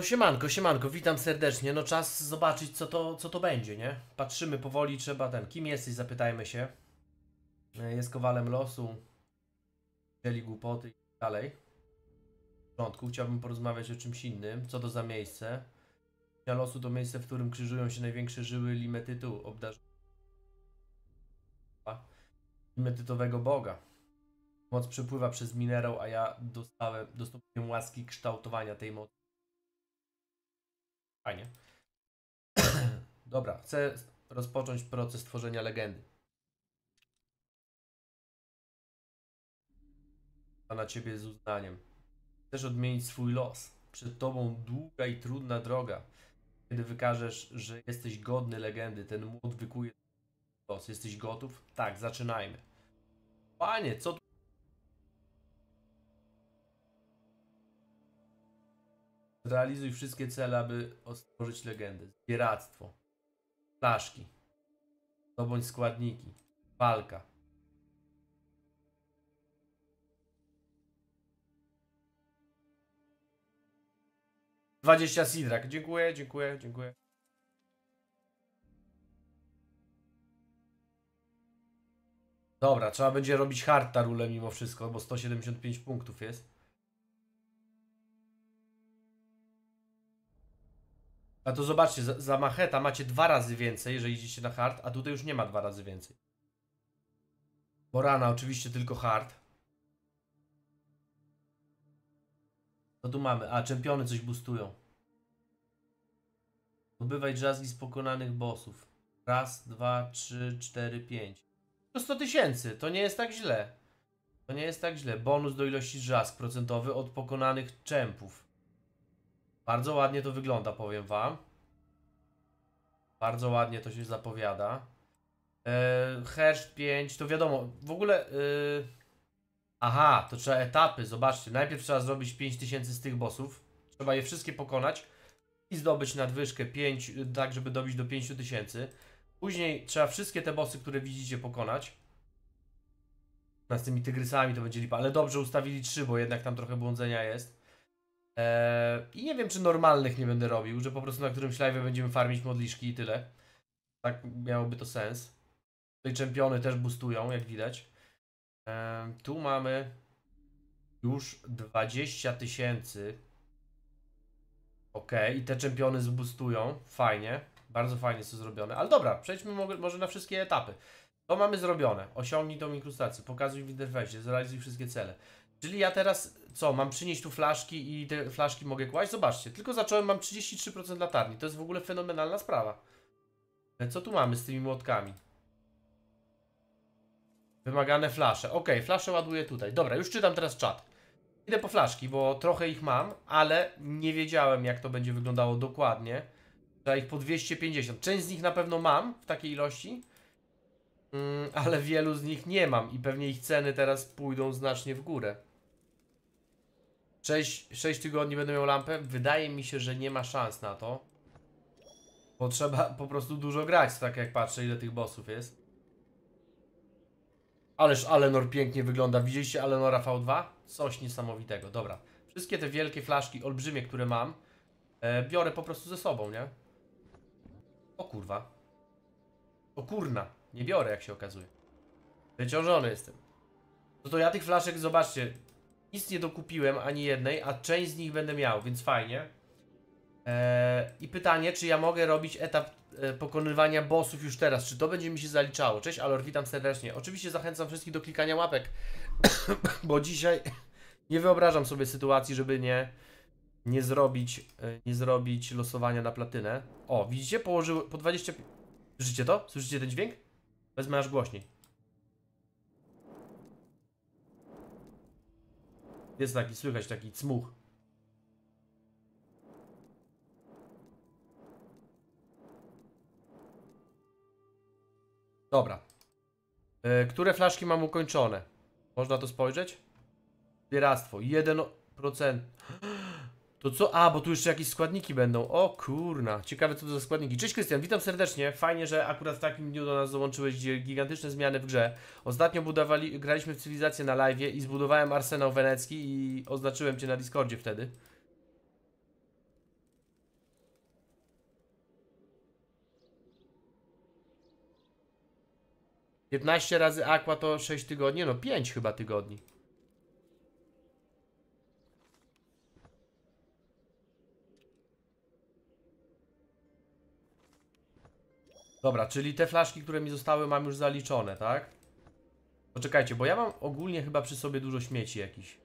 No siemanko, siemanko, witam serdecznie. No czas zobaczyć co to, co to będzie, nie? Patrzymy powoli, trzeba ten. Kim jesteś? Zapytajmy się. E, Jest kowalem losu. Wzięli głupoty i tak dalej. W porządku, chciałbym porozmawiać o czymś innym. Co to za miejsce? Wzięcia losu to miejsce, w którym krzyżują się największe żyły limetytu obdarzonego. Limetytowego boga. Moc przepływa przez minerał, a ja dostałem, dostąpiłem łaski kształtowania tej mocy. Fajnie. Dobra, chcę rozpocząć proces tworzenia legendy. A na ciebie z uznaniem. Chcesz odmienić swój los. Przed tobą długa i trudna droga. Kiedy wykażesz, że jesteś godny legendy, ten młot wykuje los. Jesteś gotów? Tak, zaczynajmy. Panie, co tu? Realizuj wszystkie cele, aby stworzyć legendę. Zbieractwo. Flaszki. Zdobądź składniki. Walka. Dwadzieścia sidrak. Dziękuję, dziękuję, dziękuję. Dobra, trzeba będzie robić hard mimo wszystko, bo 175 punktów jest. A to zobaczcie, za, za macheta macie dwa razy więcej, jeżeli idziecie na hard, a tutaj już nie ma dwa razy więcej. Borana oczywiście tylko hard. Co tu mamy? A, czempiony coś boostują. Zdobywaj drzazgi z pokonanych bossów. Raz, dwa, trzy, cztery, pięć. To 100 tysięcy, to nie jest tak źle. To nie jest tak źle. Bonus do ilości drzazg procentowy od pokonanych czempów. Bardzo ładnie to wygląda, powiem wam. Bardzo ładnie to się zapowiada. Eee, Hersz 5, to wiadomo, w ogóle... Yy... Aha, to trzeba etapy, zobaczcie. Najpierw trzeba zrobić 5000 z tych bossów. Trzeba je wszystkie pokonać i zdobyć nadwyżkę 5, tak żeby dobić do 5000. Później trzeba wszystkie te bossy, które widzicie, pokonać. Z tymi tygrysami to będzie lipa, ale dobrze ustawili 3, bo jednak tam trochę błądzenia jest. Eee, I nie wiem, czy normalnych nie będę robił, że po prostu na którymś live będziemy farmić modliszki i tyle. Tak miałoby to sens. Tutaj czempiony też boostują, jak widać. Eee, tu mamy już 20 tysięcy. Ok, i te czempiony zboostują. Fajnie. Bardzo fajnie jest to zrobione. Ale dobra, przejdźmy mo- może na wszystkie etapy. To mamy zrobione. Osiągnij tą inkrustację. Pokazuj w interfejsie. Zrealizuj wszystkie cele. Czyli ja teraz co? Mam przynieść tu flaszki i te flaszki mogę kłaść? Zobaczcie, tylko zacząłem, mam 33% latarni. To jest w ogóle fenomenalna sprawa. E, Co tu mamy z tymi młotkami? Wymagane flasze. Ok, flasze ładuję tutaj. Dobra, już czytam teraz czat. Idę po flaszki, bo trochę ich mam, ale nie wiedziałem jak to będzie wyglądało dokładnie. Trzeba ich po 250. Część z nich na pewno mam w takiej ilości, mm, ale wielu z nich nie mam i pewnie ich ceny teraz pójdą znacznie w górę. 6, 6 tygodni będę miał lampę? Wydaje mi się, że nie ma szans na to. Bo trzeba po prostu dużo grać, tak jak patrzę, ile tych bossów jest. Ależ Alenor pięknie wygląda. Widzieliście Alenora V2? Coś niesamowitego. Dobra. Wszystkie te wielkie flaszki, olbrzymie, które mam, e, biorę po prostu ze sobą, nie? O kurwa. O kurna. Nie biorę, jak się okazuje. Wyciążony jestem. No to ja tych flaszek, zobaczcie, nic nie dokupiłem, ani jednej, a część z nich będę miał, więc fajnie. Eee, I pytanie, czy ja mogę robić etap e, pokonywania bossów już teraz? Czy to będzie mi się zaliczało? Cześć, Alor, witam serdecznie. Oczywiście zachęcam wszystkich do klikania łapek, bo dzisiaj nie wyobrażam sobie sytuacji, żeby nie, nie, zrobić, e, nie zrobić losowania na platynę. O, widzicie? Położyły po 20... Słyszycie to? Słyszycie ten dźwięk? Wezmę aż głośniej. Jest taki, słychać taki cmuch. Dobra. E, które flaszki mam ukończone? Można to spojrzeć? Zbieractwo. 1%. To co? A, bo tu jeszcze jakieś składniki będą. O kurna, ciekawe co to za składniki. Cześć Krystian, witam serdecznie. Fajnie, że akurat w takim dniu do nas dołączyłeś, gigantyczne zmiany w grze. Ostatnio budowali, graliśmy w cywilizację na live i zbudowałem arsenał wenecki i oznaczyłem cię na Discordzie wtedy. Piętnaście razy aqua to 6 tygodni, no 5 chyba tygodni. Dobra, czyli te flaszki, które mi zostały, mam już zaliczone, tak? Poczekajcie, bo ja mam ogólnie chyba przy sobie dużo śmieci jakichś.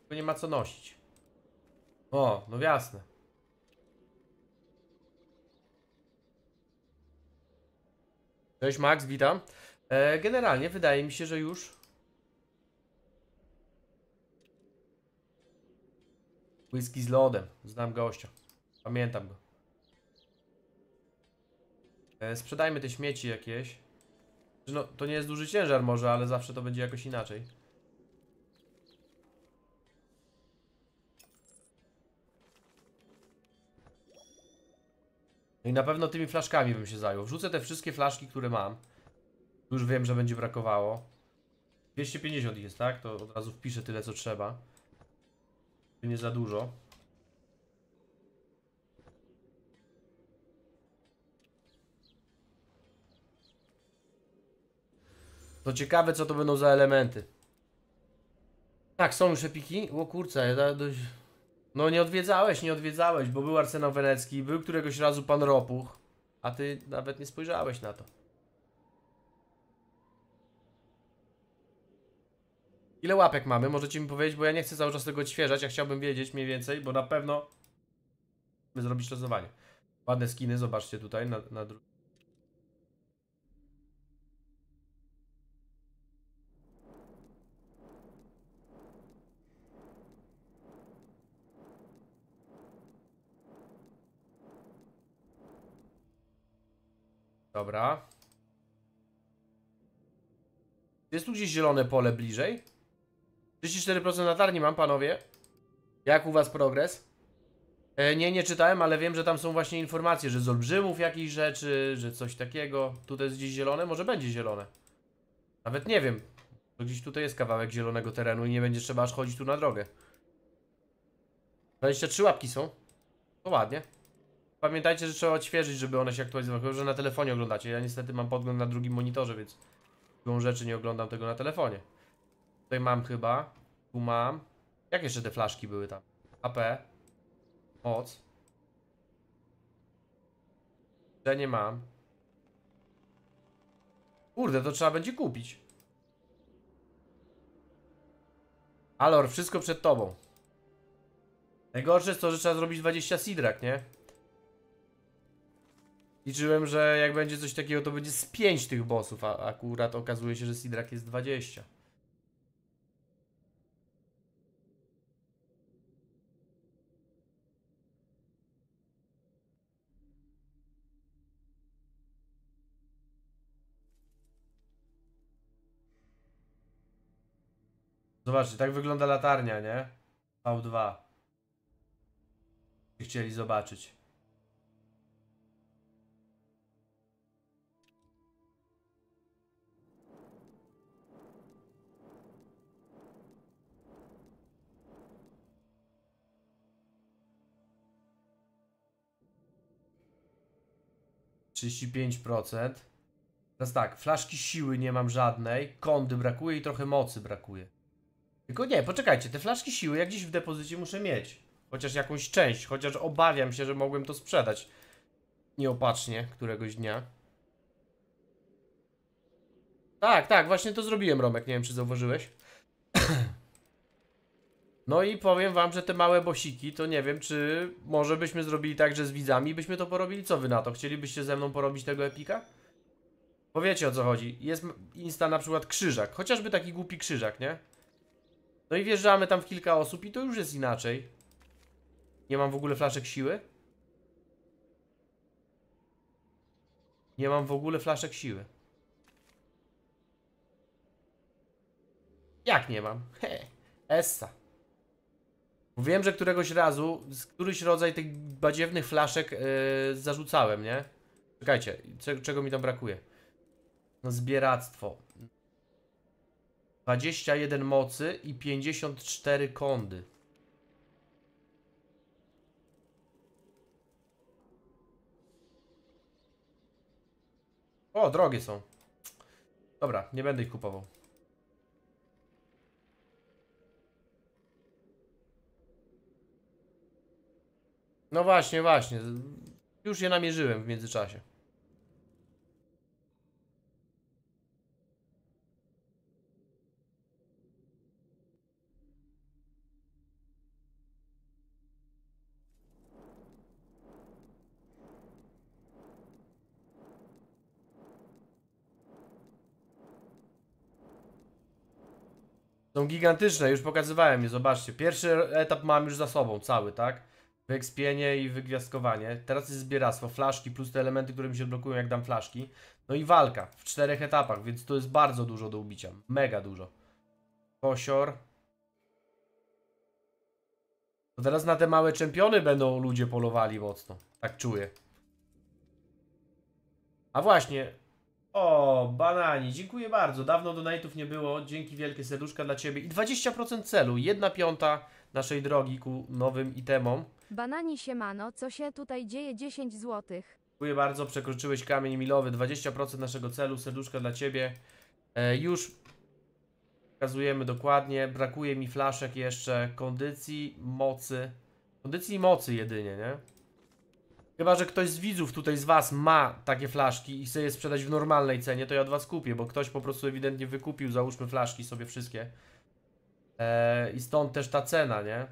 Tylko nie ma co nosić. O, no jasne. Cześć Max, witam. E, generalnie wydaje mi się, że już. Whisky z lodem. Znam gościa. Pamiętam go. E, sprzedajmy te śmieci jakieś. No, to nie jest duży ciężar może, ale zawsze to będzie jakoś inaczej. No i na pewno tymi flaszkami bym się zajął. Wrzucę te wszystkie flaszki, które mam. Już wiem, że będzie brakowało. 250 ich jest, tak? To od razu wpiszę tyle, co trzeba. Nie za dużo. To ciekawe, co to będą za elementy. Tak, są już epiki. O kurczę, ja dość... No nie odwiedzałeś, nie odwiedzałeś, bo był Arsenał Wenecki, był któregoś razu Pan Ropuch, a ty nawet nie spojrzałeś na to. Ile łapek mamy? Możecie mi powiedzieć, bo ja nie chcę cały czas tego odświeżać, ja chciałbym wiedzieć mniej więcej, bo na pewno zrobić losowanie. Ładne skiny, zobaczcie tutaj na, na drugim. Dobra. Jest tu gdzieś zielone pole bliżej? 34% latarni mam, panowie. Jak u was progres? E, nie, nie czytałem, ale wiem, że tam są właśnie informacje, że z olbrzymów jakichś rzeczy, że coś takiego. Tutaj jest gdzieś zielone? Może będzie zielone. Nawet nie wiem. To gdzieś tutaj jest kawałek zielonego terenu i nie będzie trzeba aż chodzić tu na drogę. 23 łapki są. To ładnie. Pamiętajcie, że trzeba odświeżyć, żeby one się aktualizowały. Chyba, że na telefonie oglądacie. Ja niestety mam podgląd na drugim monitorze, więc siłą rzeczy nie oglądam tego na telefonie. Tutaj mam chyba. Tu mam. Jak jeszcze te flaszki były tam? AP. Moc. Te nie mam. Kurde, to trzeba będzie kupić. Alor, wszystko przed tobą. Najgorsze jest to, że trzeba zrobić 20 sidrak, nie? Liczyłem, że jak będzie coś takiego, to będzie z 5 tych bossów, a akurat okazuje się, że Sidrak jest 20. Zobaczcie, tak wygląda latarnia, nie? V2. Chcieli zobaczyć. Trzydzieści pięć procent. Teraz tak, flaszki siły nie mam żadnej, kondy brakuje i trochę mocy brakuje. Tylko nie, poczekajcie, te flaszki siły jak gdzieś w depozycie muszę mieć. Chociaż jakąś część, chociaż obawiam się, że mogłem to sprzedać nieopatrznie któregoś dnia. Tak, tak, właśnie to zrobiłem, Romek, nie wiem czy zauważyłeś. No i powiem wam, że te małe bosiki, to nie wiem, czy może byśmy zrobili tak, że z widzami byśmy to porobili. Co wy na to? Chcielibyście ze mną porobić tego epika? Powiecie o co chodzi. Jest insta na przykład krzyżak, chociażby taki głupi krzyżak, nie? No i wjeżdżamy tam w kilka osób i to już jest inaczej. Nie mam w ogóle flaszek siły. Nie mam w ogóle flaszek siły. Jak nie mam? He, Essa. Wiem, że któregoś razu któryś rodzaj tych badziewnych flaszek yy, zarzucałem, nie? Czekajcie, czego mi tam brakuje? No zbieractwo. 21 mocy i 54 kondy. O, drogie są. Dobra, nie będę ich kupował. No właśnie, właśnie. Już je namierzyłem w międzyczasie. Są gigantyczne, już pokazywałem je, zobaczcie. Pierwszy etap mam już za sobą, cały, tak? Wyekspienie i wygwiazdkowanie. Teraz jest zbieractwo, flaszki plus te elementy, które mi się odblokują jak dam flaszki. No i walka w czterech etapach, więc to jest bardzo dużo do ubicia. Mega dużo. Kosior. To teraz na te małe czempiony będą ludzie polowali mocno. Tak czuję. A właśnie. O, banani, dziękuję bardzo. Dawno donate'ów nie było. Dzięki wielkie serduszka dla ciebie. I 20% celu. Jedna piąta naszej drogi ku nowym itemom. Banani siemano, co się tutaj dzieje 10 złotych. Dziękuję bardzo, przekroczyłeś kamień milowy, 20% naszego celu, serduszka dla Ciebie. E, już pokazujemy dokładnie, brakuje mi flaszek jeszcze, kondycji, mocy. Kondycji i mocy jedynie, nie? Chyba, że ktoś z widzów tutaj z Was ma takie flaszki i chce je sprzedać w normalnej cenie, to ja od Was kupię, bo ktoś po prostu ewidentnie wykupił, załóżmy flaszki sobie wszystkie. E, I stąd też ta cena, nie?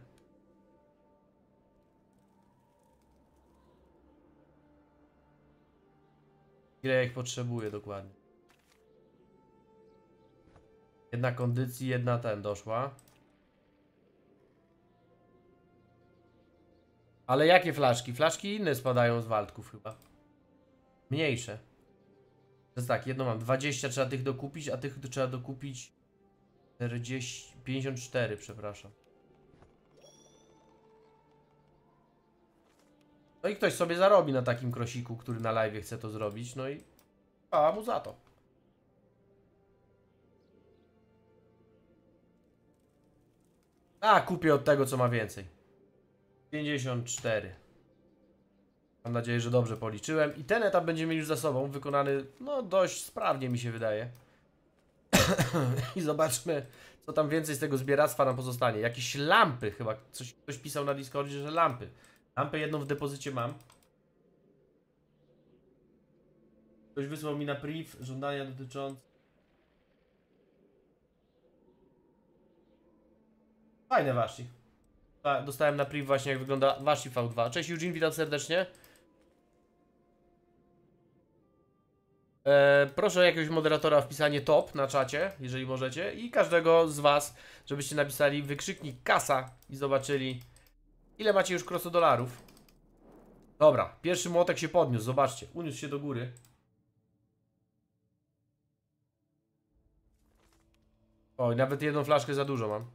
Ile ich potrzebuję dokładnie. Jedna kondycji, jedna ten doszła. Ale jakie flaszki? Flaszki inne spadają z waldków chyba. Mniejsze. To jest tak, jedno mam 20, trzeba tych dokupić, a tych trzeba dokupić 40, 54, przepraszam. No i ktoś sobie zarobi na takim krosiku, który na live chce to zrobić, no i chwała mu za to. A, kupię od tego, co ma więcej. 54. Mam nadzieję, że dobrze policzyłem. I ten etap będziemy już za sobą, wykonany, no dość sprawnie mi się wydaje. I zobaczmy, co tam więcej z tego zbieractwa nam pozostanie. Jakieś lampy chyba, coś, ktoś pisał na Discordzie, że lampy. Lampę jedną w depozycie mam. Ktoś wysłał mi na priv żądania dotyczące... Fajne washi. Ta- Dostałem na priv właśnie jak wygląda washi V2. Cześć Eugene, witam serdecznie. E, proszę jakiegoś moderatora wpisanie top na czacie, jeżeli możecie. I każdego z was, żebyście napisali wykrzyknik kasa i zobaczyli ile macie już krosodolarów. Dobra, pierwszy młotek się podniósł, zobaczcie. Uniósł się do góry. Oj, nawet jedną flaszkę za dużo mam.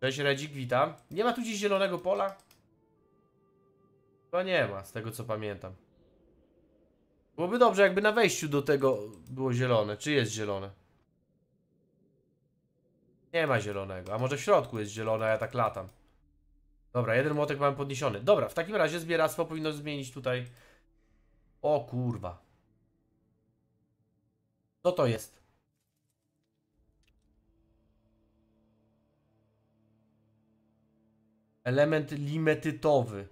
Cześć Redzik, witam. Nie ma tu dziś zielonego pola? Chyba nie ma, z tego co pamiętam. Byłoby dobrze, jakby na wejściu do tego było zielone. Czy jest zielone? Nie ma zielonego. A może w środku jest zielone, a ja tak latam. Dobra, jeden młotek mamy podniesiony. Dobra, w takim razie zbieractwo powinno zmienić tutaj. O kurwa. Co to jest? Element limetytowy.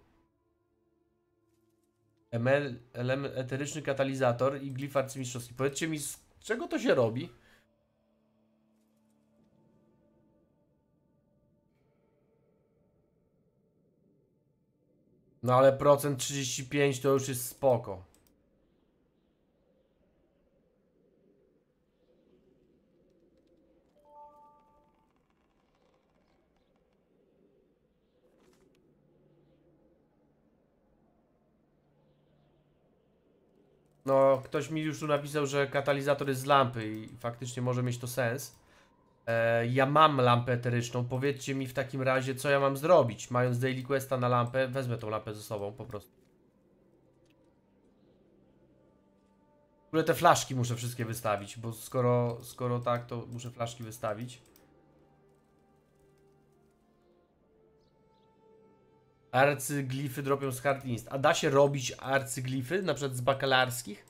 Element eteryczny katalizator i glif arcymistrzowski. Powiedzcie mi, z czego to się robi? No ale procent 35 to już jest spoko. No, ktoś mi już tu napisał, że katalizator jest z lampy i faktycznie może mieć to sens. E, ja mam lampę eteryczną. Powiedzcie mi w takim razie, co ja mam zrobić. Mając Daily Questa na lampę, wezmę tą lampę ze sobą po prostu. W ogóle te flaszki muszę wszystkie wystawić, bo skoro, skoro tak, to muszę flaszki wystawić. Arcyglify dropią z hard inst. A da się robić arcyglify, na przykład z bakalarskich?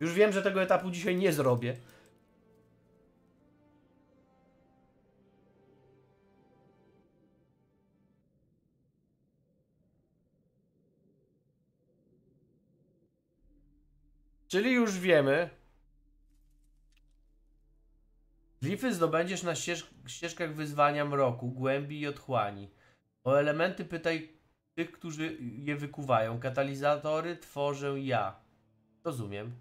Już wiem, że tego etapu dzisiaj nie zrobię. Czyli już wiemy. Glify zdobędziesz na ścież ścieżkach wyzwania mroku, głębi i otchłani. O elementy pytaj tych, którzy je wykuwają. Katalizatory tworzę ja. Rozumiem.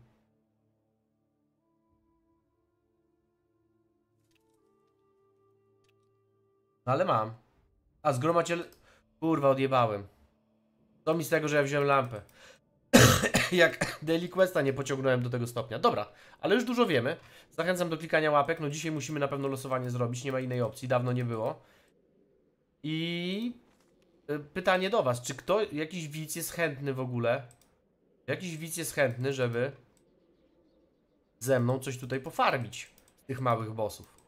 No ale mam. A zgromadziel... Kurwa, odjebałem. To mi z tego, że ja wziąłem lampę. Jak Daily nie pociągnąłem do tego stopnia. Dobra, ale już dużo wiemy. Zachęcam do klikania łapek. No dzisiaj musimy na pewno losowanie zrobić. Nie ma innej opcji. Dawno nie było. I... y, Pytanie do was. Czy kto, jakiś widz jest chętny w ogóle? Jakiś widz jest chętny, żeby ze mną coś tutaj pofarmić tych małych bossów.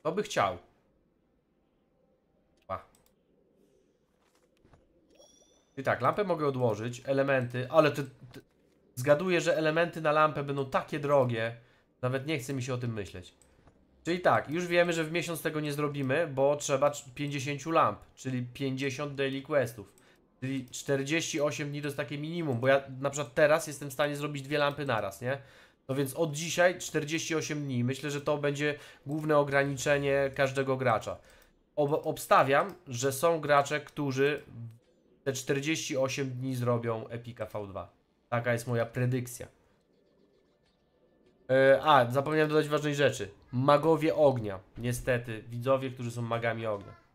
Kto by chciał? Pa. I tak, lampę mogę odłożyć, elementy, ale ty, ty, zgaduję, że elementy na lampę będą takie drogie, nawet nie chce mi się o tym myśleć. Czyli tak, już wiemy, że w miesiąc tego nie zrobimy, bo trzeba cz- 50 lamp, czyli 50 daily questów. Czyli 48 dni to jest takie minimum, bo ja na przykład teraz jestem w stanie zrobić dwie lampy naraz, nie? No więc od dzisiaj 48 dni. Myślę, że to będzie główne ograniczenie każdego gracza. Ob obstawiam, że są gracze, którzy te 48 dni zrobią Epika V2. Taka jest moja predykcja. E, a, zapomniałem dodać ważnej rzeczy. Magowie ognia. Niestety, widzowie, którzy są magami ognia.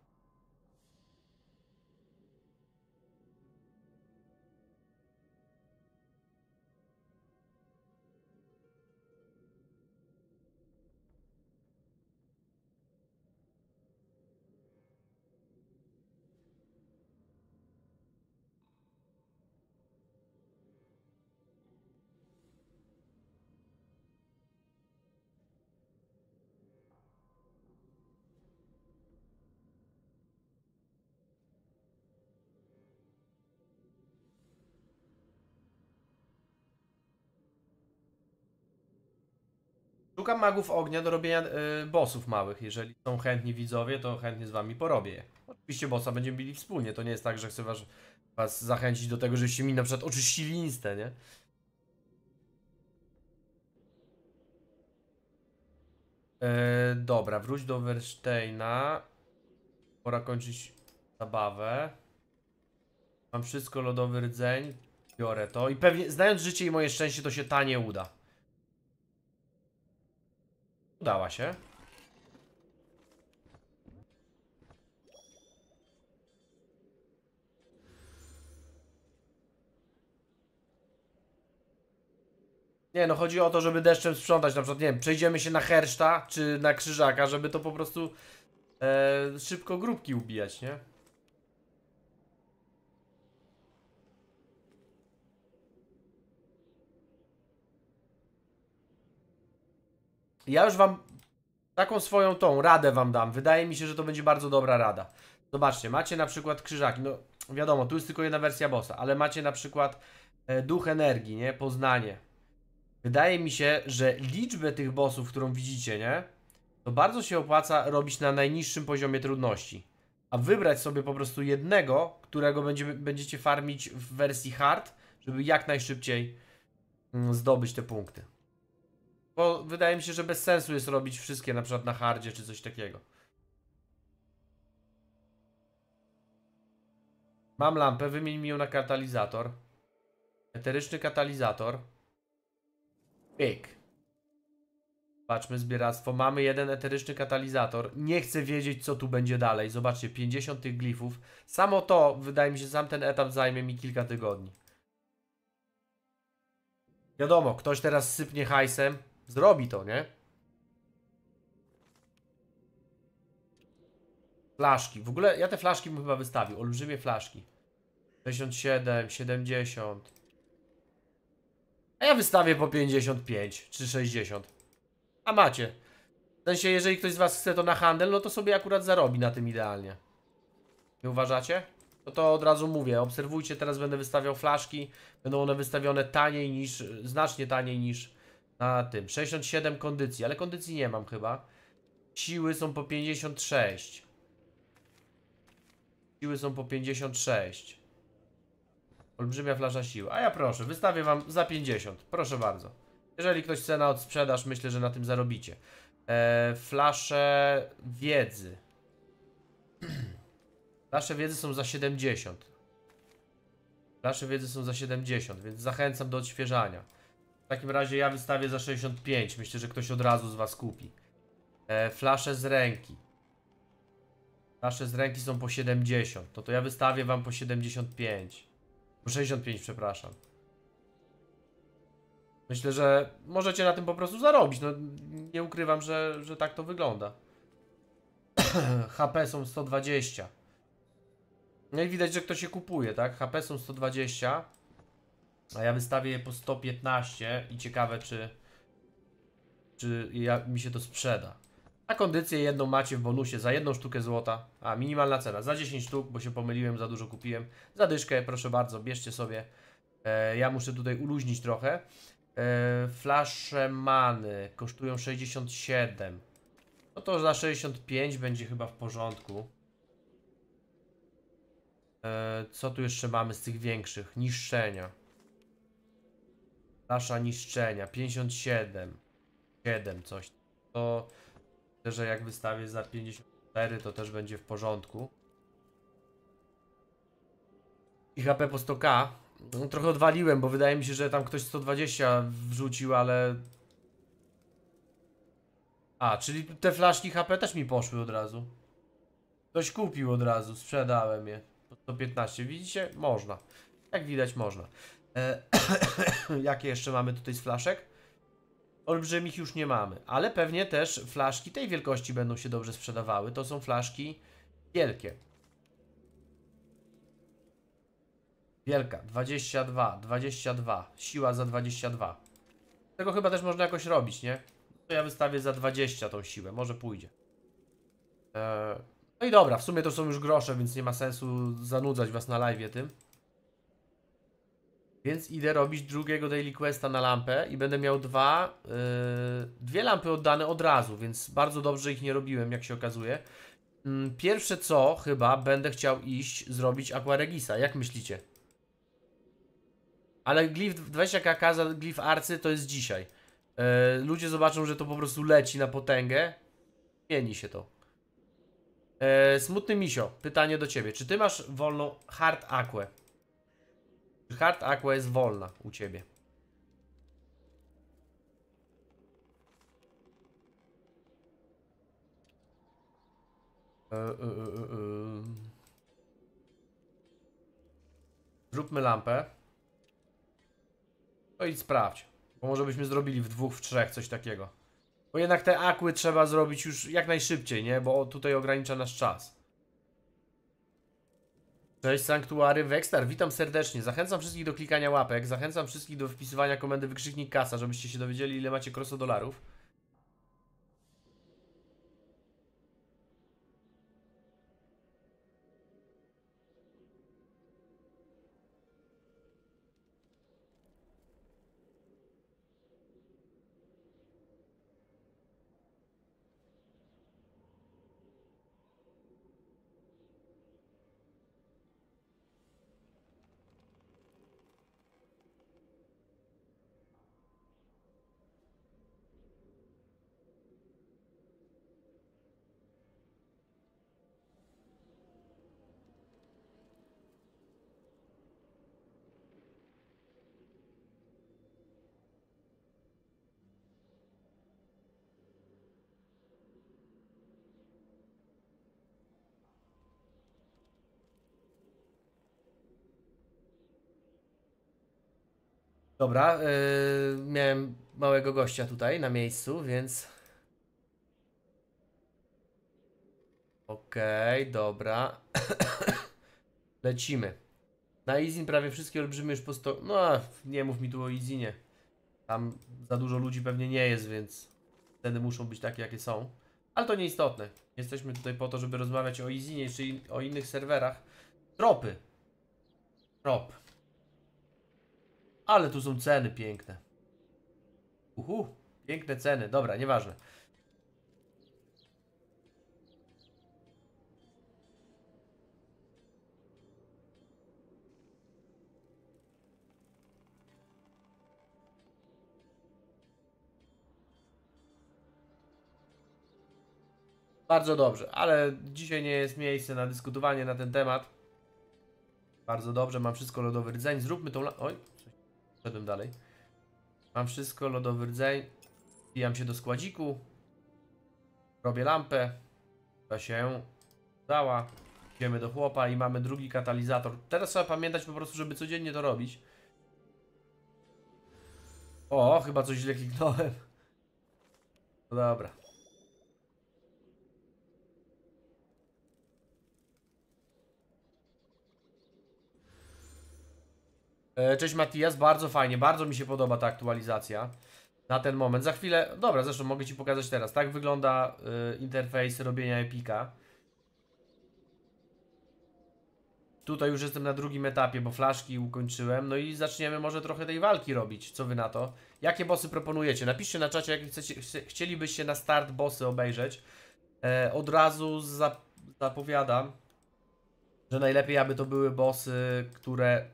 Szukam magów ognia do robienia y, bossów małych. Jeżeli są chętni widzowie, to chętnie z wami porobię. Oczywiście bossa będziemy bili wspólnie. To nie jest tak, że chcę was, was zachęcić do tego, żebyście mi na przykład oczyścili instę, nie? E, dobra, wróć do Wersteina. Pora kończyć zabawę. Mam wszystko, lodowy rdzeń. Biorę to i pewnie, znając życie i moje szczęście, to się ta nie uda. Udała się. Nie no, chodzi o to, żeby deszczem sprzątać, na przykład, nie wiem, przejdziemy się na herszta, czy na krzyżaka, żeby to po prostu e, szybko grupki ubijać, nie? Ja już wam taką swoją tą radę wam dam. Wydaje mi się, że to będzie bardzo dobra rada. Zobaczcie, macie na przykład krzyżaki. No wiadomo, tu jest tylko jedna wersja bossa, ale macie na przykład e, duch energii, nie? Poznanie. Wydaje mi się, że liczbę tych bossów, którą widzicie, nie? To bardzo się opłaca robić na najniższym poziomie trudności. A wybrać sobie po prostu jednego, którego będziemy, będziecie farmić w wersji hard, żeby jak najszybciej mm, zdobyć te punkty. Bo wydaje mi się, że bez sensu jest robić wszystkie na przykład na hardzie czy coś takiego. Mam lampę, wymień mi ją na katalizator. Eteryczny katalizator. Pyk. Patrzmy zbieractwo. Mamy jeden eteryczny katalizator. Nie chcę wiedzieć, co tu będzie dalej. Zobaczcie, 50 tych glifów. Samo to, wydaje mi się, sam ten etap zajmie mi kilka tygodni. Wiadomo, ktoś teraz sypnie hajsem. Zrobi to, nie? Flaszki. W ogóle ja te flaszki bym chyba wystawił. Olbrzymie flaszki. 67, 70. A ja wystawię po 55 czy 60. A macie. W sensie, jeżeli ktoś z Was chce to na handel, no to sobie akurat zarobi na tym idealnie. Nie uważacie? No to od razu mówię, obserwujcie, teraz będę wystawiał flaszki. Będą one wystawione taniej niż, znacznie taniej niż na tym. 67 kondycji, ale kondycji nie mam chyba. Siły są po 56. Siły są po 56. Olbrzymia flasza siły. A ja proszę, wystawię wam za 50. Proszę bardzo. Jeżeli ktoś chce na odsprzedaż, myślę, że na tym zarobicie. E, flasze wiedzy. Flasze wiedzy są za 70. Flasze wiedzy są za 70, więc zachęcam do odświeżania. W takim razie ja wystawię za 65. Myślę, że ktoś od razu z Was kupi. E, flasze z ręki. Flasze z ręki są po 70. To to ja wystawię Wam po 75. Po 65, przepraszam. Myślę, że możecie na tym po prostu zarobić. No, nie ukrywam, że, że tak to wygląda. HP są 120. No i widać, że ktoś się kupuje, tak? HP są 120. A ja wystawię je po 115 i ciekawe, czy, czy ja, mi się to sprzeda. A kondycję jedną macie w bonusie za jedną sztukę złota. A minimalna cena za 10 sztuk, bo się pomyliłem, za dużo kupiłem. Za dyszkę, proszę bardzo, bierzcie sobie. E, ja muszę tutaj uluźnić trochę. E, flasze many kosztują 67. No to za 65 będzie chyba w porządku. E, co tu jeszcze mamy z tych większych? Niszczenia. Flasza niszczenia 57. 7 coś. To myślę, że jak wystawię za 54 to też będzie w porządku. I HP po 100k. No, trochę odwaliłem, bo wydaje mi się, że tam ktoś 120 wrzucił, ale... A, czyli te flaszki HP też mi poszły od razu. Ktoś kupił od razu, sprzedałem je. Po 115, widzicie? Można. Jak widać, można. E, Jakie jeszcze mamy tutaj z flaszek? Olbrzymich już nie mamy, ale pewnie też flaszki tej wielkości będą się dobrze sprzedawały. To są flaszki wielkie. Wielka, 22, 22, siła za 22. Tego chyba też można jakoś robić, nie? To ja wystawię za 20 tą siłę, może pójdzie. Eee, no i dobra, w sumie to są już grosze, więc nie ma sensu zanudzać was na live tym. Więc idę robić drugiego daily questa na lampę i będę miał dwa, yy, dwie lampy oddane od razu, więc bardzo dobrze ich nie robiłem, jak się okazuje. Yy, pierwsze co, chyba, będę chciał iść zrobić Aquaregisa. Jak myślicie? Ale glif 20kk za glif arcy to jest dzisiaj. Yy, ludzie zobaczą, że to po prostu leci na potęgę. Zmieni się to. Yy, smutny misio, pytanie do ciebie. Czy ty masz wolną hard aquę? Hard aqua jest wolna u ciebie? E, e, e. Zróbmy lampę. No i sprawdź. Bo może byśmy zrobili w dwóch, w trzech coś takiego. Bo jednak te akły trzeba zrobić już jak najszybciej, nie? Bo tutaj ogranicza nasz czas. Cześć Sanktuary Wexstar, witam serdecznie. Zachęcam wszystkich do klikania łapek, zachęcam wszystkich do wpisywania komendy wykrzyknik kasa, żebyście się dowiedzieli ile macie kroso dolarów. Dobra, yy, miałem małego gościa tutaj na miejscu, więc... Okej, dobra. Lecimy. Na Izin prawie wszystkie olbrzymy już po sto... No, nie mów mi tu o Izinie. Tam za dużo ludzi pewnie nie jest, więc ceny muszą być takie, jakie są. Ale to nieistotne. Jesteśmy tutaj po to, żeby rozmawiać o Izinie czy in- o innych serwerach. Tropy. Trop. Ale tu są ceny piękne. Uhu, piękne ceny. Dobra, nieważne. Bardzo dobrze, ale dzisiaj nie jest miejsce na dyskutowanie na ten temat. Bardzo dobrze, mam wszystko lodowy rdzeń. Zróbmy tą. Oj, szedłem dalej. Mam wszystko lodowy rdzeń. Wbijam się do składziku. Robię lampę. Ta się dała. Idziemy do chłopa i mamy drugi katalizator. Teraz trzeba pamiętać po prostu, żeby codziennie to robić. O, chyba coś źle kliknąłem. No dobra. Cześć Matias, bardzo fajnie, bardzo mi się podoba ta aktualizacja na ten moment. Za chwilę, dobra, zresztą mogę Ci pokazać teraz. Tak wygląda y, interfejs robienia Epika. Tutaj już jestem na drugim etapie, bo flaszki ukończyłem. No i zaczniemy może trochę tej walki robić. Co Wy na to? Jakie bossy proponujecie? Napiszcie na czacie, jakie chcecie, chcie- chcielibyście na start bossy obejrzeć. E, od razu zap zapowiadam, że najlepiej aby to były bossy, które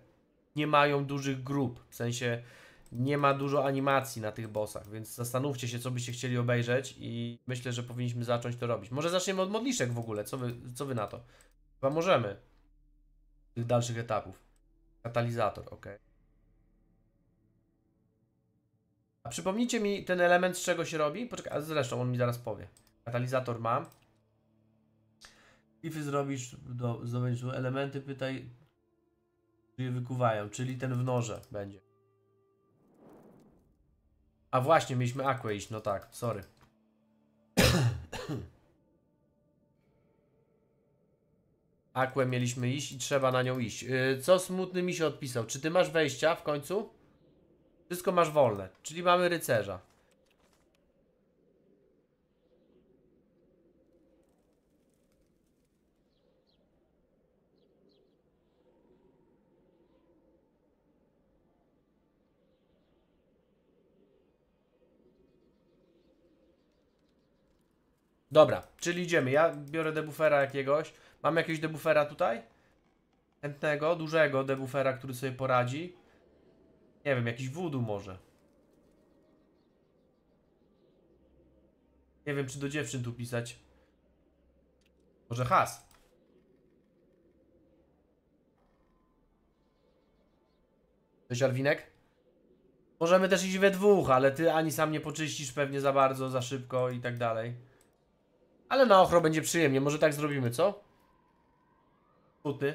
nie mają dużych grup, w sensie nie ma dużo animacji na tych bossach, więc zastanówcie się, co byście chcieli obejrzeć i myślę, że powinniśmy zacząć to robić. Może zaczniemy od modliszek w ogóle, co wy, co wy na to? Chyba możemy. Tych dalszych etapów. Katalizator, ok. A przypomnijcie mi ten element, z czego się robi? Poczekaj, zresztą on mi zaraz powie. Katalizator mam. Ify zrobisz, do, zdobędziesz elementy, pytaj, je wykuwają, czyli ten w noże będzie. A właśnie, mieliśmy Aquę iść, no tak, sorry. Aquę mieliśmy iść i trzeba na nią iść. Yy, co smutny mi się odpisał? Czy ty masz wejścia w końcu? Wszystko masz wolne, czyli mamy rycerza. Dobra, czyli idziemy. Ja biorę debuffera jakiegoś. Mam jakiegoś debuffera tutaj? Chętnego, dużego debuffera, który sobie poradzi. Nie wiem, jakiś voodoo może. Nie wiem, czy do dziewczyn tu pisać. Może has. Cześć Alwinek? Możemy też iść we dwóch, ale ty ani sam nie poczyścisz pewnie za bardzo, za szybko i tak dalej. Ale na ochro będzie przyjemnie, może tak zrobimy, co? Smutny.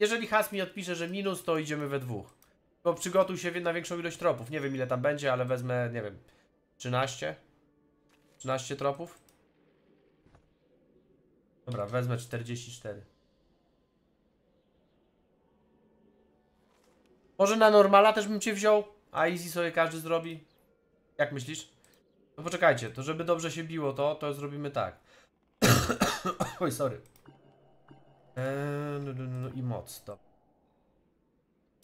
Jeżeli has mi odpisze, że minus, to idziemy we dwóch. Bo przygotuj się na większą ilość tropów. Nie wiem ile tam będzie, ale wezmę, nie wiem, 13? 13 tropów? Dobra, wezmę 44. Może na normala też bym cię wziął, a easy sobie każdy zrobi? Jak myślisz? No poczekajcie, to żeby dobrze się biło to, to zrobimy tak. Oj, sorry. Eee, no, no, no, I moc, to.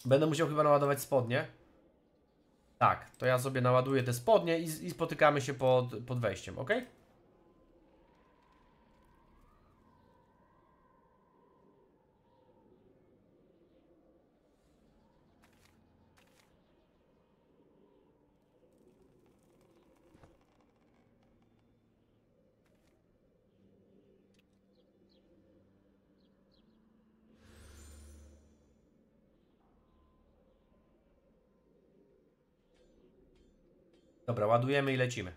Będę musiał chyba naładować spodnie. Tak, to ja sobie naładuję te spodnie i, i spotykamy się pod, pod wejściem, ok? Dobra, ładujemy i lecimy.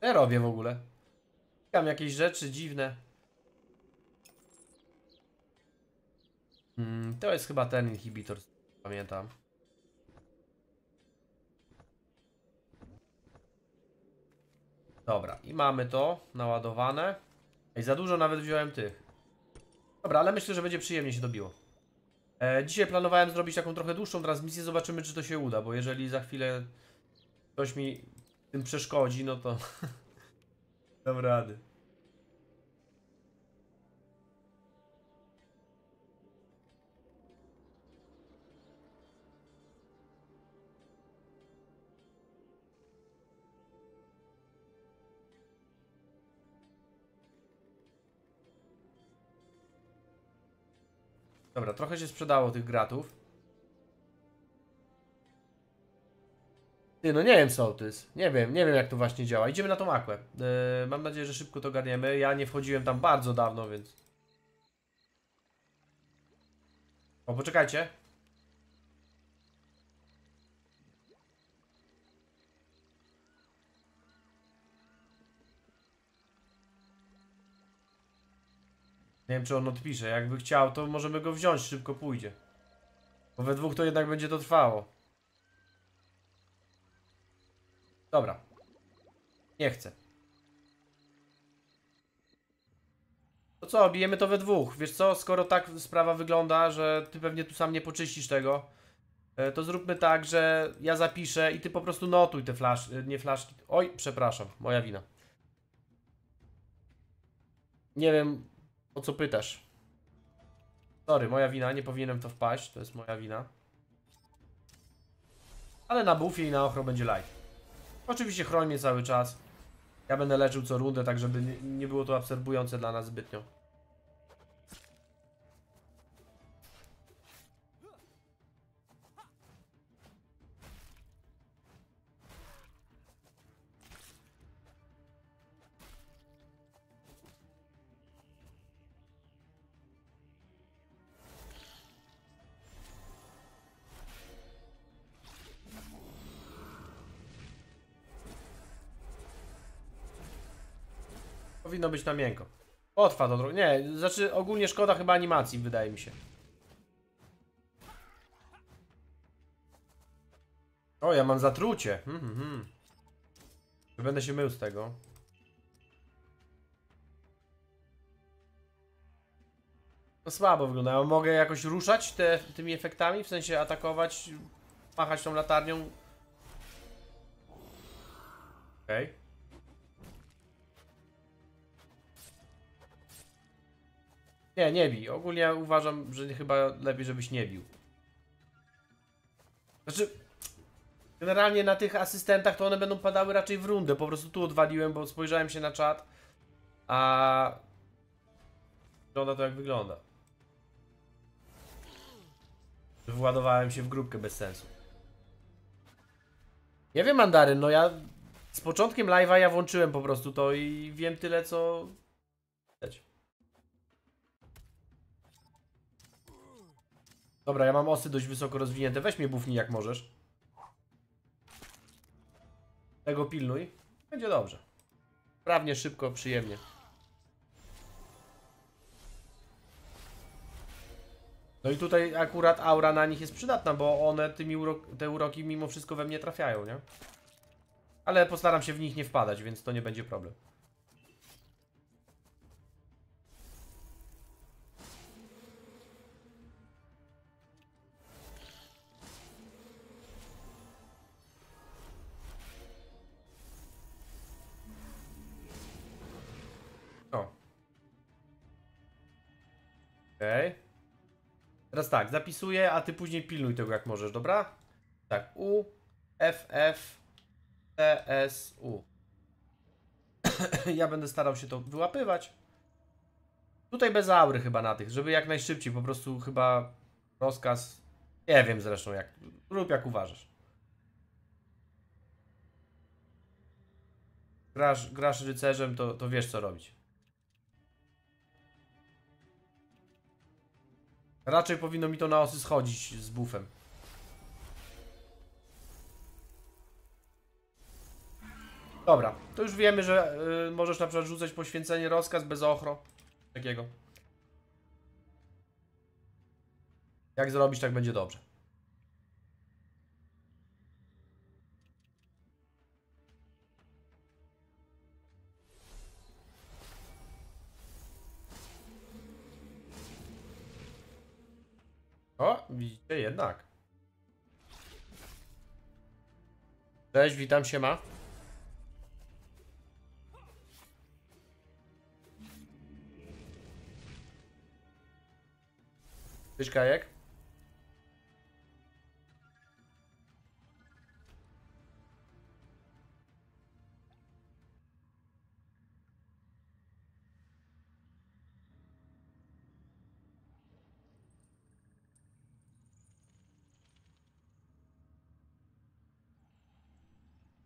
Ja robię w ogóle? Tam jakieś rzeczy dziwne. Hmm, to jest chyba ten inhibitor, pamiętam. Dobra, i mamy to naładowane. Ej, za dużo nawet wziąłem tych. Dobra, ale myślę, że będzie przyjemnie się dobiło. E, dzisiaj planowałem zrobić taką trochę dłuższą transmisję, zobaczymy czy to się uda, bo jeżeli za chwilę ktoś mi tym przeszkodzi, no to Dam rady. Dobra, trochę się sprzedało tych gratów. Ty, no nie wiem sołtys. Nie wiem, nie wiem jak to właśnie działa. Idziemy na tą aquę. Yy, mam nadzieję, że szybko to garniemy. Ja nie wchodziłem tam bardzo dawno, więc... O, poczekajcie. Nie wiem, czy on odpisze. Jakby chciał, to możemy go wziąć, szybko pójdzie. Bo we dwóch to jednak będzie to trwało. Dobra. Nie chcę. To co, bijemy to we dwóch. Wiesz co, skoro tak sprawa wygląda, że ty pewnie tu sam nie poczyścisz tego, e, to zróbmy tak, że ja zapiszę i ty po prostu notuj te e, nie flaszki. Oj, przepraszam, moja wina. Nie wiem, o co pytasz. Sorry, moja wina, nie powinienem to wpaść, to jest moja wina. Ale na buffie i na ochro będzie light. Oczywiście chroń mnie cały czas. Ja będę leczył co rundę, tak żeby nie było to absorbujące dla nas zbytnio. Powinno być na miękko. Potrwa to trochę. Nie, znaczy ogólnie szkoda chyba animacji, wydaje mi się. O, ja mam zatrucie. Hmm, hmm, hmm. Będę się mył z tego. No słabo wygląda. Mogę jakoś ruszać te, tymi efektami? W sensie atakować, machać tą latarnią? Okej. Nie, nie bij. Ogólnie uważam, że chyba lepiej, żebyś nie bił. Znaczy, generalnie na tych asystentach to one będą padały raczej w rundę. Po prostu tu odwaliłem, bo spojrzałem się na czat. A wygląda to jak wygląda. Władowałem się w grupkę bez sensu. Nie wiem, Mandaryn, no ja z początkiem live'a ja włączyłem po prostu to i wiem tyle, co Dobra, ja mam osy dość wysoko rozwinięte. Weź mnie jak możesz. Tego pilnuj. Będzie dobrze. Sprawnie, szybko, przyjemnie. No i tutaj akurat aura na nich jest przydatna, bo one tymi urok te uroki mimo wszystko we mnie trafiają, nie? Ale postaram się w nich nie wpadać, więc to nie będzie problem. Okej. Teraz tak, zapisuję, a ty później pilnuj tego jak możesz, dobra? Tak, U, F, F, T, S, U. ja będę starał się to wyłapywać. Tutaj bez aury chyba na tych, żeby jak najszybciej, po prostu chyba rozkaz. Nie wiem zresztą jak. Rób jak uważasz. Grasz, grasz rycerzem, to, to wiesz co robić. Raczej powinno mi to na osy schodzić z bufem. Dobra, to już wiemy, że y, możesz na przykład rzucać poświęcenie rozkaz bez ochro. Takiego. Jak zrobisz, tak będzie dobrze. O, widzicie jednak. Cześć, witam się ma. Tyś kajek?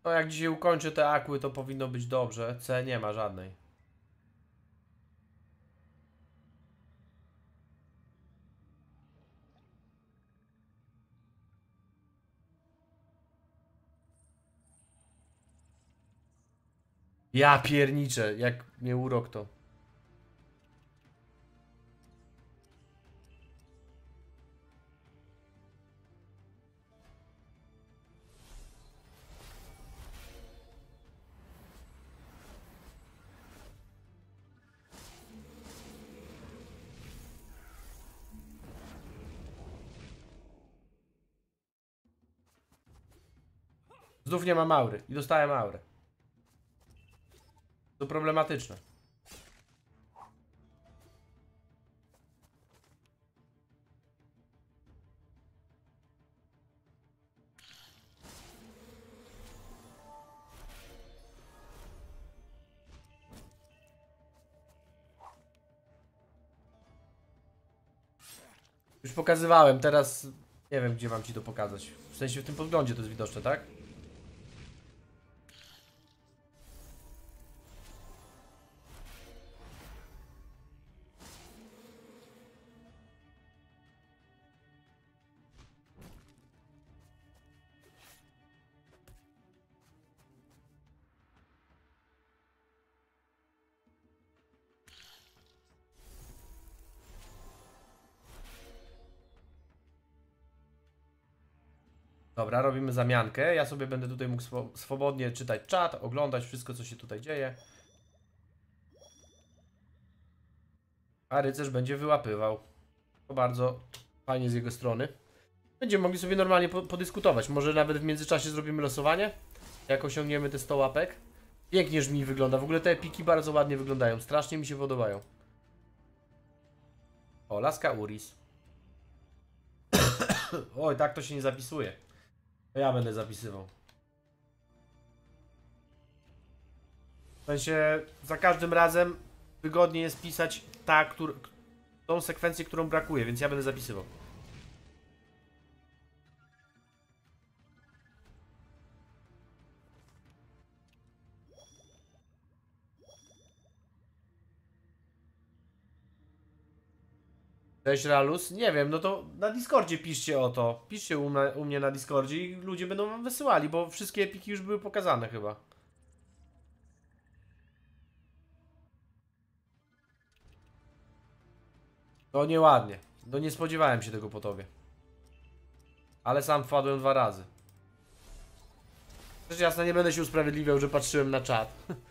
No jak dzisiaj ukończę te akły, to powinno być dobrze. C nie ma żadnej. Ja pierniczę, jak mnie urok to. Znów nie ma maury i dostałem aurę. To problematyczne. Już pokazywałem, teraz nie wiem gdzie mam ci to pokazać. W sensie w tym podglądzie to jest widoczne, tak? Dobra, robimy zamiankę. Ja sobie będę tutaj mógł swo- swobodnie czytać czat, oglądać wszystko, co się tutaj dzieje. A rycerz będzie wyłapywał. To bardzo fajnie z jego strony. Będziemy mogli sobie normalnie po podyskutować. Może nawet w międzyczasie zrobimy losowanie. Jak osiągniemy te 100 łapek. Pięknie mi wygląda. W ogóle te epiki bardzo ładnie wyglądają. Strasznie mi się podobają. O, laska Uris. Oj, tak to się nie zapisuje. To ja będę zapisywał. W sensie, za każdym razem wygodniej jest pisać ta, któr... tą sekwencję, którą brakuje, więc ja będę zapisywał. Cześć Ralus. Nie wiem, no to na Discordzie piszcie o to. Piszcie u, u mnie na Discordzie i ludzie będą wam wysyłali, bo wszystkie epiki już były pokazane chyba. To nieładnie. No nie spodziewałem się tego po tobie. Ale sam wpadłem dwa razy. Też jasne, nie będę się usprawiedliwiał, że patrzyłem na czat.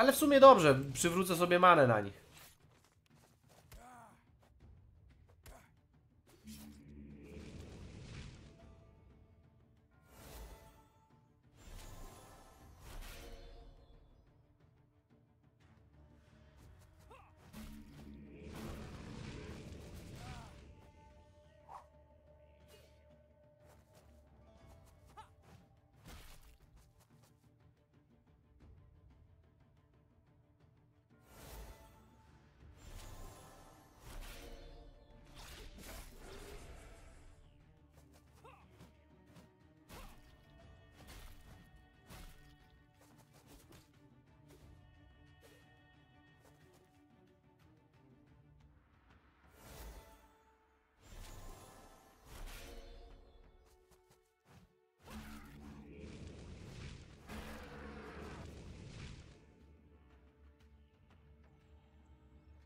Ale w sumie dobrze, przywrócę sobie manę na nich.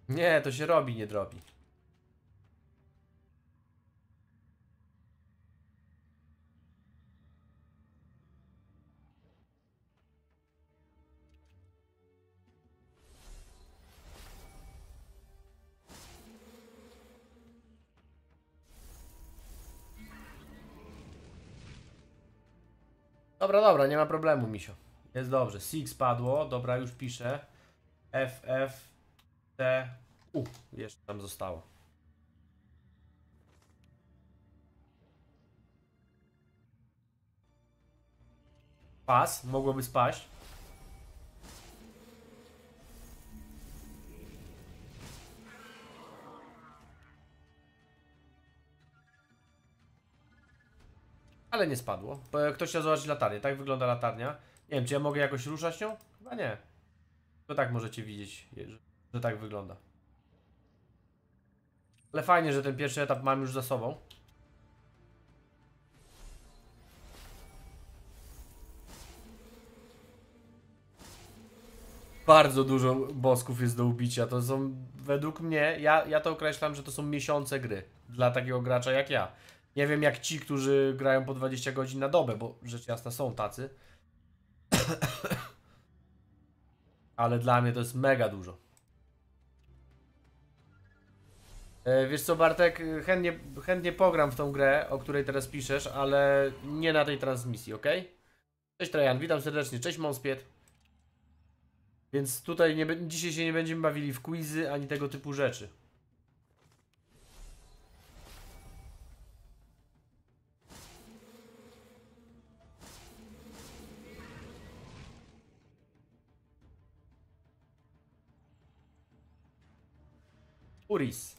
Nie, to się robi, nie drobi. Dobra, dobra, nie ma problemu, misio. Jest dobrze. Six padło, dobra, już piszę. FF T, U. Jeszcze tam zostało. Pas, mogłoby spaść. Ale nie spadło. Ktoś chciał zobaczyć latarnię. Tak wygląda latarnia. Nie wiem, czy ja mogę jakoś ruszać nią? Chyba nie. To tak możecie widzieć, że, tak wygląda. Ale fajnie, że ten pierwszy etap mam już za sobą. Bardzo dużo bosków jest do ubicia. To są, według mnie, ja, ja to określam, że to są miesiące gry dla takiego gracza jak ja. Nie wiem jak ci, którzy grają po 20 godzin na dobę, bo rzecz jasna są tacy. Ale dla mnie to jest mega dużo. Wiesz co, Bartek, chętnie, chętnie pogram w tą grę, o której teraz piszesz, ale nie na tej transmisji, ok? Cześć Trajan, witam serdecznie, cześć Monspiet. Więc tutaj nie, dzisiaj się nie będziemy bawili w quizy ani tego typu rzeczy. Uris.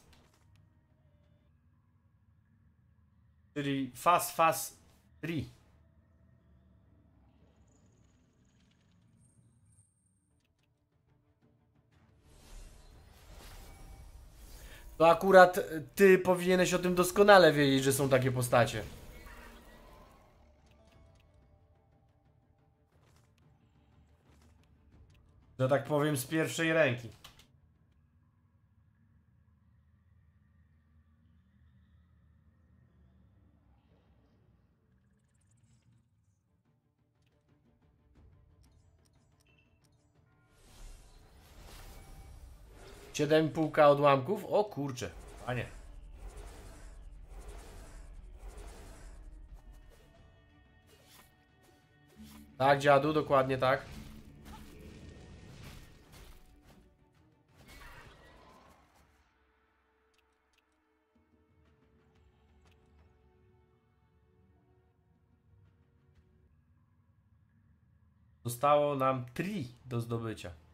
Czyli Fast Fast 3. To akurat ty powinieneś o tym doskonale wiedzieć, że są takie postacie. Że tak powiem z pierwszej ręki. Siedem półka odłamków? O kurcze, panie. Tak, dziadu, dokładnie tak. Zostało nam tri do zdobycia.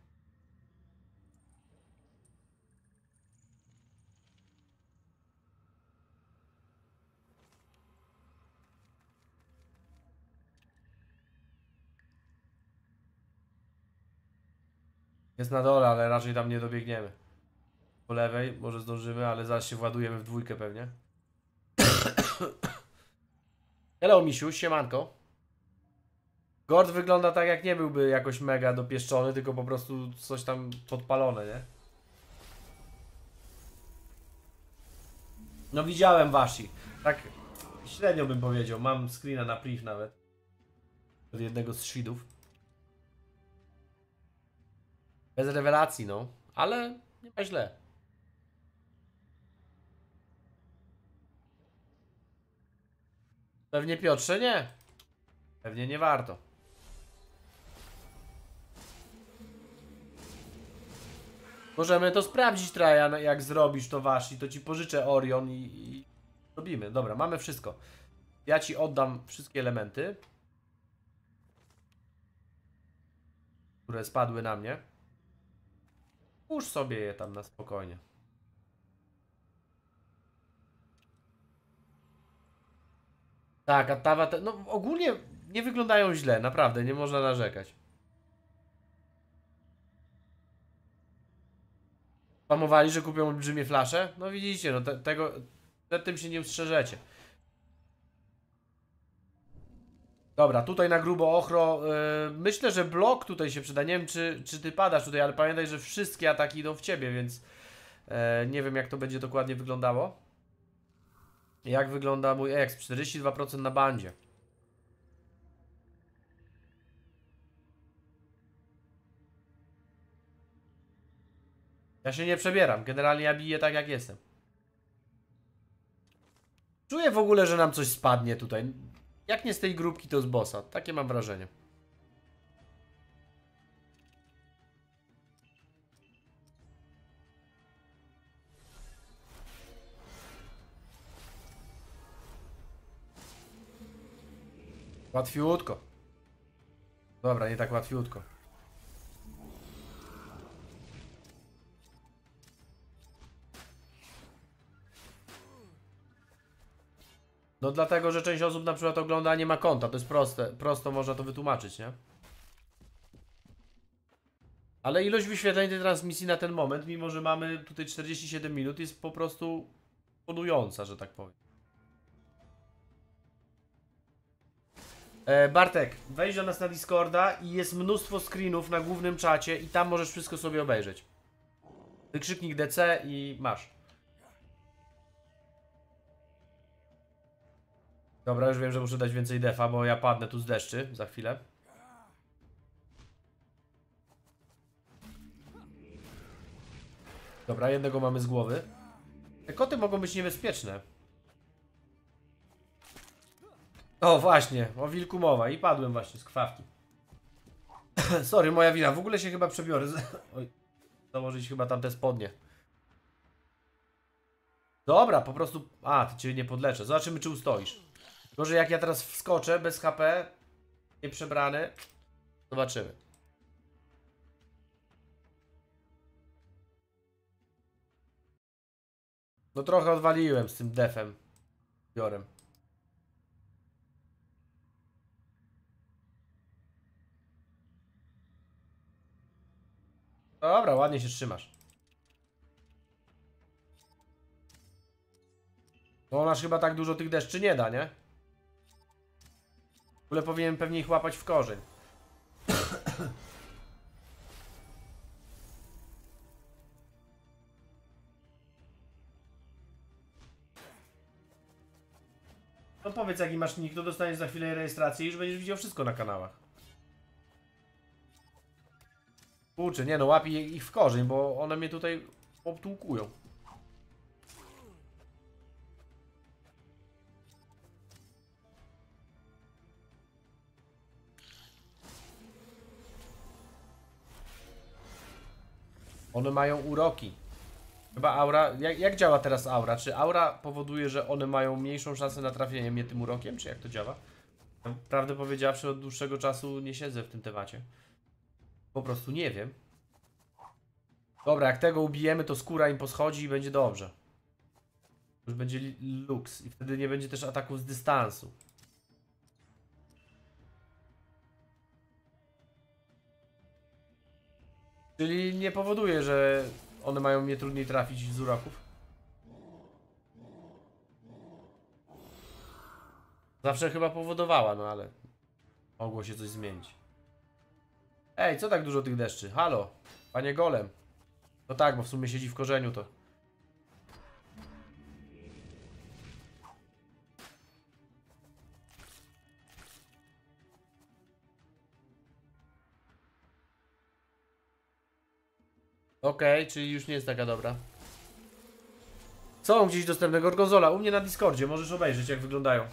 Jest na dole, ale raczej tam nie dobiegniemy. Po lewej może zdążymy, ale zaraz się władujemy w dwójkę pewnie. Hello misiu, siemanko. Gord wygląda tak jak nie byłby jakoś mega dopieszczony, tylko po prostu coś tam podpalone, nie? No widziałem wasi. Tak średnio bym powiedział. Mam screena na priv nawet. Od jednego z świdów. Bez rewelacji, no. Ale nie ma źle. Pewnie Piotrze nie. Pewnie nie warto. Możemy to sprawdzić, Trajan, jak zrobisz to wasz i to ci pożyczę Orion i, i robimy. Dobra, mamy wszystko. Ja ci oddam wszystkie elementy, które spadły na mnie. Pusz sobie je tam na spokojnie. Tak, a tawa, te, no ogólnie nie wyglądają źle, naprawdę, nie można narzekać. Spamowali, że kupią olbrzymie flasze? No widzicie, no te, tego, przed tym się nie ustrzeżecie. Dobra, tutaj na grubo ochro. Yy, myślę, że blok tutaj się przyda. Nie wiem, czy, czy ty padasz tutaj, ale pamiętaj, że wszystkie ataki idą w ciebie, więc yy, nie wiem, jak to będzie dokładnie wyglądało. Jak wygląda mój X? 42% na bandzie. Ja się nie przebieram. Generalnie ja biję tak, jak jestem. Czuję w ogóle, że nam coś spadnie tutaj. Jak nie z tej grupki, to z bossa. Takie mam wrażenie. Łatwiutko. Dobra, nie tak łatwiutko. No dlatego, że część osób na przykład ogląda, a nie ma konta. To jest proste. Prosto można to wytłumaczyć, nie? Ale ilość wyświetleń tej transmisji na ten moment, mimo że mamy tutaj 47 minut, jest po prostu imponująca, że tak powiem. E, Bartek, wejdź do nas na Discorda i jest mnóstwo screenów na głównym czacie i tam możesz wszystko sobie obejrzeć. Wykrzyknik DC i masz. Dobra, już wiem, że muszę dać więcej defa, bo ja padnę tu z deszczy za chwilę. Dobra, jednego mamy z głowy. Te koty mogą być niebezpieczne. O, właśnie, o wilku mowa i padłem właśnie z krwawki. Sorry, moja wina. W ogóle się chyba przebiorę. Oj, założyć chyba tamte spodnie. Dobra, po prostu... A, ty cię nie podleczę. Zobaczymy, czy ustoisz. Może jak ja teraz wskoczę bez HP, nie przebrany, zobaczymy. No trochę odwaliłem z tym defem. Biorem. Dobra, ładnie się trzymasz. No ona chyba tak dużo tych deszczy nie da, nie? W ogóle powinien pewnie ich łapać w korzeń. No powiedz jaki masz nick, to dostaniesz za chwilę rejestrację i już będziesz widział wszystko na kanałach. Kurczę, nie no, łapię ich w korzeń, bo one mnie tutaj obtłukują. One mają uroki. Chyba aura. Jak, jak działa teraz aura? Czy aura powoduje, że one mają mniejszą szansę na trafienie mnie tym urokiem? Czy jak to działa? Prawdę powiedziawszy, od dłuższego czasu nie siedzę w tym temacie. Po prostu nie wiem. Dobra, jak tego ubijemy, to skóra im poschodzi i będzie dobrze. Już będzie luks i wtedy nie będzie też ataków z dystansu. Czyli nie powoduje, że one mają mnie trudniej trafić z uroków. Zawsze chyba powodowała, no ale mogło się coś zmienić. Ej, co tak dużo tych deszczy? Halo, panie golem. No tak, bo w sumie siedzi w korzeniu to. Okej, czyli już nie jest taka dobra. Są gdzieś dostępne Gorgonzola, u mnie na Discordzie, możesz obejrzeć jak wyglądają.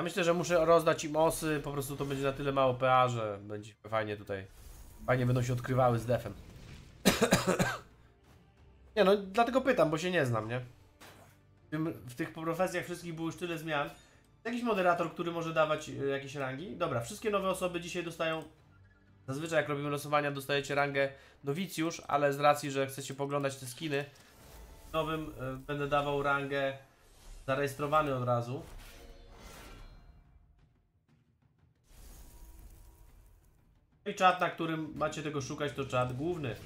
Ja myślę, że muszę rozdać im osy, po prostu to będzie na tyle mało PA, że będzie fajnie tutaj. Fajnie będą się odkrywały z defem. nie no, dlatego pytam, bo się nie znam, nie? W, tym, w tych profesjach wszystkich było już tyle zmian. Jakiś moderator, który może dawać y, jakieś rangi? Dobra, wszystkie nowe osoby dzisiaj dostają. Zazwyczaj jak robimy losowania, dostajecie rangę nowicjusz, ale z racji, że chcecie poglądać te skiny, nowym y, będę dawał rangę zarejestrowany od razu. I czat, na którym macie tego szukać, to czat główny.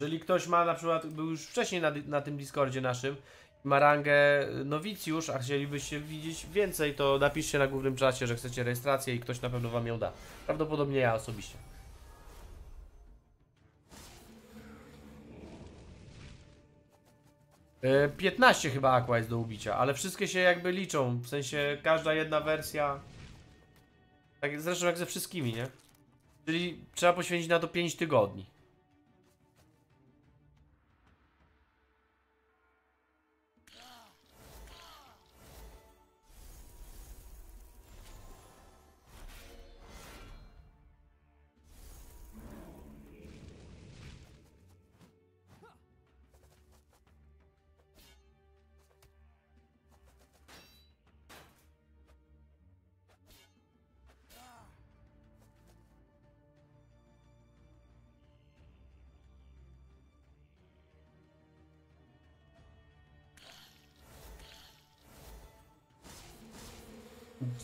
Jeżeli ktoś ma na przykład, był już wcześniej na, na tym Discordzie naszym, ma rangę nowicjusz, a chcielibyście widzieć więcej, to napiszcie na głównym czacie, że chcecie rejestrację i ktoś na pewno wam ją da. Prawdopodobnie ja osobiście. 15 chyba aqua jest do ubicia, ale wszystkie się jakby liczą, w sensie każda jedna wersja. Tak zresztą jak ze wszystkimi, nie? Czyli trzeba poświęcić na to 5 tygodni.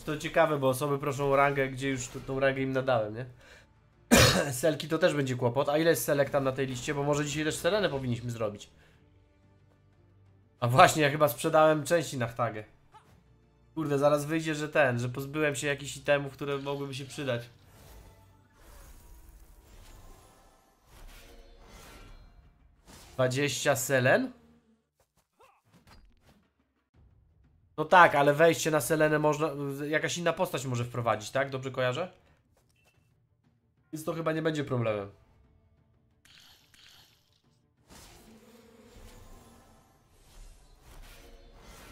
To ciekawe, bo osoby proszą o rangę, gdzie już tą rangę im nadałem, nie? Selki to też będzie kłopot. A ile jest selek tam na tej liście? Bo może dzisiaj też selenę powinniśmy zrobić. A właśnie, ja chyba sprzedałem części na chtagę. Kurde, zaraz wyjdzie, że ten, że pozbyłem się jakichś itemów, które mogłyby się przydać. Dwadzieścia selen? No tak, ale wejście na Selenę można. Jakaś inna postać może wprowadzić, tak? Dobrze kojarzę? Więc to chyba nie będzie problemem.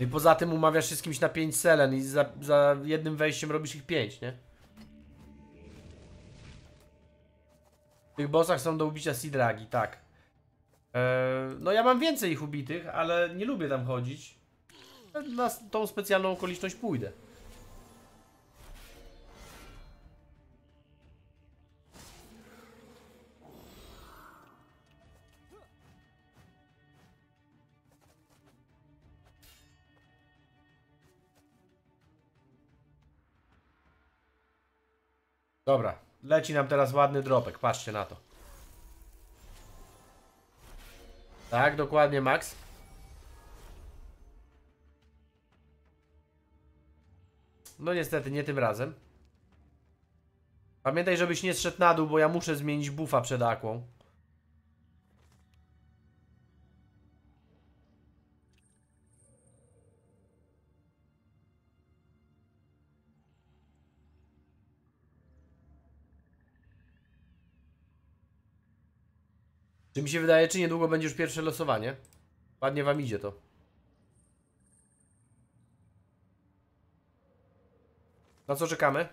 I poza tym umawiasz się z kimś na 5 selen i za, za jednym wejściem robisz ich 5, nie? W tych bossach są do ubicia Sidragi, tak. Eee, no ja mam więcej ich ubitych, ale nie lubię tam chodzić na tą specjalną okoliczność pójdę. Dobra, leci nam teraz ładny dropek, patrzcie na to. Tak, dokładnie, Max. No niestety, nie tym razem. Pamiętaj, żebyś nie zszedł na dół, bo ja muszę zmienić buffa przed akłą. Czy mi się wydaje, czy niedługo będzie już pierwsze losowanie? Ładnie wam idzie to. Na co czekamy?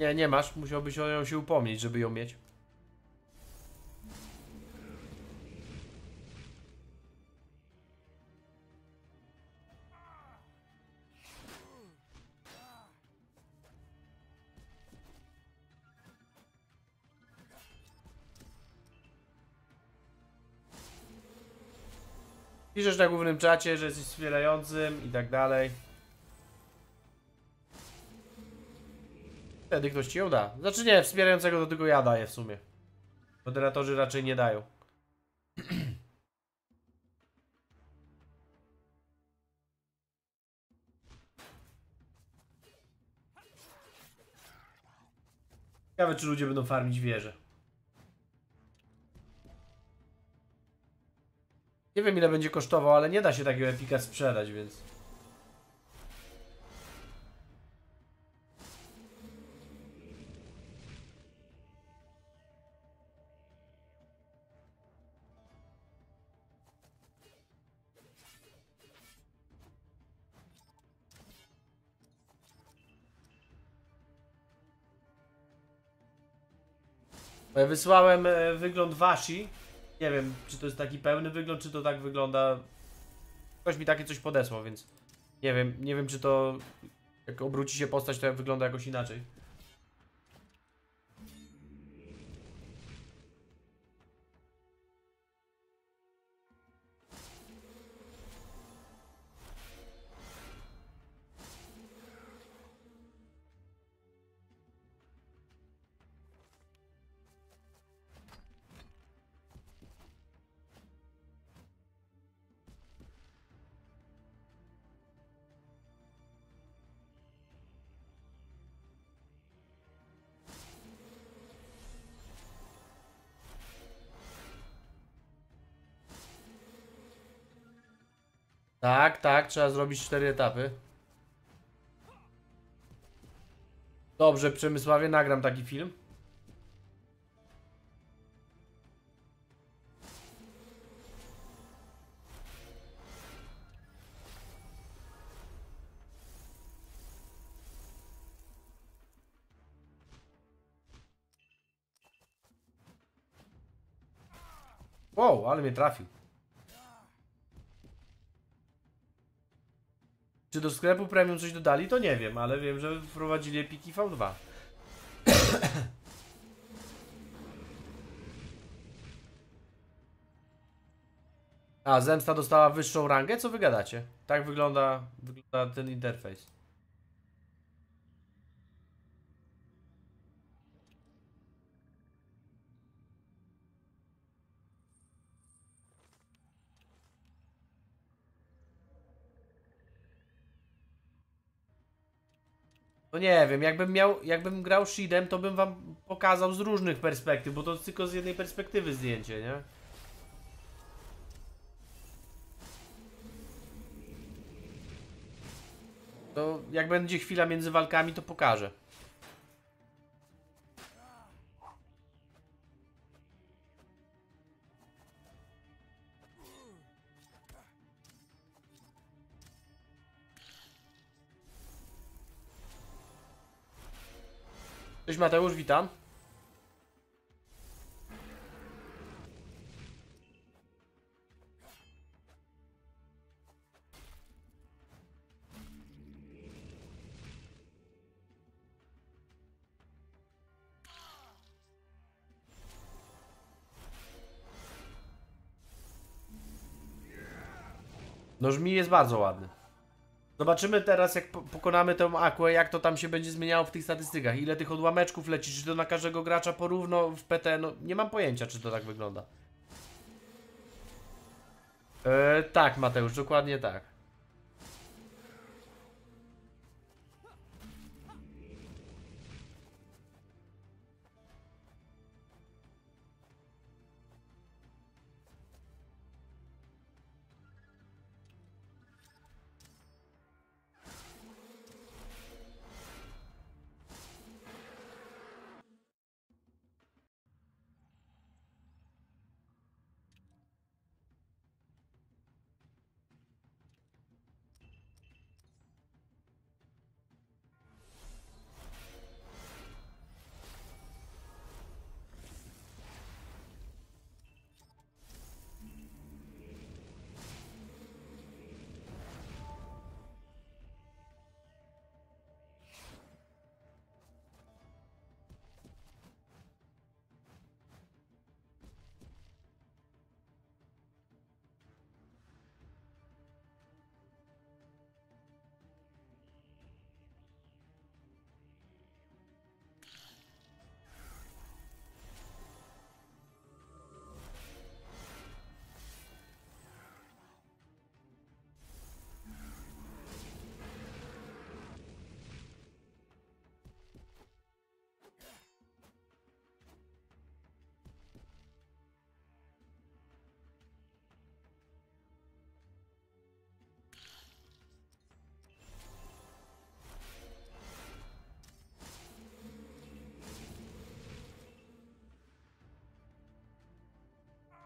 Nie, nie masz. Musiałbyś o nią się upomnieć, żeby ją mieć. Piszesz na głównym czacie, że jesteś wspierającym i tak dalej. Wtedy ktoś ci ją da. Znaczy nie, wspierającego do tego ja daję w sumie. Moderatorzy raczej nie dają. Ciekawe, czy ludzie będą farmić wieże. Nie wiem ile będzie kosztował, ale nie da się takiego epika sprzedać, więc... E, Wysłałem e, wygląd Washi. Nie wiem, czy to jest taki pełny wygląd, czy to tak wygląda. Ktoś mi takie coś podesłał, więc nie wiem, nie wiem czy to Jak obróci się postać, to wygląda jakoś inaczej. Tak, trzeba zrobić cztery etapy. Dobrze, Przemysławie, nagram taki film. Wow, ale mnie trafił. Czy do sklepu premium coś dodali, to nie wiem, ale wiem, że wprowadzili Epiki V2. A, Zemsta dostała wyższą rangę? Co wy gadacie? Tak wygląda, wygląda ten interfejs. No nie wiem, jakbym miał, jakbym grał Shidem, to bym wam pokazał z różnych perspektyw, bo to tylko z jednej perspektywy zdjęcie, nie? To jak będzie chwila między walkami, to pokażę. Cześć Mateusz, witam. No żmi jest bardzo ładny. Zobaczymy teraz, jak po- pokonamy tę Aquę, jak to tam się będzie zmieniało w tych statystykach. Ile tych odłameczków leci, czy to na każdego gracza porówno w PT, no nie mam pojęcia, czy to tak wygląda. E, tak, Mateusz, dokładnie tak.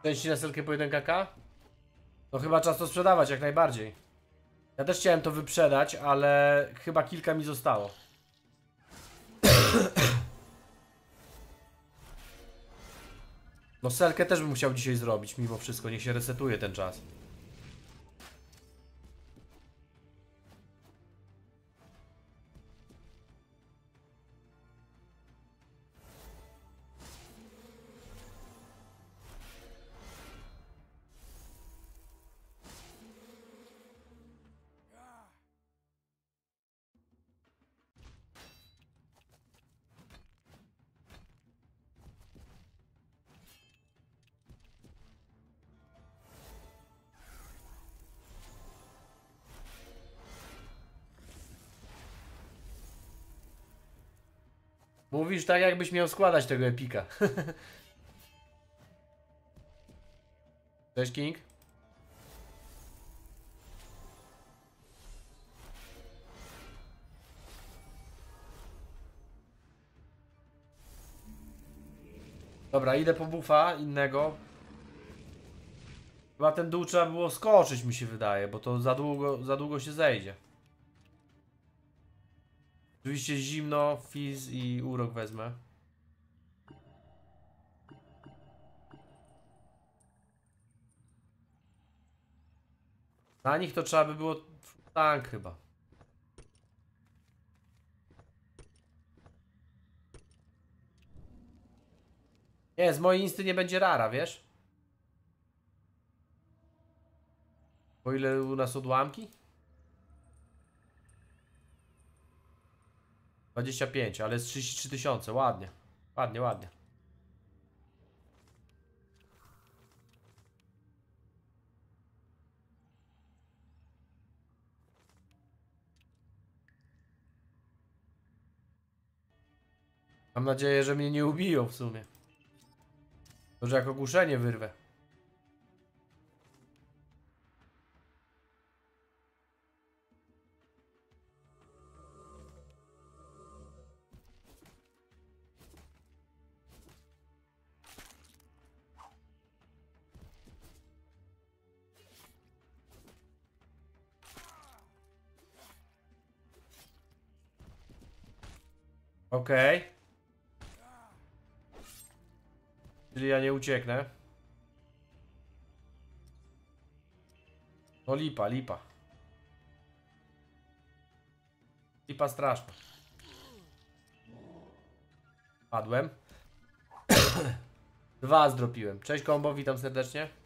Części na selkę po 1kk? No chyba czas to sprzedawać, jak najbardziej. Ja też chciałem to wyprzedać, ale chyba kilka mi zostało. No selkę też bym chciał dzisiaj zrobić, mimo wszystko, niech się resetuje ten czas. Mówisz tak, jakbyś miał składać tego epika. Cześć King. Dobra, idę po bufa innego. Chyba ten dół trzeba było skoczyć, mi się wydaje, bo to za długo, za długo się zejdzie. Oczywiście zimno, Fizz i urok wezmę. Na nich to trzeba by było tank chyba. Nie, z mojej insty nie będzie rara, wiesz? O ile u nas odłamki? 25, ale jest 33 tysiące, ładnie. Ładnie, ładnie. Mam nadzieję, że mnie nie ubiją w sumie. Może jak ogłuszenie wyrwę. Okej. Czyli ja nie ucieknę. No lipa, lipa. Lipa straszna. Padłem. Dwa zdropiłem. Cześć kombo, witam serdecznie.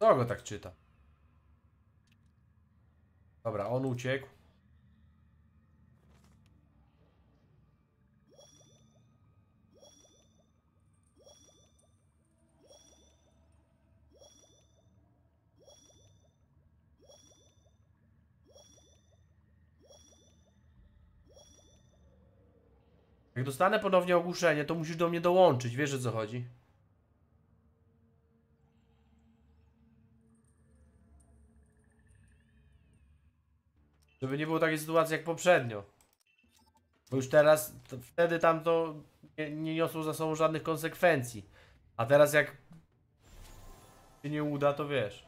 Kto go tak czyta? Dobra, on uciekł. Jak dostanę ponownie ogłuszenie, to musisz do mnie dołączyć, wiesz o co chodzi? Żeby nie było takiej sytuacji jak poprzednio. Bo już teraz, wtedy tam to nie, nie niosło za sobą żadnych konsekwencji. A teraz jak się nie uda, to wiesz.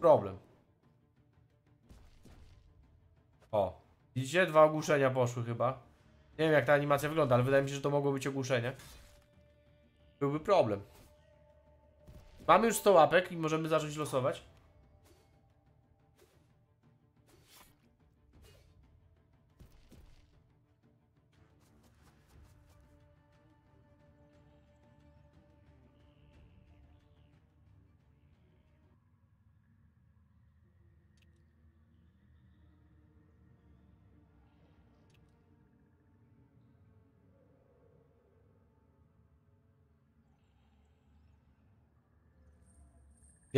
Problem. O. Widzicie? Dwa ogłuszenia poszły chyba. Nie wiem jak ta animacja wygląda, ale wydaje mi się, że to mogło być ogłuszenie. Byłby problem. Mamy już 100 łapek i możemy zacząć losować.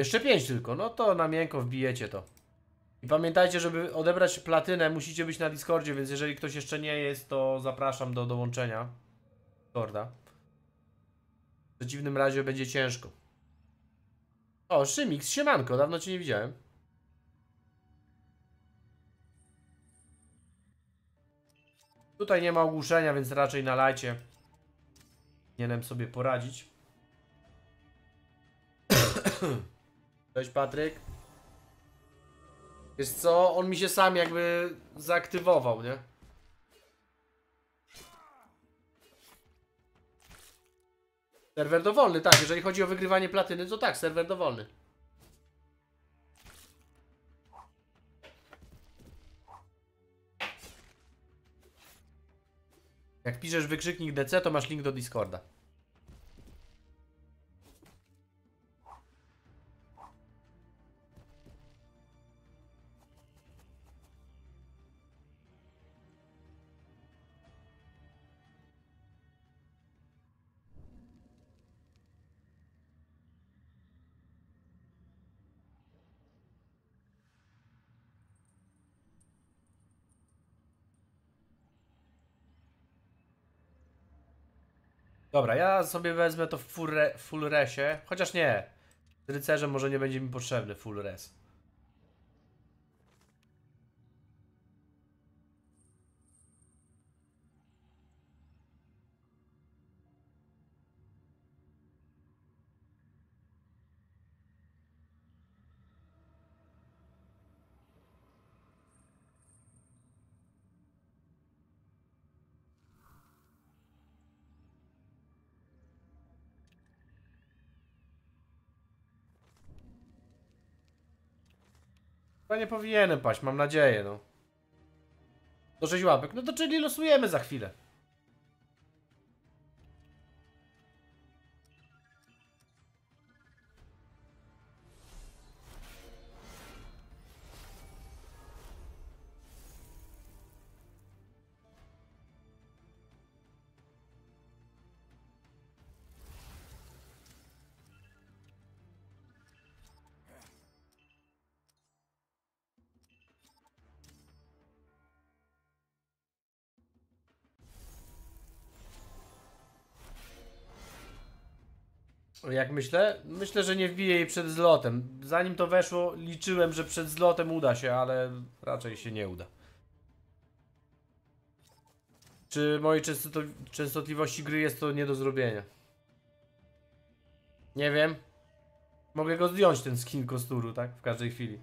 Jeszcze 5 tylko, no to na miękko wbijecie to. I pamiętajcie, żeby odebrać platynę, musicie być na Discordzie, więc jeżeli ktoś jeszcze nie jest, to zapraszam do dołączenia Discorda. W przeciwnym razie będzie ciężko. O, Szymix, siemanko, dawno cię nie widziałem. Tutaj nie ma ogłuszenia, więc raczej na lajcie powinienem sobie poradzić. Cześć Patryk. Wiesz co, on mi się sam jakby zaaktywował, nie? Serwer dowolny, tak. Jeżeli chodzi o wygrywanie platyny, to tak, serwer dowolny. Jak piszesz wykrzyknik DC, to masz link do Discorda. Dobra, ja sobie wezmę to w full, re, full resie. Chociaż nie. Z rycerzem może nie będzie mi potrzebny full res. Nie powinienem paść, mam nadzieję, no. Do 6 łapek. No to czyli losujemy za chwilę. Jak myślę? Myślę, że nie wbiję jej przed zlotem. Zanim to weszło, liczyłem, że przed zlotem uda się, ale raczej się nie uda. Czy mojej częstotliwości gry jest to nie do zrobienia? Nie wiem. Mogę go zdjąć, ten skin kosturu, tak? W każdej chwili.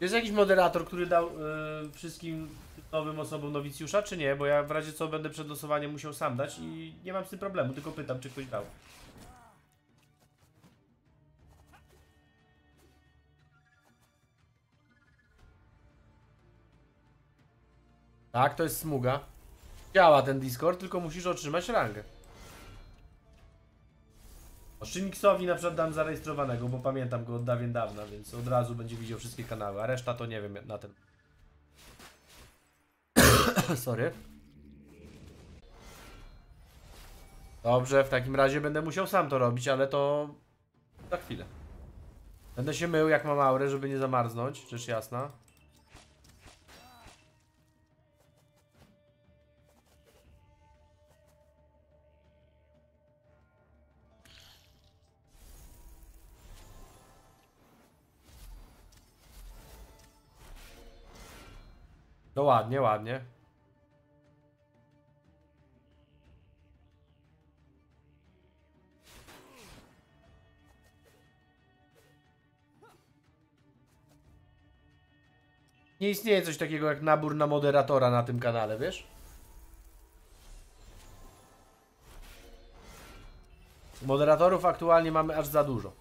Jest jakiś moderator, który dał y, wszystkim nowym osobom nowicjusza, czy nie? Bo ja w razie co będę przed losowaniem musiał sam dać i nie mam z tym problemu, tylko pytam, czy ktoś dał. Tak, to jest smuga. Działa ten Discord, tylko musisz otrzymać rangę. O Szymiksowi na przykład dam zarejestrowanego, bo pamiętam go od dawien dawna, więc od razu będzie widział wszystkie kanały, a reszta to nie wiem na ten. Sorry. Dobrze, w takim razie będę musiał sam to robić, ale to za chwilę. Będę się mył jak mam aurę, żeby nie zamarznąć, rzecz jasna. No ładnie, ładnie. Nie istnieje coś takiego jak nabór na moderatora na tym kanale, wiesz? Moderatorów aktualnie mamy aż za dużo.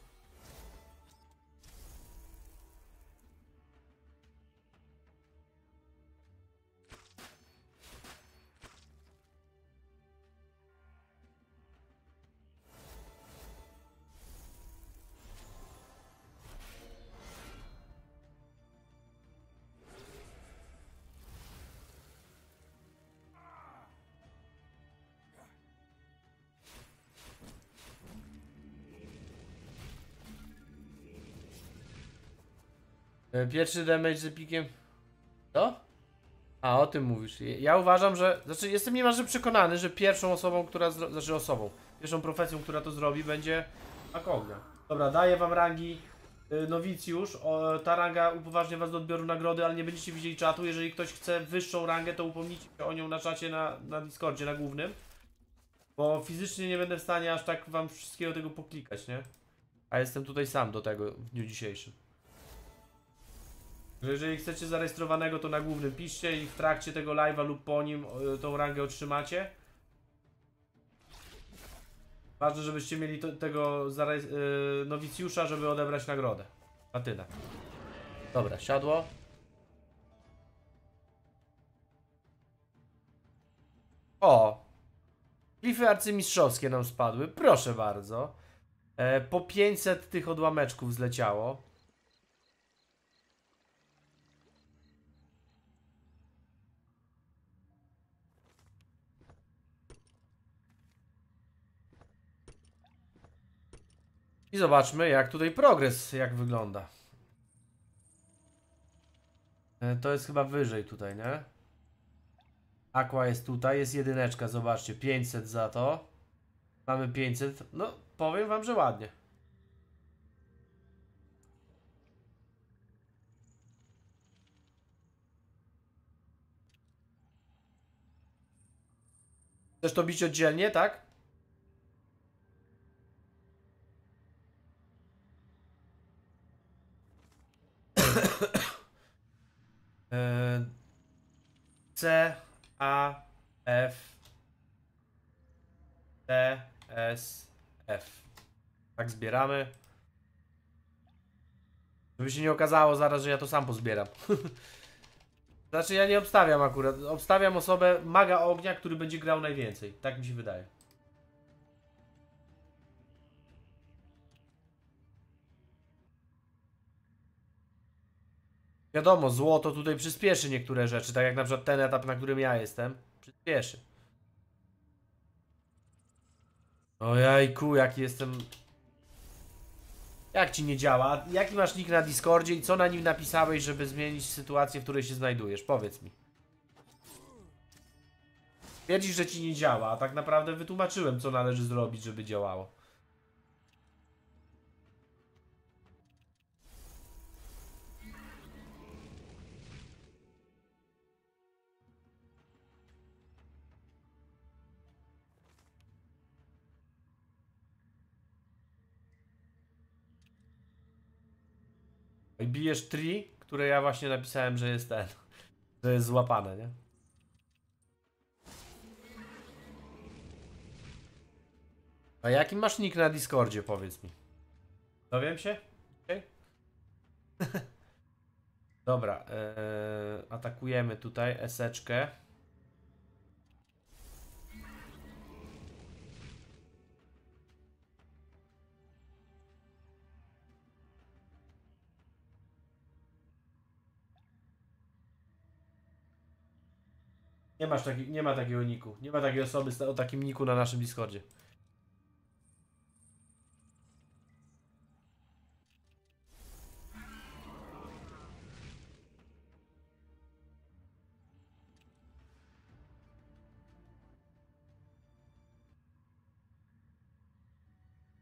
Pierwszy damage z epikiem. Co? A, o tym mówisz. Ja- uważam, że. Znaczy, jestem niemalże przekonany, że pierwszą osobą, która. Zro... Znaczy, osobą. Pierwszą profesją, która to zrobi, będzie Akognia. Dobra, daję wam rangi y, nowicjusz. O, ta ranga upoważnia was do odbioru nagrody, ale nie będziecie widzieli czatu. Jeżeli ktoś chce wyższą rangę, to upomnijcie się o nią na czacie na, na Discordzie, na głównym. Bo fizycznie nie będę w stanie aż tak wam wszystkiego tego poklikać, nie? A jestem tutaj sam do tego w dniu dzisiejszym. Że jeżeli chcecie zarejestrowanego, to na głównym piszcie i w trakcie tego live'a lub po nim y, tą rangę otrzymacie. Ważne, żebyście mieli to, tego y, nowicjusza, żeby odebrać nagrodę. Tyle. Dobra, siadło. O! Klify arcymistrzowskie nam spadły, proszę bardzo. E, po 500 tych odłameczków zleciało. I zobaczmy, jak tutaj progres, jak wygląda. E, To jest chyba wyżej tutaj, nie? Aqua jest tutaj, jest jedyneczka, zobaczcie, 500 za to. Mamy 500, no powiem wam, że ładnie. Chcesz to bić oddzielnie, tak? C, A, F, T, S, F. Tak zbieramy. Żeby się nie okazało zaraz, że ja to sam pozbieram. znaczy ja nie obstawiam akurat. Obstawiam osobę maga ognia, który będzie grał najwięcej. Tak mi się wydaje. Wiadomo, złoto tutaj przyspieszy niektóre rzeczy, tak jak na przykład ten etap, na którym ja jestem. Przyspieszy. Ojejku, jaki jestem... Jak ci nie działa? Jaki masz nick na Discordzie i co na nim napisałeś, żeby zmienić sytuację, w której się znajdujesz? Powiedz mi. Twierdzisz, że ci nie działa, a tak naprawdę wytłumaczyłem, co należy zrobić, żeby działało. Bijesz tree, które ja właśnie napisałem, że jest ten, że jest złapane, nie? A jaki masz nick na Discordzie, powiedz mi? Dowiem się? Okej. Dobra, eee, atakujemy tutaj eseczkę. Nie masz taki, nie ma takiego niku. Nie ma takiej osoby o takim niku na naszym Discordzie.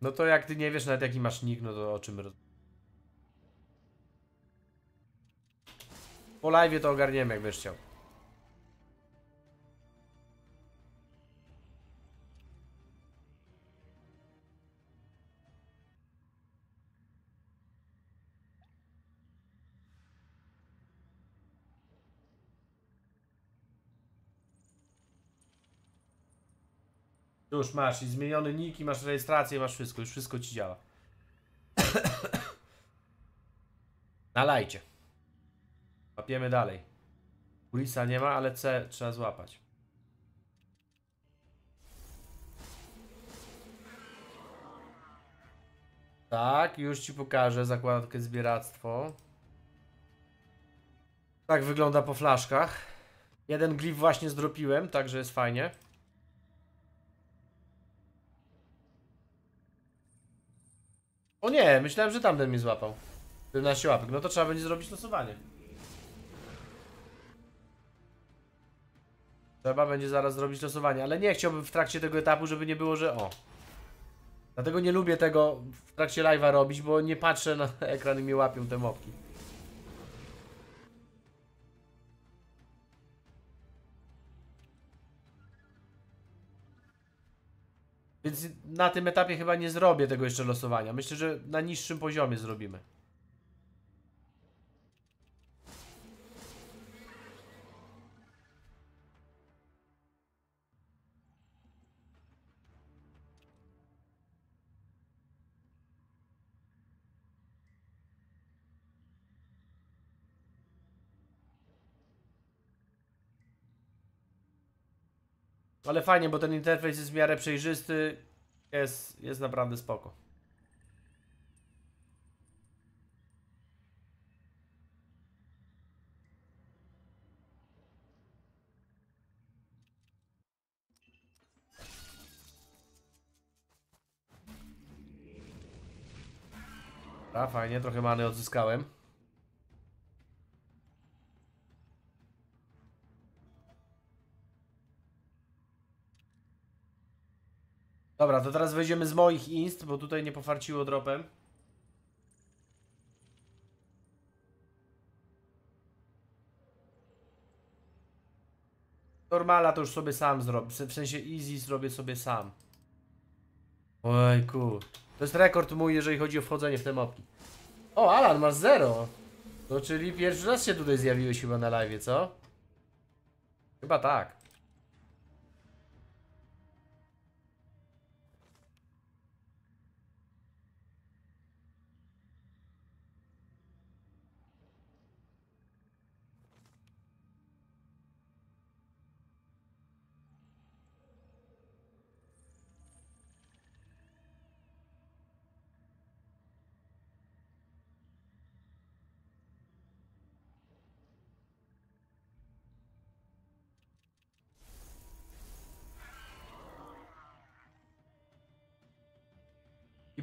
No to jak ty nie wiesz nawet jaki masz nick, no to o czym roz... Po live to ogarniemy jak będziesz chciał. Już masz i zmieniony nick i masz rejestrację, masz wszystko, już wszystko ci działa. Nalajcie. Łapiemy dalej. Ulisa nie ma, ale C trzeba złapać. Tak, już ci pokażę zakładkę zbieractwo. Tak wygląda po flaszkach. Jeden glif właśnie zdropiłem, także jest fajnie. O nie, myślałem, że tamten mnie złapał. 17 łapek. No to trzeba będzie zrobić losowanie. Trzeba będzie zaraz zrobić losowanie, ale nie chciałbym w trakcie tego etapu, żeby nie było, że o. Dlatego nie lubię tego w trakcie live'a robić, bo nie patrzę na ekran i mnie łapią te mopki. Więc na tym etapie chyba nie zrobię tego jeszcze losowania. Myślę, że na niższym poziomie zrobimy. Ale fajnie, bo ten interfejs jest w miarę przejrzysty. Jest, jest naprawdę spoko. A fajnie, trochę many odzyskałem. Dobra, to teraz wejdziemy z moich inst, bo tutaj nie pofarciło dropem. Normala to już sobie sam zrobię, w sensie easy zrobię sobie sam. Ojku. To jest rekord mój, jeżeli chodzi o wchodzenie w te mopki. O, Alan, masz zero. To czyli pierwszy raz się tutaj zjawiłeś chyba na live, co? Chyba tak.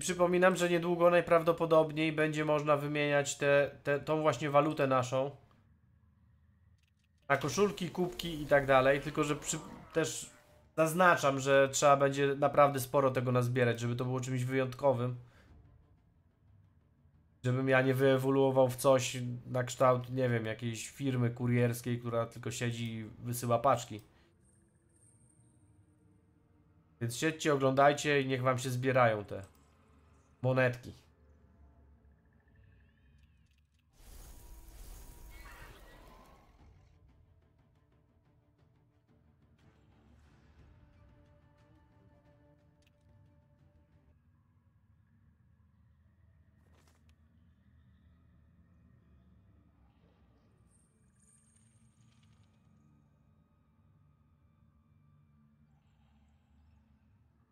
Przypominam, że niedługo najprawdopodobniej będzie można wymieniać te, te, tą właśnie walutę naszą na koszulki, kubki i tak dalej. Tylko, że przy, też zaznaczam, że trzeba będzie naprawdę sporo tego nazbierać, żeby to było czymś wyjątkowym. Żebym ja nie wyewoluował w coś na kształt, nie wiem, jakiejś firmy kurierskiej, która tylko siedzi i wysyła paczki. Więc siedźcie, oglądajcie i niech wam się zbierają te monetki.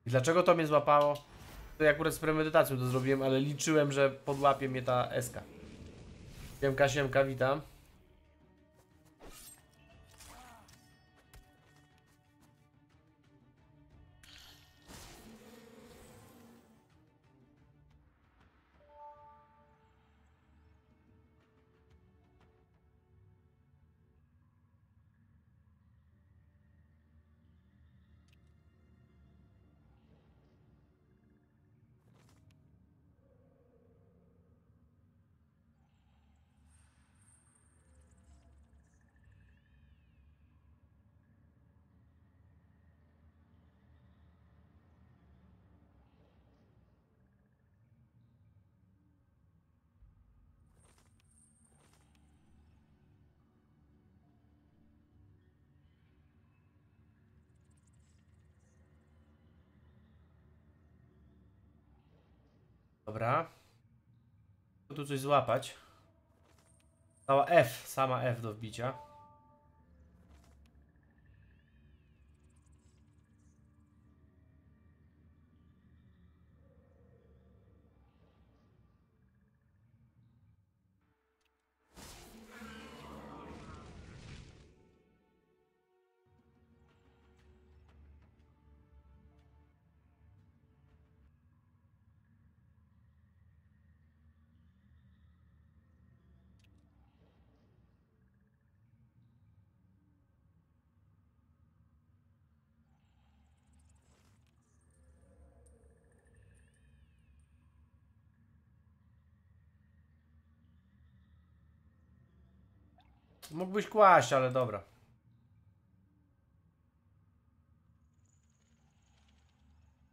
Dlaczego to mnie złapało? To akurat z premedytacją to zrobiłem, ale liczyłem, że podłapie mnie ta SK. Siemka, siemka, witam. Dobra. Tu coś złapać. Cała F, sama F do wbicia. Mógłbyś kłaść, ale dobra.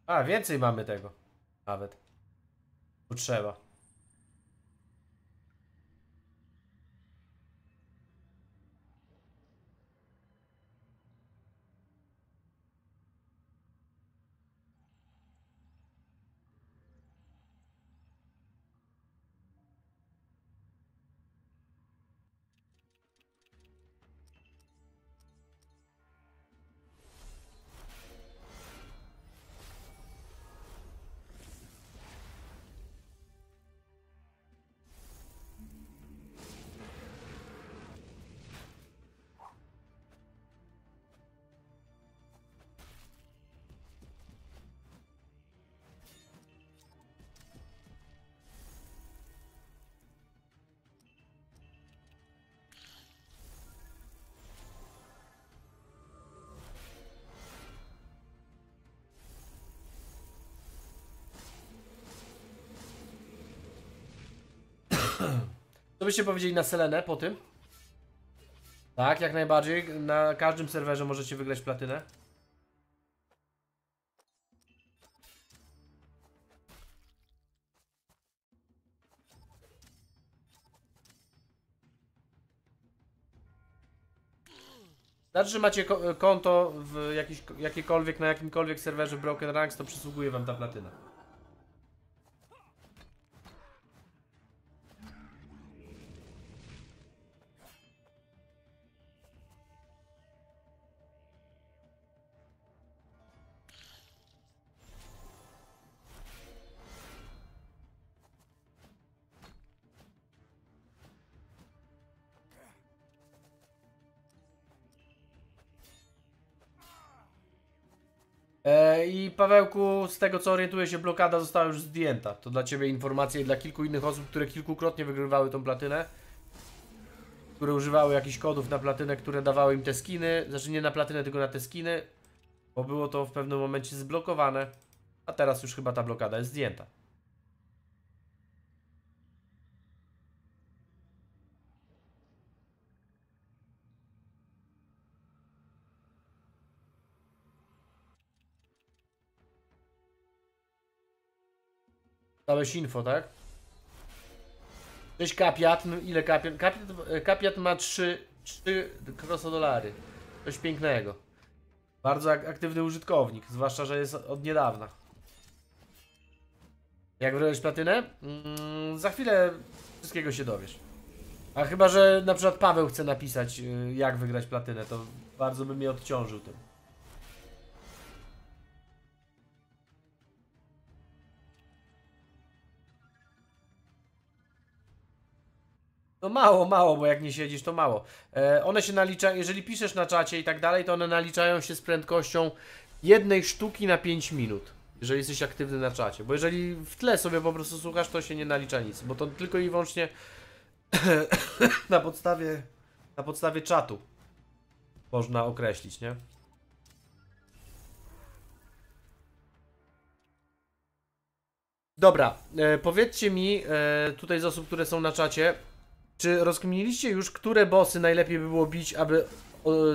A, więcej mamy tego. Nawet. Potrzeba. Co byście powiedzieli na Selenę po tym? Tak, jak najbardziej. Na każdym serwerze możecie wygrać platynę. Znaczy, że macie ko- konto w jakiś, jakiekolwiek, na jakimkolwiek serwerze Broken Ranks, to przysługuje wam ta platyna. Pawełku, z tego co orientuję się, blokada została już zdjęta. To dla Ciebie informacja i dla kilku innych osób, które kilkukrotnie wygrywały tą platynę. Które używały jakichś kodów na platynę, które dawały im te skiny. Znaczy nie na platynę, tylko na te skiny. Bo było to w pewnym momencie zblokowane. A teraz już chyba ta blokada jest zdjęta. Dałeś info, tak? Cześć Kapiat, No, ile Kapiat? Kapiat, Kapiat ma 3, 3 krosodolary. Coś pięknego. Bardzo ak aktywny użytkownik, zwłaszcza, że jest od niedawna. Jak wygrałeś platynę? Mm, za chwilę wszystkiego się dowiesz. A chyba, że na przykład Paweł chce napisać, y, jak wygrać platynę, to bardzo by mnie odciążył tym. No mało, mało, bo jak nie siedzisz, to mało. E, one się naliczają, jeżeli piszesz na czacie i tak dalej, to one naliczają się z prędkością jednej sztuki na 5 minut. Jeżeli jesteś aktywny na czacie. Bo jeżeli w tle sobie po prostu słuchasz, to się nie nalicza nic. Bo to tylko i wyłącznie na podstawie na podstawie czatu można określić, nie? Dobra, e, powiedzcie mi e, tutaj z osób, które są na czacie, czy rozkminiliście już, które bossy najlepiej by było bić, aby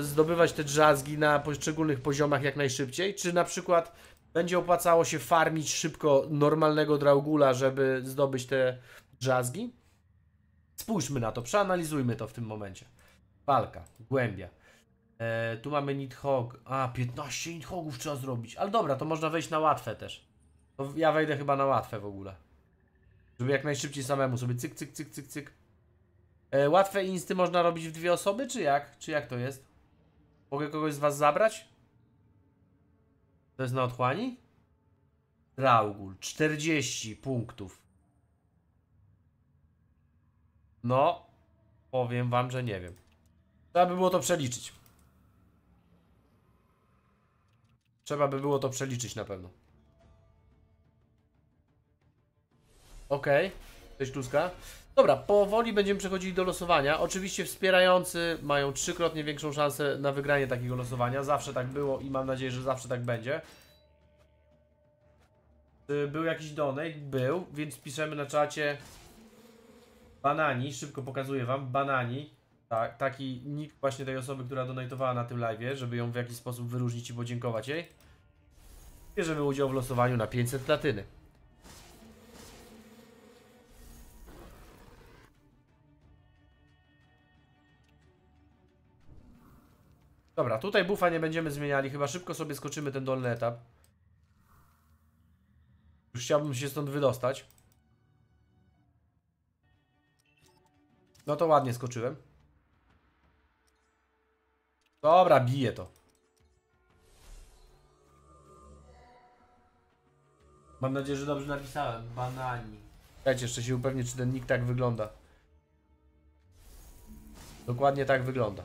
zdobywać te drzazgi na poszczególnych poziomach jak najszybciej? Czy na przykład będzie opłacało się farmić szybko normalnego Draugula, żeby zdobyć te drzazgi? Spójrzmy na to, przeanalizujmy to w tym momencie. Walka, głębia. E, tu mamy Nidhogg. A, 15 Nidhoggów trzeba zrobić. Ale dobra, to można wejść na łatwe też. To ja wejdę chyba na łatwe w ogóle. Żeby jak najszybciej samemu sobie cyk, cyk, cyk, cyk, cyk. E, łatwe insty można robić w dwie osoby, czy jak? Czy jak to jest? Mogę kogoś z was zabrać? To jest na otchłani? Raugul, 40 punktów. No, powiem wam, że nie wiem. Trzeba by było to przeliczyć. Trzeba by było to przeliczyć na pewno. Okej. Cześć Kluska. Dobra, powoli będziemy przechodzili do losowania. Oczywiście wspierający mają trzykrotnie większą szansę na wygranie takiego losowania. Zawsze tak było i mam nadzieję, że zawsze tak będzie. Czy Był jakiś donate? Był, więc piszemy na czacie Banani, szybko pokazuję wam, Banani, Tak, taki nick właśnie tej osoby, która donatowała na tym live'ie, żeby ją w jakiś sposób wyróżnić i podziękować jej. Bierzemy udział w losowaniu na 500 platyny. Dobra, tutaj bufa nie będziemy zmieniali, chyba szybko sobie skoczymy ten dolny etap. Już chciałbym się stąd wydostać. No to ładnie skoczyłem. Dobra, biję to. Mam nadzieję, że dobrze napisałem. Banani. Dajcie jeszcze się upewnić, czy ten nick tak wygląda. Dokładnie tak wygląda.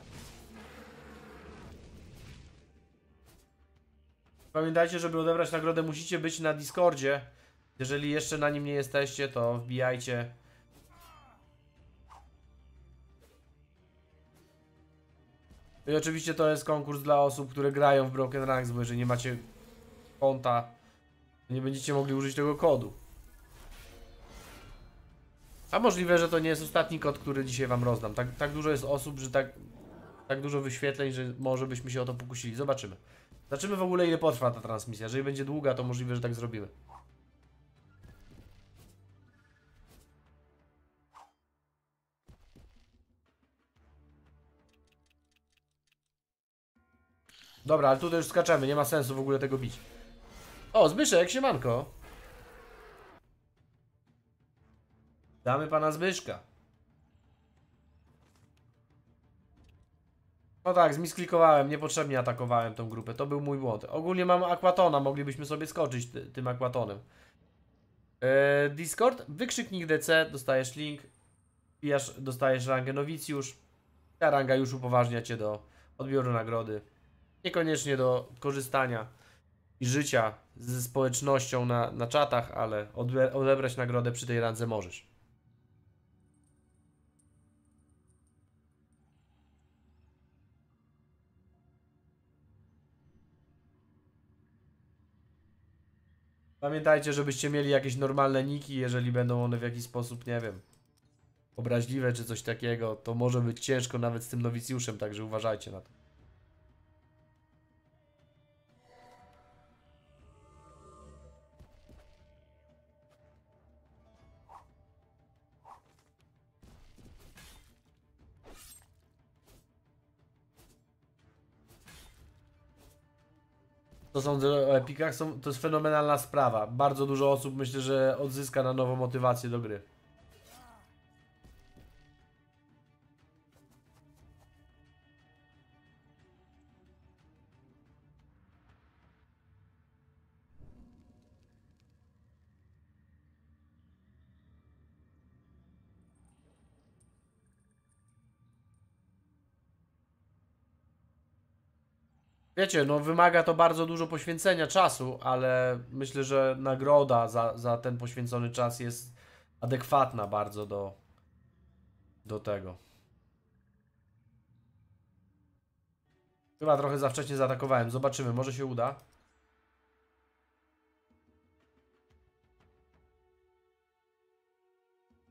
Pamiętajcie, żeby odebrać nagrodę musicie być na Discordzie. Jeżeli jeszcze na nim nie jesteście, to wbijajcie. I oczywiście to jest konkurs dla osób, które grają w Broken Ranks, bo jeżeli nie macie konta, nie będziecie mogli użyć tego kodu. A możliwe, że to nie jest ostatni kod, który dzisiaj wam rozdam. Tak, tak dużo jest osób, że tak, tak dużo wyświetleń, że może byśmy się o to pokusili. Zobaczymy. Zobaczymy w ogóle ile potrwa ta transmisja. Jeżeli będzie długa, to możliwe, że tak zrobimy. Dobra, ale tutaj już skaczemy, nie ma sensu w ogóle tego bić. O, Zbyszek, siemanko. Damy pana Zbyszka. No tak, zmisklikowałem, niepotrzebnie atakowałem tą grupę, to był mój błąd. Ogólnie mam Aquatona, moglibyśmy sobie skoczyć ty, tym Aquatonem. Eee, Discord, wykrzyknik DC, dostajesz link, wbijasz, dostajesz rangę nowicjusz. Ta ranga już upoważnia cię do odbioru nagrody. Niekoniecznie do korzystania i życia ze społecznością na, na czatach, ale odebrać nagrodę przy tej randze możesz. Pamiętajcie, żebyście mieli jakieś normalne niki, jeżeli będą one w jakiś sposób, nie wiem, obraźliwe czy coś takiego, to może być ciężko nawet z tym nowicjuszem, także uważajcie na to. To sądzę o Epikach, są, to jest fenomenalna sprawa. Bardzo dużo osób myślę, że odzyska na nowo motywację do gry. Wiecie, no wymaga to bardzo dużo poświęcenia czasu, ale myślę, że nagroda za, za ten poświęcony czas jest adekwatna bardzo do, do tego. Chyba trochę za wcześnie zaatakowałem. Zobaczymy, może się uda.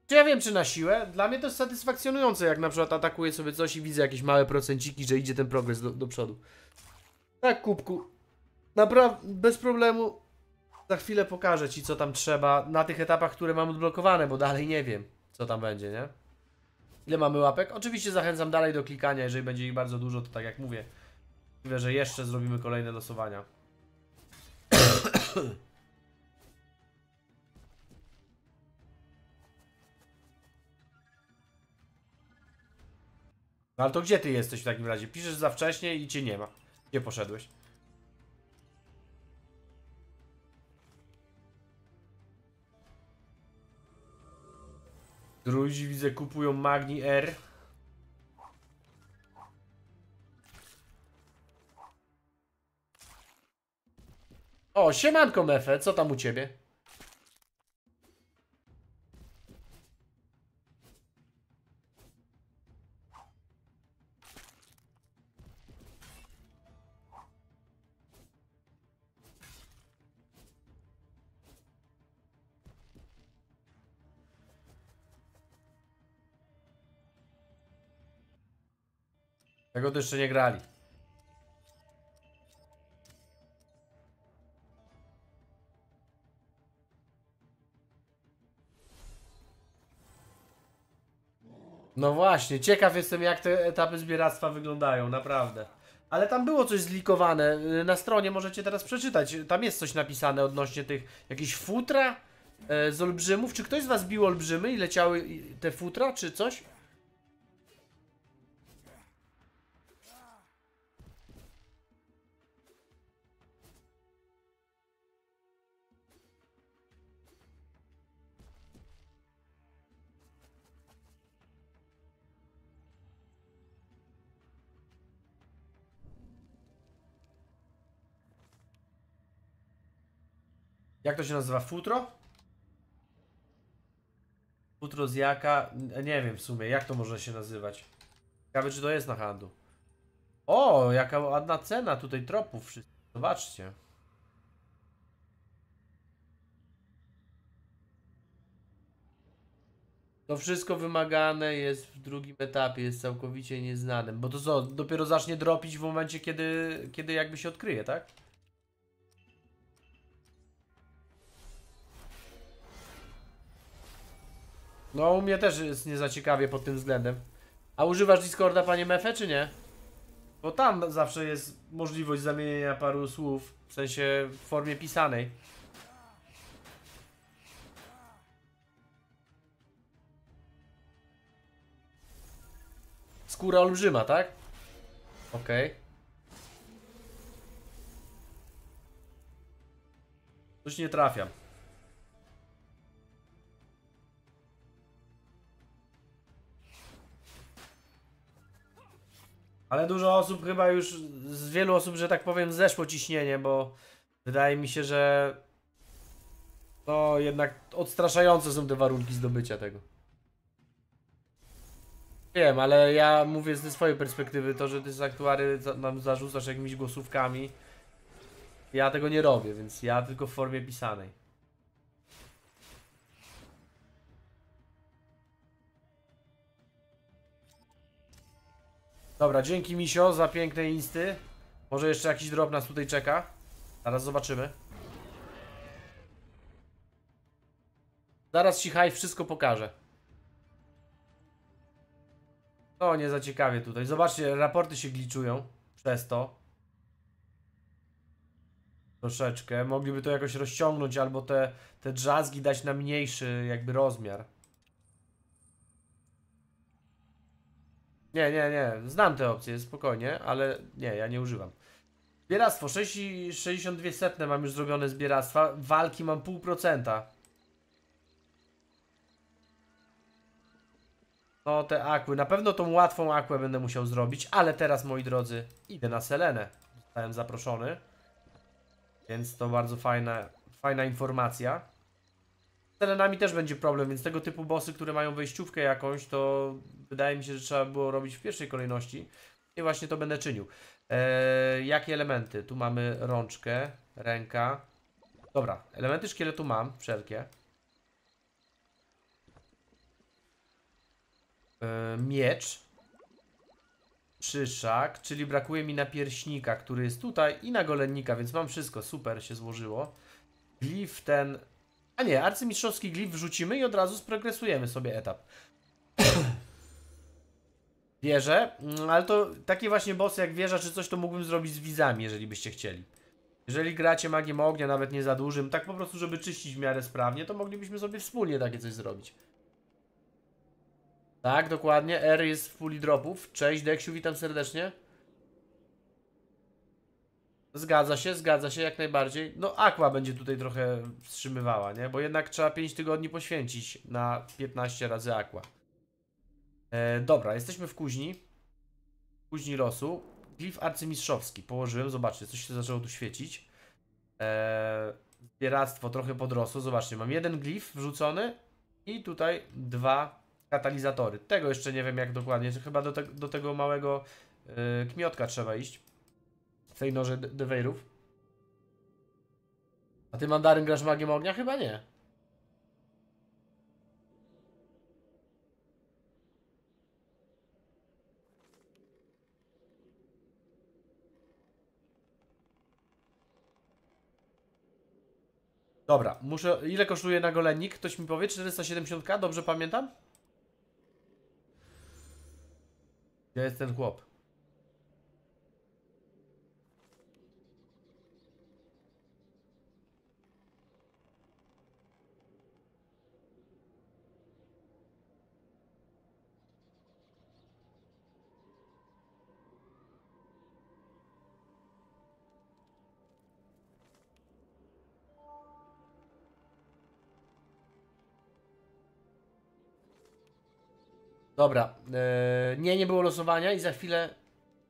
Czy ja wiem, czy na siłę? Dla mnie to jest satysfakcjonujące, jak na przykład atakuję sobie coś i widzę jakieś małe procenciki, że idzie ten progres do, do przodu. Tak, kubku. Naprawdę, bez problemu. Za chwilę pokażę ci, co tam trzeba na tych etapach, które mam odblokowane, bo dalej nie wiem, co tam będzie, nie? Ile mamy łapek? Oczywiście zachęcam dalej do klikania, jeżeli będzie ich bardzo dużo, to tak jak mówię. Możliwe, że jeszcze zrobimy kolejne losowania. No ale to gdzie ty jesteś w takim razie? Piszesz za wcześnie i cię nie ma. Gdzie poszedłeś? Druidzi widzę kupują Magni R. O, siemanko Mefe, co tam u ciebie? Tego to jeszcze nie grali. No właśnie, ciekaw jestem jak te etapy zbieractwa wyglądają, naprawdę. Ale tam było coś zlikowane, y, na stronie możecie teraz przeczytać, tam jest coś napisane odnośnie tych, jakieś futra e, z olbrzymów, czy ktoś z was bił olbrzymy i leciały te futra, czy coś? Jak to się nazywa? Futro? Futro z jaka? N- Nie wiem w sumie, jak to może się nazywać. Ciekawe, czy to jest na handlu. O, jaka ładna cena tutaj tropów. Zobaczcie. To wszystko wymagane jest w drugim etapie, jest całkowicie nieznanym. Bo to co, dopiero zacznie dropić w momencie, kiedy, kiedy jakby się odkryje, tak? No, u mnie też jest nie za ciekawie pod tym względem. A używasz Discorda, panie Mefe, czy nie? Bo tam zawsze jest możliwość zamienienia paru słów, w sensie w formie pisanej. Skóra olbrzyma, tak? Okej. Coś nie trafiam. Ale dużo osób chyba już, z wielu osób, że tak powiem, zeszło ciśnienie, bo wydaje mi się, że no jednak odstraszające są te warunki zdobycia tego. Wiem, ale ja mówię ze swojej perspektywy, to, że ty z aktuary nam zarzucasz jakimiś głosówkami, ja tego nie robię, więc ja tylko w formie pisanej. Dobra, dzięki Misio za piękne insty. Może jeszcze jakiś drop nas tutaj czeka. Zaraz zobaczymy. Zaraz ci haj wszystko pokaże. O, nie za ciekawie tutaj. Zobaczcie, raporty się gliczują przez to. Troszeczkę. Mogliby to jakoś rozciągnąć albo te, te drzazgi dać na mniejszy jakby rozmiar. Nie, nie, nie. Znam te opcje, spokojnie, ale nie, ja nie używam. Zbieractwo, 6 i 62 setne mam już zrobione zbieractwa. Walki mam 0,5%. No te akły, na pewno tą łatwą aquę będę musiał zrobić, ale teraz moi drodzy, idę na Selenę. Zostałem zaproszony. Więc to bardzo fajna, fajna informacja. Z Selenami też będzie problem, więc tego typu bossy, które mają wejściówkę jakąś, to wydaje mi się, że trzeba było robić w pierwszej kolejności. I właśnie to będę czynił. Eee, jakie elementy? Tu mamy rączkę, ręka. Dobra, elementy szkieletu mam, wszelkie. Eee, miecz. Przyszak, czyli brakuje mi napierśnika, który jest tutaj i na golennika, więc mam wszystko, super się złożyło. Glif ten... A nie, arcymistrzowski glif wrzucimy i od razu sprogresujemy sobie etap. Wieżę, mm, ale to takie właśnie bossy jak wieża czy coś to mógłbym zrobić z wizami, jeżeli byście chcieli. Jeżeli gracie magiem ognia, nawet nie za dużym, tak po prostu, żeby czyścić w miarę sprawnie, to moglibyśmy sobie wspólnie takie coś zrobić. Tak, dokładnie. R jest w puli dropów. Cześć, Deksiu, witam serdecznie. Zgadza się, zgadza się jak najbardziej. No, Aqua będzie tutaj trochę wstrzymywała, nie? Bo jednak trzeba 5 tygodni poświęcić na 15 razy Aqua. E, dobra, jesteśmy w kuźni. Kuźni losu. Glif arcymistrzowski. Położyłem, zobaczcie, coś się zaczęło tu świecić. E, zbieractwo trochę podrosło. Zobaczcie, mam jeden glif wrzucony i tutaj dwa katalizatory. Tego jeszcze nie wiem jak dokładnie. Chyba do, te, do tego małego e, kmiotka trzeba iść w tej noże Deweirów. A ty mandaryn grasz magiem ognia? Chyba nie. Dobra, muszę. Ile kosztuje na golenik? Ktoś mi powie 470, dobrze pamiętam? Gdzie jest ten chłop? Dobra. e, nie, nie było losowania i za chwilę.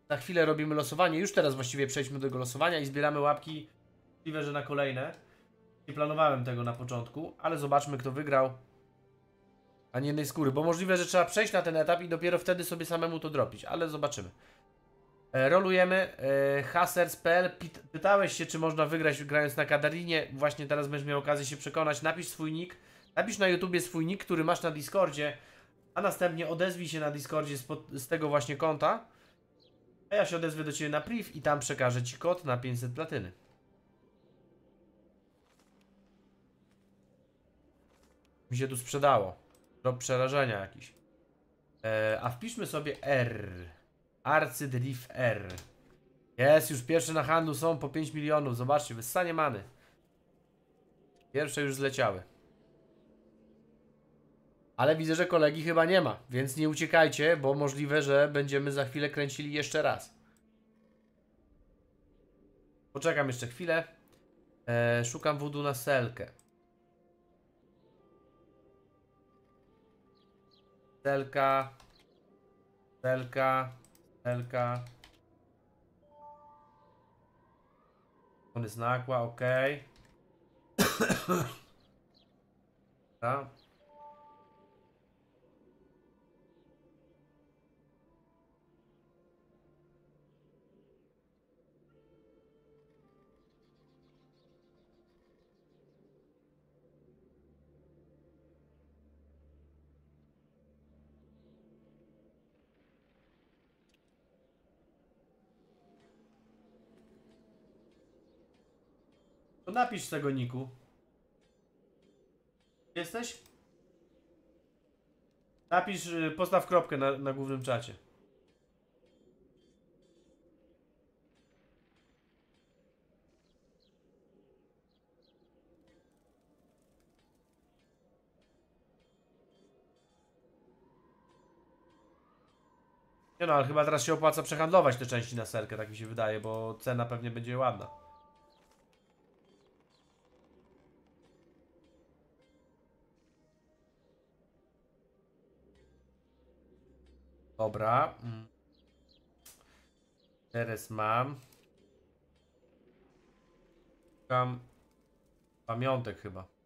Za chwilę robimy losowanie. Już teraz właściwie przejdźmy do tego losowania i zbieramy łapki. Możliwe, że na kolejne. Nie planowałem tego na początku, ale zobaczmy, kto wygrał. A nie jednej skóry, bo możliwe, że trzeba przejść na ten etap i dopiero wtedy sobie samemu to dropić, ale zobaczymy. E, rolujemy. E, Hasers.pl. Pytałeś się, czy można wygrać grając na Kadarinie. Właśnie teraz będziesz miał okazję się przekonać. Napisz swój nick. Napisz na YouTubie swój nick, który masz na Discordzie a następnie odezwij się na Discordzie z, pod- z tego właśnie konta, a ja się odezwę do Ciebie na priv i tam przekażę Ci kod na 500 platyny. Mi się tu sprzedało. Do przerażenia jakiś. E, a wpiszmy sobie R. Arcydriv R. Jest, już pierwsze na handlu są po 5 milionów. Zobaczcie, wyssanie many. Pierwsze już zleciały. Ale widzę, że kolegi chyba nie ma, więc nie uciekajcie, bo możliwe, że będziemy za chwilę kręcili jeszcze raz. Poczekam jeszcze chwilę. E, szukam wudu na selkę. Selka. Selka. Selka. On jest nagła, ok. Dobra. To napisz tego niku. Jesteś? Napisz, y, postaw kropkę na, na głównym czacie. Nie no, ale chyba teraz się opłaca przehandlować te części na serkę, tak mi się wydaje, bo cena pewnie będzie ładna. Dobra. mm. Teraz mam. Szukam pamiątek chyba.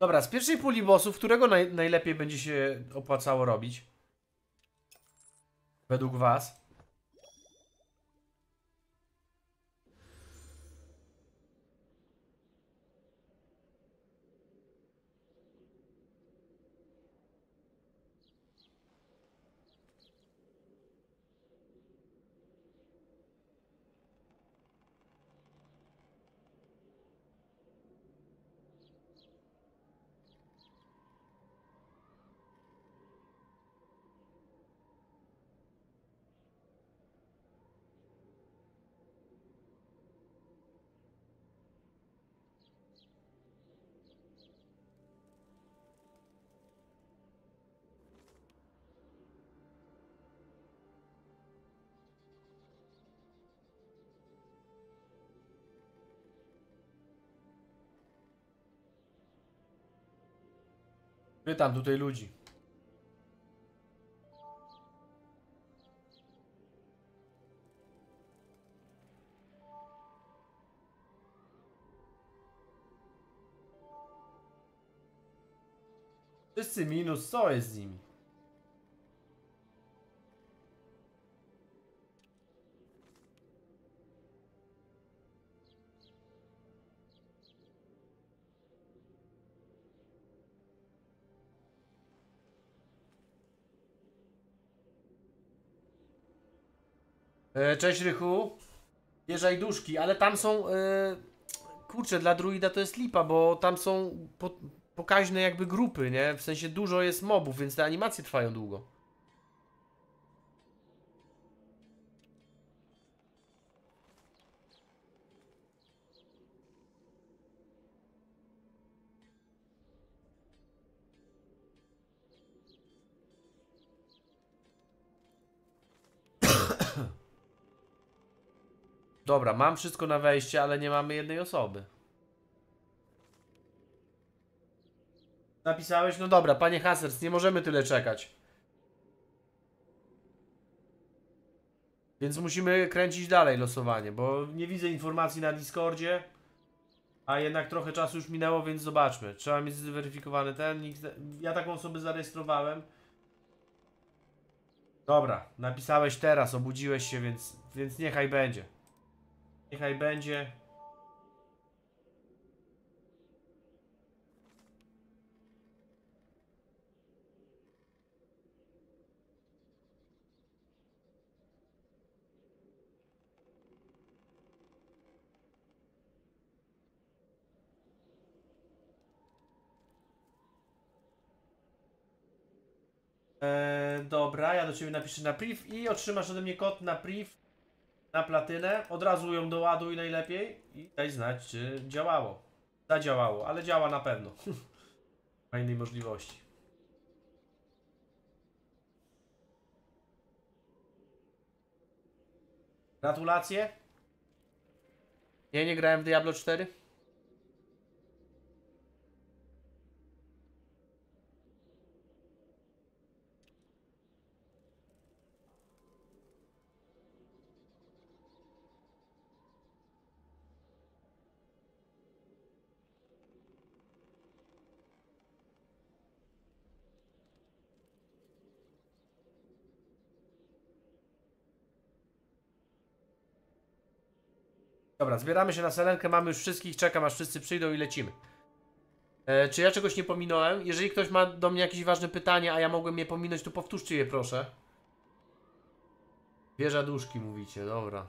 Dobra, z pierwszej puli bossów, którego naj, najlepiej będzie się opłacało robić? Według was? Pytam tutaj ludzi. Wszyscy minus, co jest z nimi? Cześć Rychu. Jeżaj duszki, ale tam są. E, kurczę, dla druida to jest lipa, bo tam są po, pokaźne jakby grupy, nie? W sensie dużo jest mobów, więc te animacje trwają długo. Dobra, mam wszystko na wejście, ale nie mamy jednej osoby. Napisałeś? No dobra, panie Hasers, nie możemy tyle czekać. Więc musimy kręcić dalej losowanie, bo nie widzę informacji na Discordzie. A jednak trochę czasu już minęło, więc zobaczmy. Trzeba mieć zweryfikowany ten. Ja taką osobę zarejestrowałem. Dobra, napisałeś teraz, obudziłeś się, więc, więc niechaj będzie. Niechaj będzie. Eee, dobra, ja do ciebie napiszę na priv i otrzymasz ode mnie kod na priv na platynę. Od razu ją doładuj najlepiej i daj znać, czy działało. Zadziałało, ale działa na pewno. Ma innej możliwości. Gratulacje. Nie, nie grałem w Diablo 4. Dobra, zbieramy się na selenkę, mamy już wszystkich, czekam aż wszyscy przyjdą i lecimy. E, czy ja czegoś nie pominąłem? Jeżeli ktoś ma do mnie jakieś ważne pytanie, a ja mogłem je pominąć, to powtórzcie je proszę. Wieża duszki mówicie, dobra.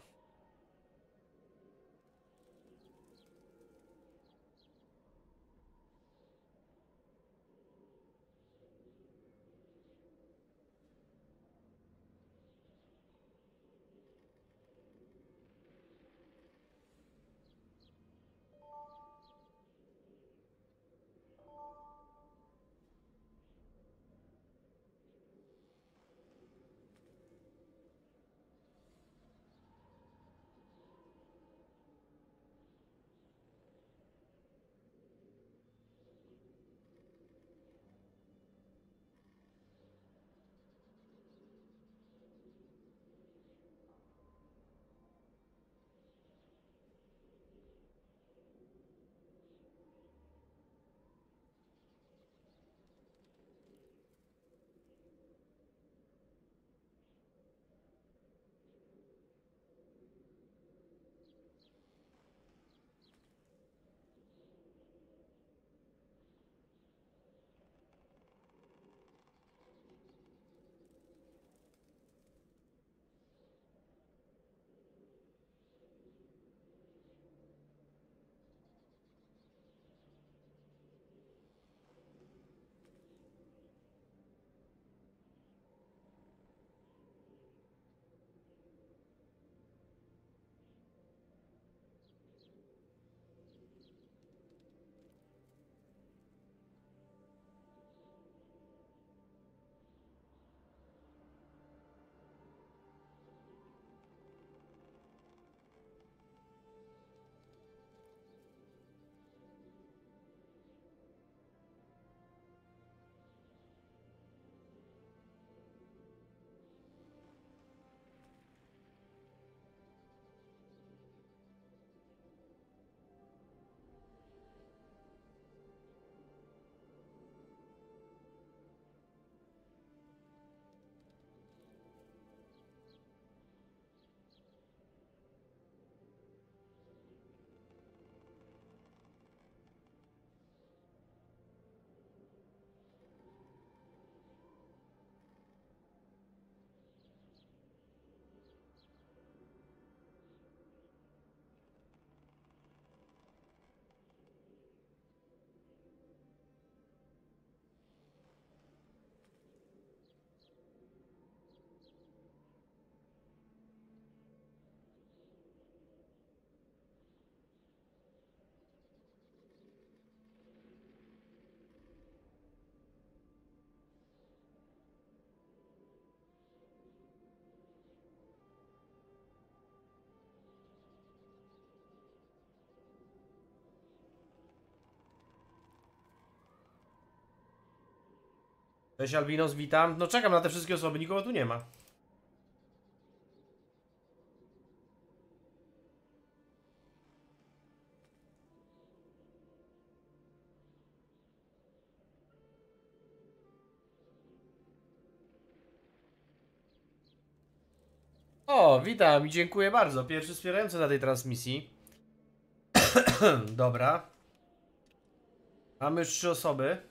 Cześć Albinos, witam. No czekam na te wszystkie osoby, nikogo tu nie ma. O, witam i dziękuję bardzo. Pierwszy wspierający na tej transmisji. Dobra. Mamy już trzy osoby.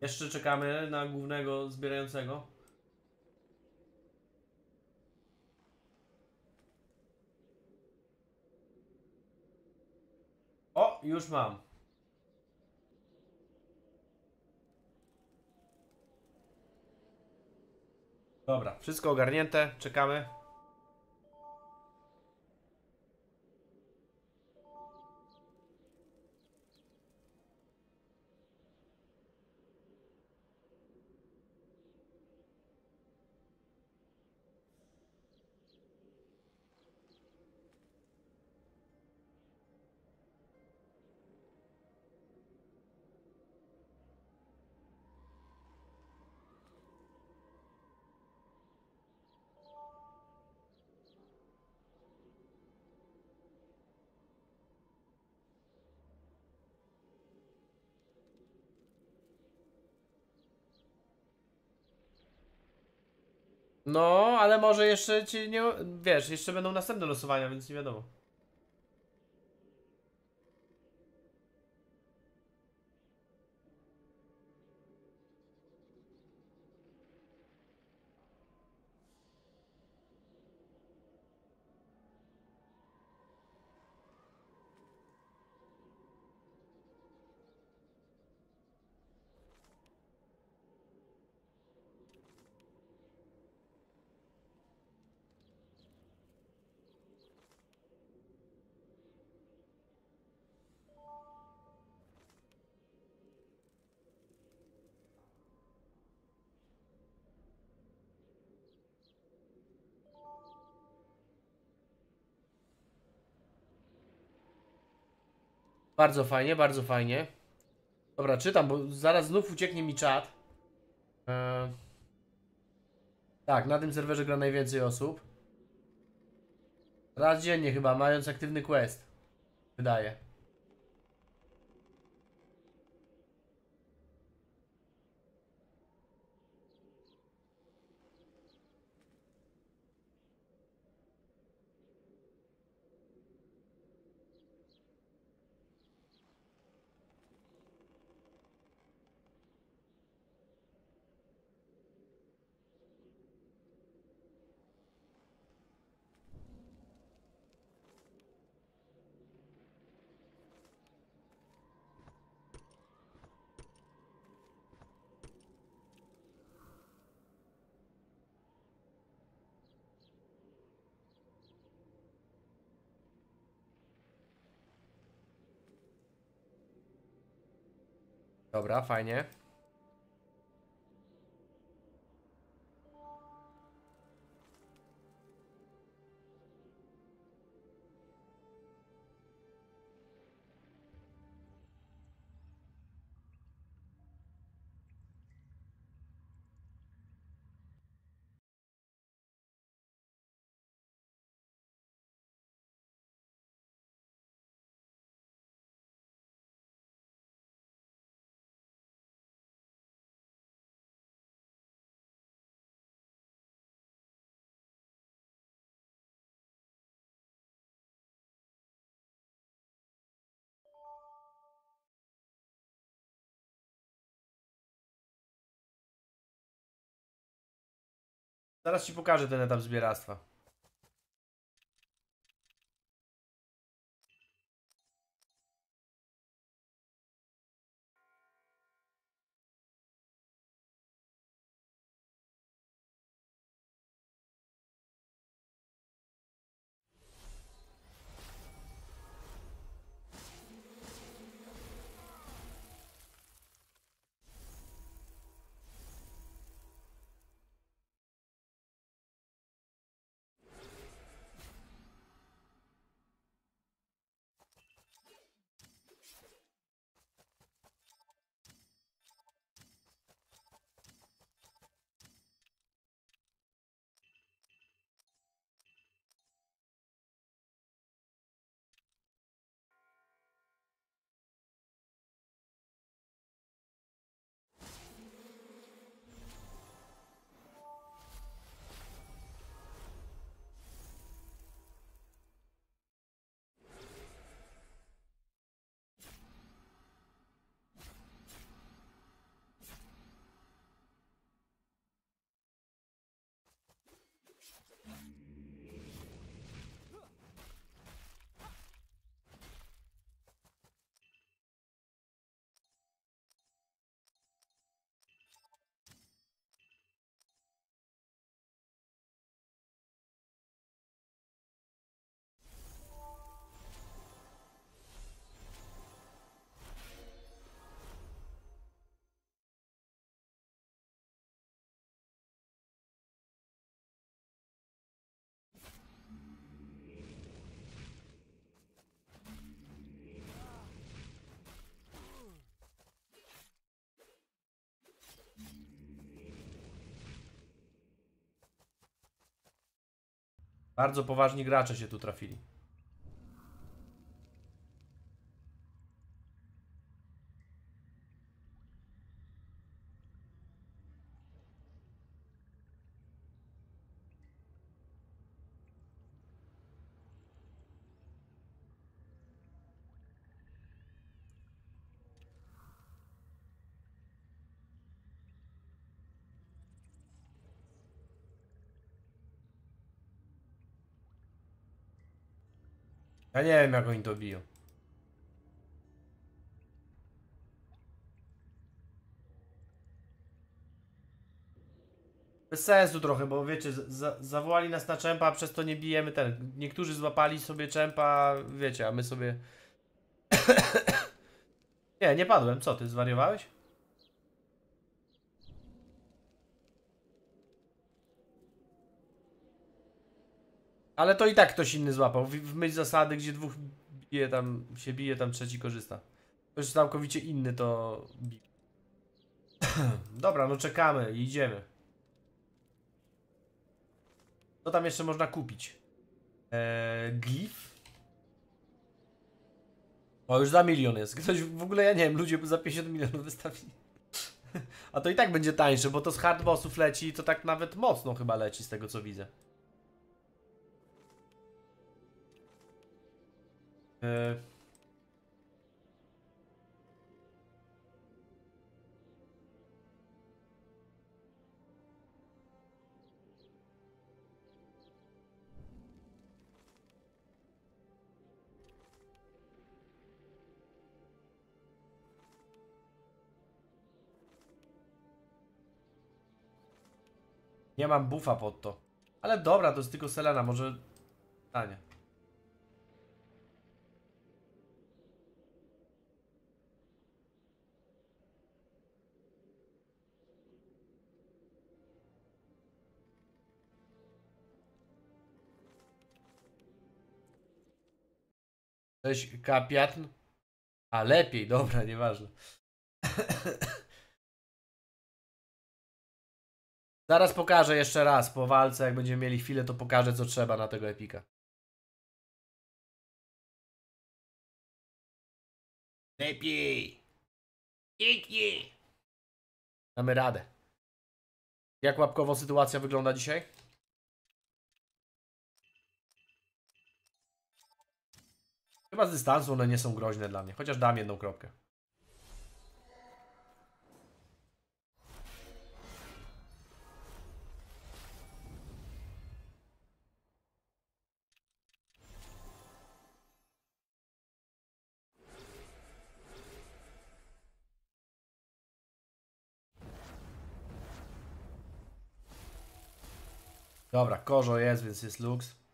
Jeszcze czekamy na głównego zbierającego. O, już mam. Dobra, wszystko ogarnięte, czekamy. No, ale może jeszcze ci nie. Wiesz, jeszcze będą następne losowania, więc nie wiadomo. Bardzo fajnie, bardzo fajnie. Dobra, czytam, bo zaraz znów ucieknie mi czat. Eee... Tak, na tym serwerze gra najwięcej osób. Raz dziennie chyba, mając aktywny quest. Wydaje. Dobra, fajnie. Zaraz ci pokażę ten etap zbieractwa. Bardzo poważni gracze się tu trafili. Ja nie wiem jak oni to biją. Bez sensu trochę, bo wiecie, za, zawołali nas na czempa, a przez to nie bijemy ten. Niektórzy złapali sobie czempa, wiecie, a my sobie... nie, nie padłem. Co, ty zwariowałeś? Ale to i tak ktoś inny złapał. W, w myśl zasady, gdzie dwóch bije tam, się bije, tam trzeci korzysta. Ktoś całkowicie inny to bije. Dobra, no czekamy i idziemy. Co tam jeszcze można kupić? Eee, glif? O, już za milion jest. Ktoś w ogóle, ja nie wiem, ludzie za 50 milionów wystawili. A to i tak będzie tańsze, bo to z hard bossów leci, to tak nawet mocno chyba leci z tego co widzę. Nie mam buffa pod to. Ale dobra, to jest tylko Selena, może... Tanie. Cześć, kapiatn. A lepiej, dobra, nieważne. Zaraz pokażę jeszcze raz po walce, jak będziemy mieli chwilę, to pokażę co trzeba na tego epika. Lepiej. Pięknie. Damy radę. Jak łapkowo sytuacja wygląda dzisiaj? Chyba z dystansu one nie są groźne dla mnie, chociaż dam jedną kropkę. Dobra, korzo jest, więc jest lux.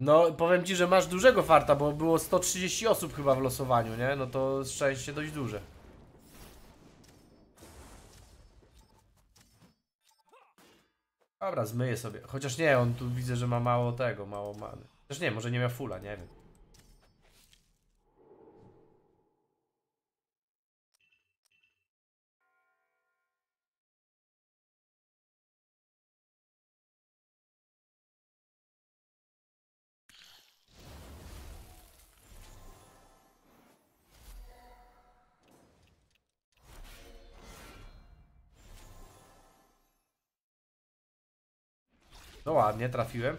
No, powiem ci, że masz dużego farta, bo było 130 osób chyba w losowaniu, nie? No to szczęście dość duże. Dobra, zmyję sobie. Chociaż nie, on tu widzę, że ma mało tego, mało many. Też nie, może nie miał fula, nie wiem. No ładnie, trafiłem.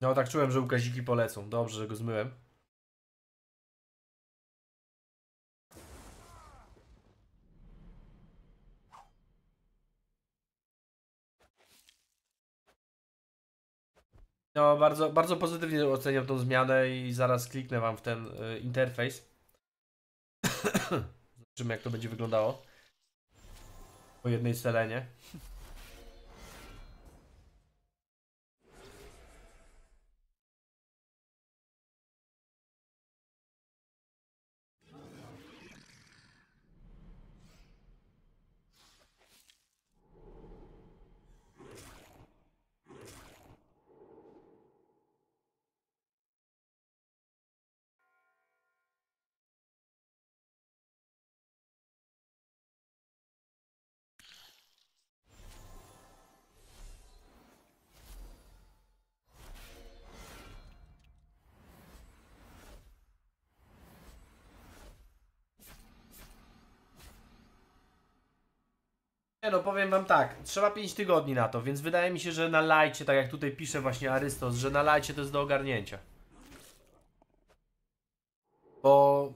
No tak czułem, że ukaziki polecą. Dobrze, że go zmyłem. No, bardzo, bardzo pozytywnie oceniam tą zmianę i zaraz kliknę wam w ten y, interfejs. Zobaczymy jak to będzie wyglądało. Po jednej selenie. Nie no, powiem wam tak, trzeba 5 tygodni na to, więc wydaje mi się, że na lajcie, tak jak tutaj pisze właśnie Arystos, że na lajcie to jest do ogarnięcia. Bo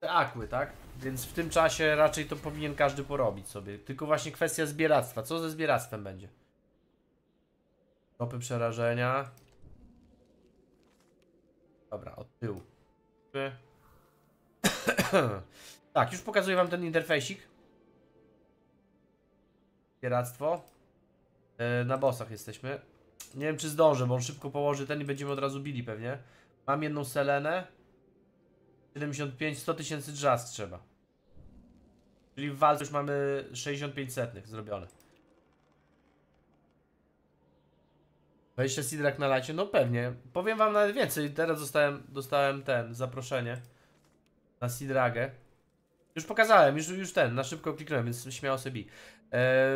te akły, tak? Więc w tym czasie raczej to powinien każdy porobić sobie. Tylko właśnie kwestia zbieractwa. Co ze zbieractwem będzie? Tropy przerażenia. Dobra, od tyłu. tak, już pokazuję wam ten interfejsik. Zbieractwo. Yy, na bossach jesteśmy. Nie wiem czy zdążę, bo on szybko położy ten i będziemy od razu bili pewnie. Mam jedną selenę. 75, 100 tysięcy drzazg trzeba. Czyli w walce już mamy 65 setnych zrobione. 20 sidrak na lajcie? No pewnie. Powiem wam nawet więcej. Teraz dostałem, dostałem ten, zaproszenie na sidragę. Już pokazałem, już, już ten, na szybko kliknąłem, więc śmiało sobie. E,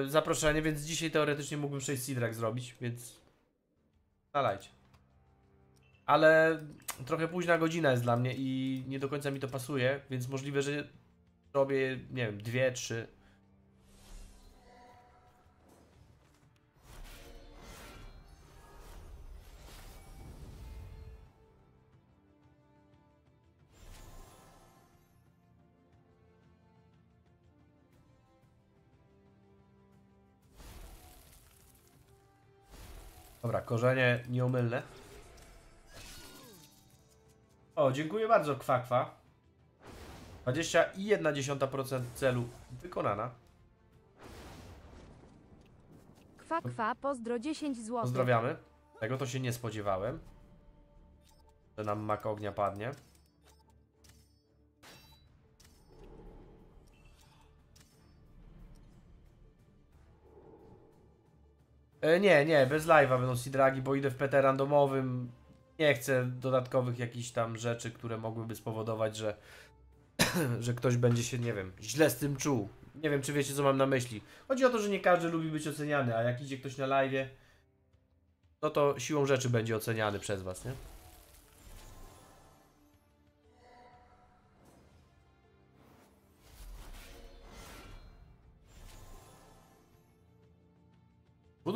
zaproszenie, więc dzisiaj teoretycznie mógłbym 6 sidrak zrobić, więc nalajcie. Ale trochę późna godzina jest dla mnie i nie do końca mi to pasuje, więc możliwe, że robię, nie wiem, dwie, trzy. Dobra, korzenie nieomylne. O, dziękuję bardzo, Kwakwa. 21% celu wykonana. Kwa kwa, pozdro 10 zł. Pozdrawiamy. Tego to się nie spodziewałem. Że nam mak ognia padnie. Nie, nie, bez live'a będą Sidragi, bo idę w PT randomowym. Nie chcę dodatkowych jakichś tam rzeczy, które mogłyby spowodować, że, że ktoś będzie się, nie wiem, źle z tym czuł. Nie wiem, czy wiecie, co mam na myśli. Chodzi o to, że nie każdy lubi być oceniany, a jak idzie ktoś na live, no to siłą rzeczy będzie oceniany przez was, nie?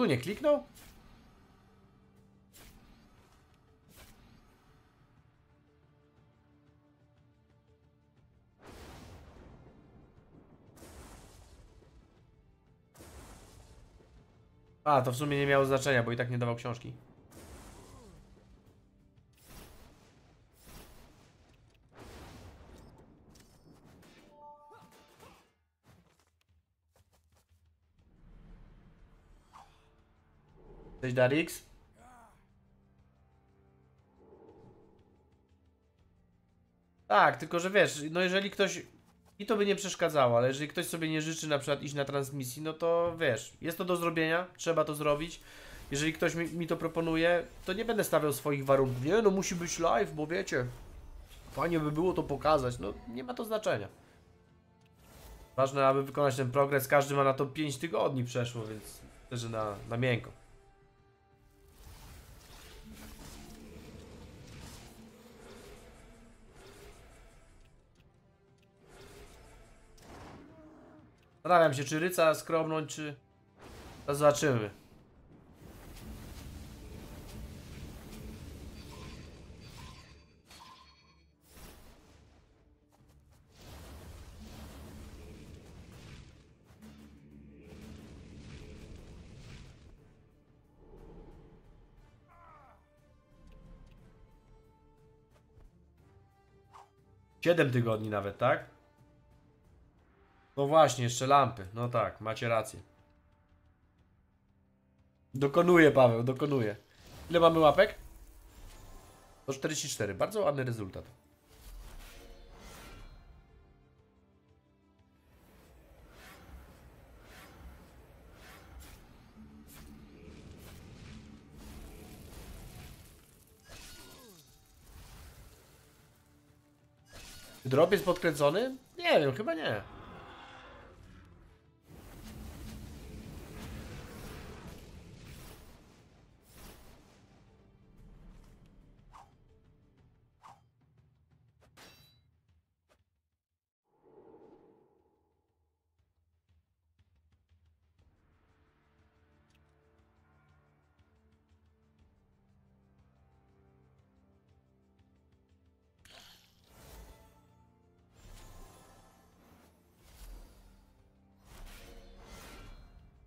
Nie kliknął? A, to w sumie nie miało znaczenia, bo i tak nie dawał książki. Cześć Darix. Tak, tylko że wiesz, no jeżeli ktoś. I to by nie przeszkadzało, ale jeżeli ktoś sobie nie życzy na przykład iść na transmisji, no to wiesz, jest to do zrobienia, trzeba to zrobić. Jeżeli ktoś mi, mi to proponuje, to nie będę stawiał swoich warunków. Nie, no musi być live, bo wiecie, fajnie by było to pokazać. No nie ma to znaczenia. Ważne, aby wykonać ten progres. Każdy ma na to 5 tygodni przeszło, więc też na, na miękko. Zastanawiam się, czy ryca skromnąć, czy... To zobaczymy. Siedem tygodni nawet, tak? No właśnie, jeszcze lampy. No tak, macie rację. Dokonuje Paweł, dokonuje. Ile mamy łapek? To 44. Bardzo ładny rezultat. Drop jest podkręcony? Nie wiem, chyba nie.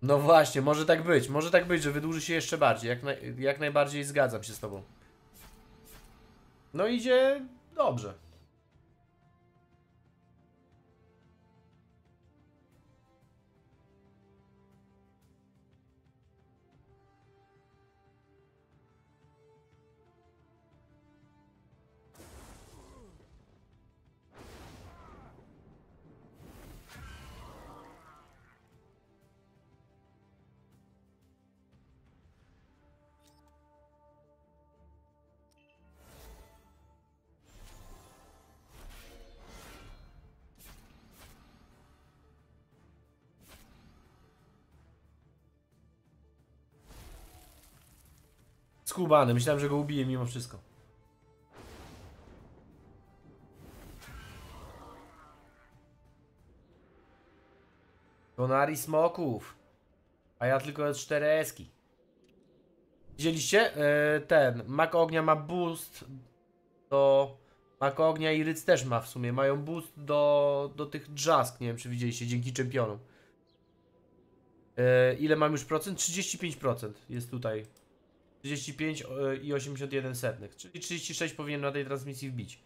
No właśnie, może tak być. Może tak być, że wydłuży się jeszcze bardziej. Jak, jak najbardziej zgadzam się z tobą. No idzie dobrze. Skubany, myślałem, że go ubiję mimo wszystko. Konari smoków. A ja tylko 4 eski. Widzieliście? E, ten. Mak ognia ma boost do. Mak ognia i ryc też ma w sumie. Mają boost do, do tych drzask. Nie wiem, czy widzieliście, dzięki czempionom. E, ile mam już procent? 35% jest tutaj 35 e, i 81 setnych, czyli 36 powinien na tej transmisji wbić.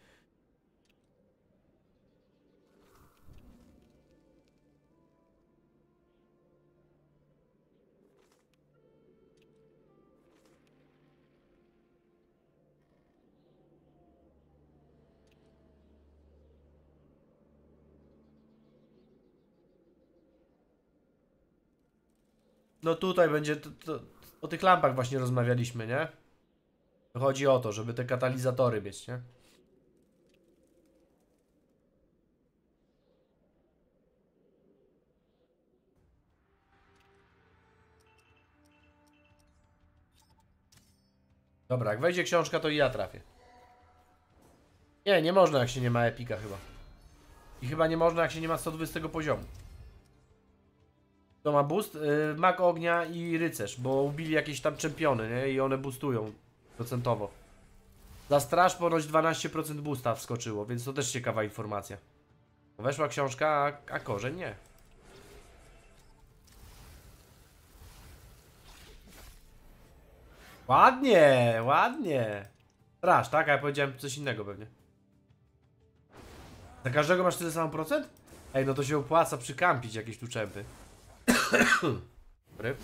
No tutaj będzie, to, to, o tych lampach właśnie rozmawialiśmy, nie? Chodzi o to, żeby te katalizatory mieć, nie? Dobra, jak wejdzie książka, to i ja trafię. Nie, nie można jak się nie ma epika chyba. I chyba nie można jak się nie ma 120 poziomu. To ma boost? Yy, Mak ognia i rycerz, bo ubili jakieś tam czempiony, nie? I one boostują procentowo. Za straż ponoć 12% boosta wskoczyło, więc to też ciekawa informacja. Weszła książka, a, a korzeń nie. Ładnie, ładnie. Straż, tak? A ja powiedziałem coś innego pewnie. Za każdego masz tyle samo procent? Ej, no to się opłaca przykampić jakieś tu czempy. Dobry.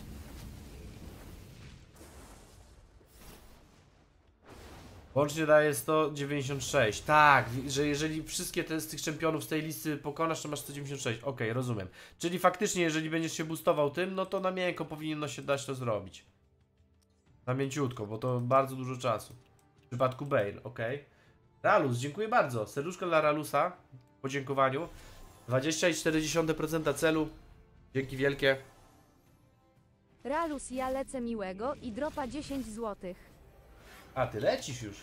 Łącznie daje 196. Tak, że jeżeli wszystkie te z tych czempionów z tej listy pokonasz, to masz 196. Okej, rozumiem. Czyli faktycznie, jeżeli będziesz się boostował tym, no to na miękko powinno się dać to zrobić. Na mięciutko, bo to bardzo dużo czasu. W przypadku Bale, okej. Ralus, dziękuję bardzo. Serduszko dla Ralusa. W podziękowaniu. 20,4% celu. Dzięki wielkie. Ralus ja lecę miłego i dropa 10 złotych. A, ty lecisz już.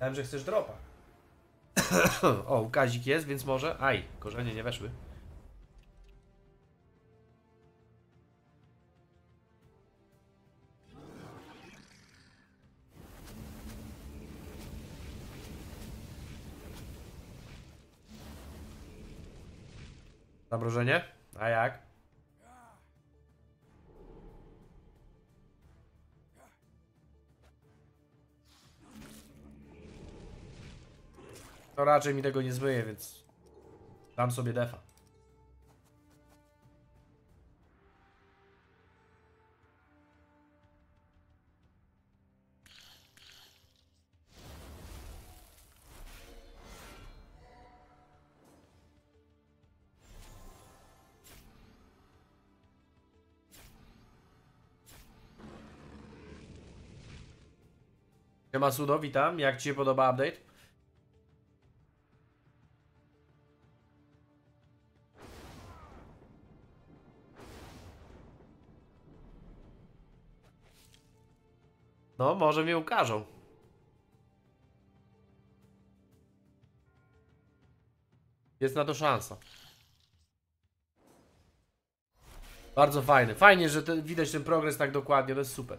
Wiem, że chcesz dropa. o, Kazik jest, więc może... Aj, korzenie nie weszły. Zamrożenie? A jak? To raczej mi tego nie zmyje, więc dam sobie defa. Siema Sudo, witam. Jak Ci się podoba update? No, może mnie ukażą. Jest na to szansa. Bardzo fajny. Fajnie, że te, widać ten progres tak dokładnie, to jest super.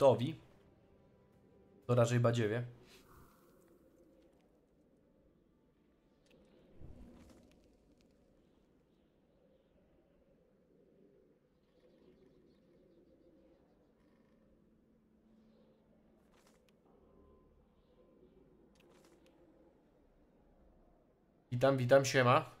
I driftowi. To raczej badziewie. Witam, witam, siema.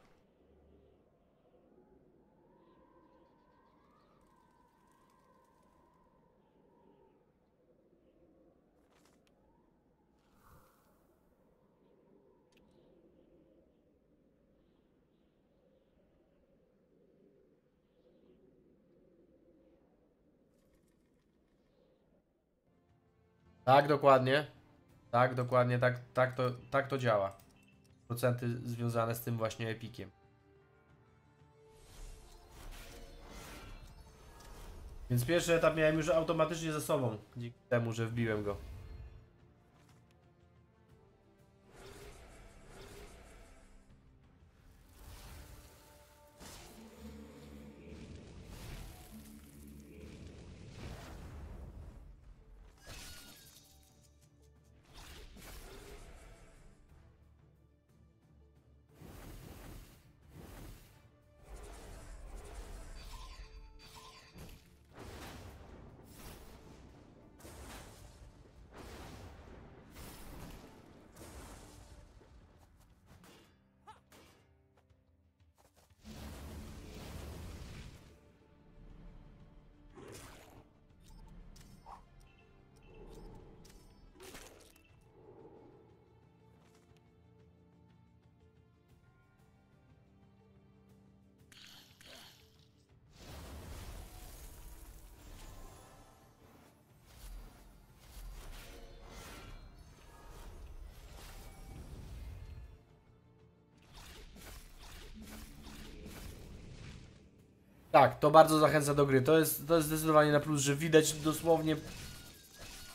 Tak, dokładnie. Tak, dokładnie, tak, tak, to, tak to działa. Procenty związane z tym właśnie epikiem. Więc pierwszy etap miałem już automatycznie ze sobą, dzięki temu, że wbiłem go. Tak, to bardzo zachęca do gry. To jest, to jest zdecydowanie na plus, że widać dosłownie w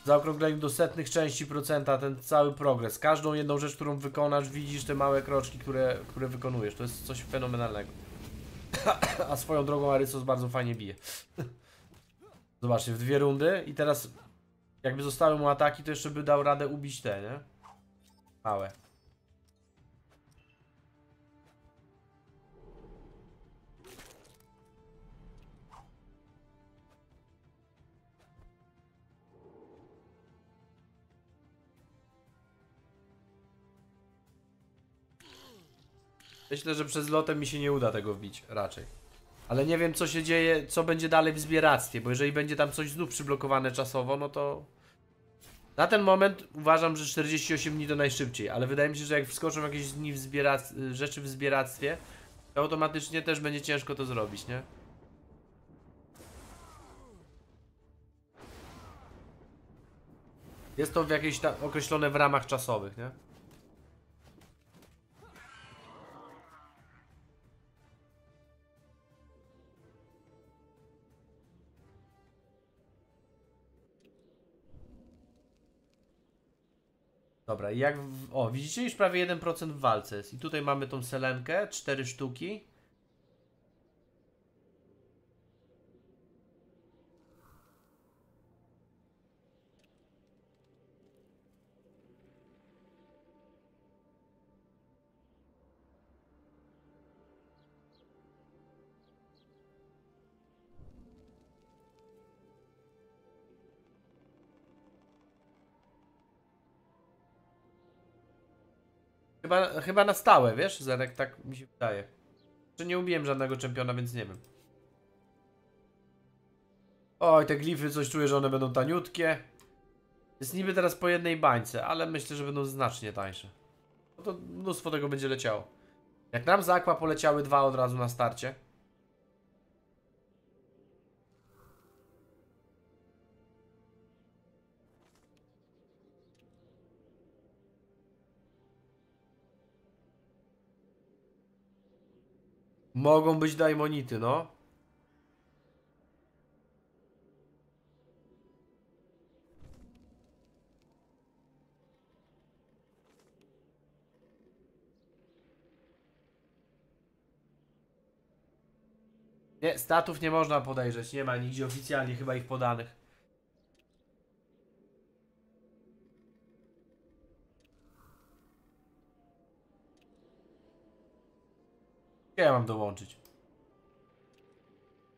zaokrągleniu do setnych części procenta ten cały progres. Każdą jedną rzecz, którą wykonasz, widzisz te małe kroczki, które, które wykonujesz. To jest coś fenomenalnego. A swoją drogą Arysos bardzo fajnie bije. Zobaczcie, w dwie rundy i teraz jakby zostały mu ataki, to jeszcze by dał radę ubić te, nie? Małe. Myślę, że przez lotem mi się nie uda tego wbić, raczej. Ale nie wiem, co się dzieje, co będzie dalej w zbieractwie, bo jeżeli będzie tam coś znów przyblokowane czasowo, no to... Na ten moment uważam, że 48 dni to najszybciej, ale wydaje mi się, że jak wskoczą jakieś dni w rzeczy w zbieractwie, to automatycznie też będzie ciężko to zrobić, nie? Jest to w jakieś określone w ramach czasowych, nie? Dobra, jak. W... O, widzicie już prawie 1% w walce. I tutaj mamy tą selenkę, 4 sztuki. Chyba, chyba na stałe, wiesz, Zerek, tak mi się wydaje. Że nie ubiłem żadnego czempiona, więc nie wiem. Oj, te glify coś czuję, że one będą taniutkie. Jest niby teraz po jednej bańce, ale myślę, że będą znacznie tańsze. No to mnóstwo tego będzie leciało. Jak nam z Aqua poleciały dwa od razu na starcie. Mogą być daimonity, no. Nie, statów nie można podejrzeć, nie ma nigdzie oficjalnie chyba ich podanych. Ja mam dołączyć?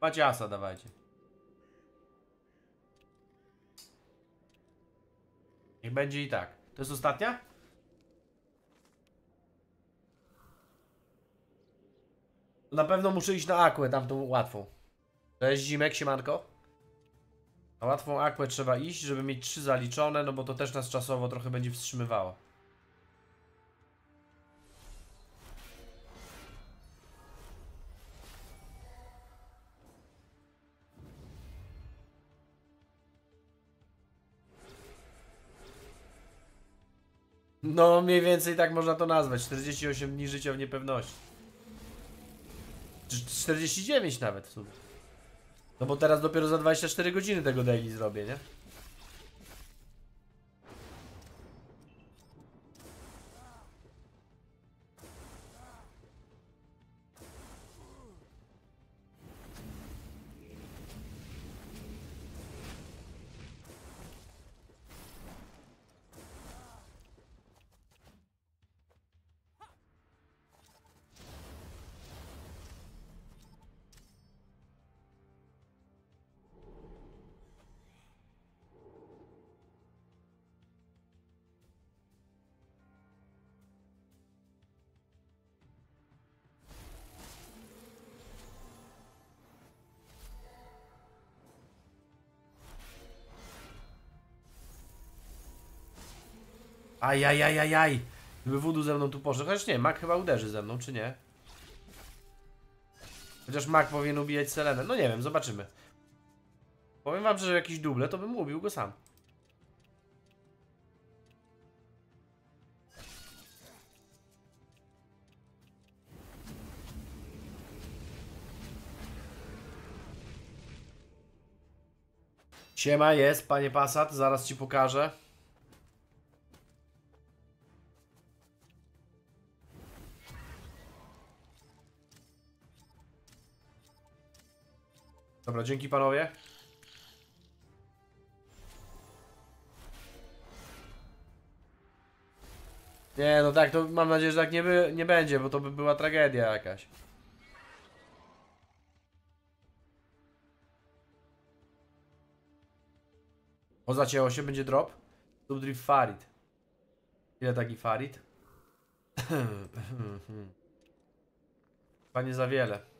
Maciasa dawajcie. Niech będzie i tak. To jest ostatnia? Na pewno muszę iść na Aquę, tamtą łatwą. Cześć Zimek, siemanko. Na łatwą Aquę trzeba iść, żeby mieć trzy zaliczone, no bo to też nas czasowo trochę będzie wstrzymywało. No, mniej więcej tak można to nazwać. 48 dni życia w niepewności. Czy 49 nawet w sumie. No bo teraz dopiero za 24 godziny tego daily zrobię, nie? Ajajajajaj. Gdyby Voodoo ze mną tu poszedł. Chociaż nie, Mac chyba uderzy ze mną, czy nie? Chociaż Mac powinien ubijać Selenę. No nie wiem, zobaczymy. Powiem wam, że jakiś duble, to bym ubił go sam. Siema, jest, panie Passat, zaraz ci pokażę. Dobra, dzięki panowie. Nie, no tak, to mam nadzieję, że tak nie, by, nie będzie, bo to by była tragedia jakaś. O, zacięło się, będzie drop. Subdrift Farid. Ile taki Farid? Panie za wiele.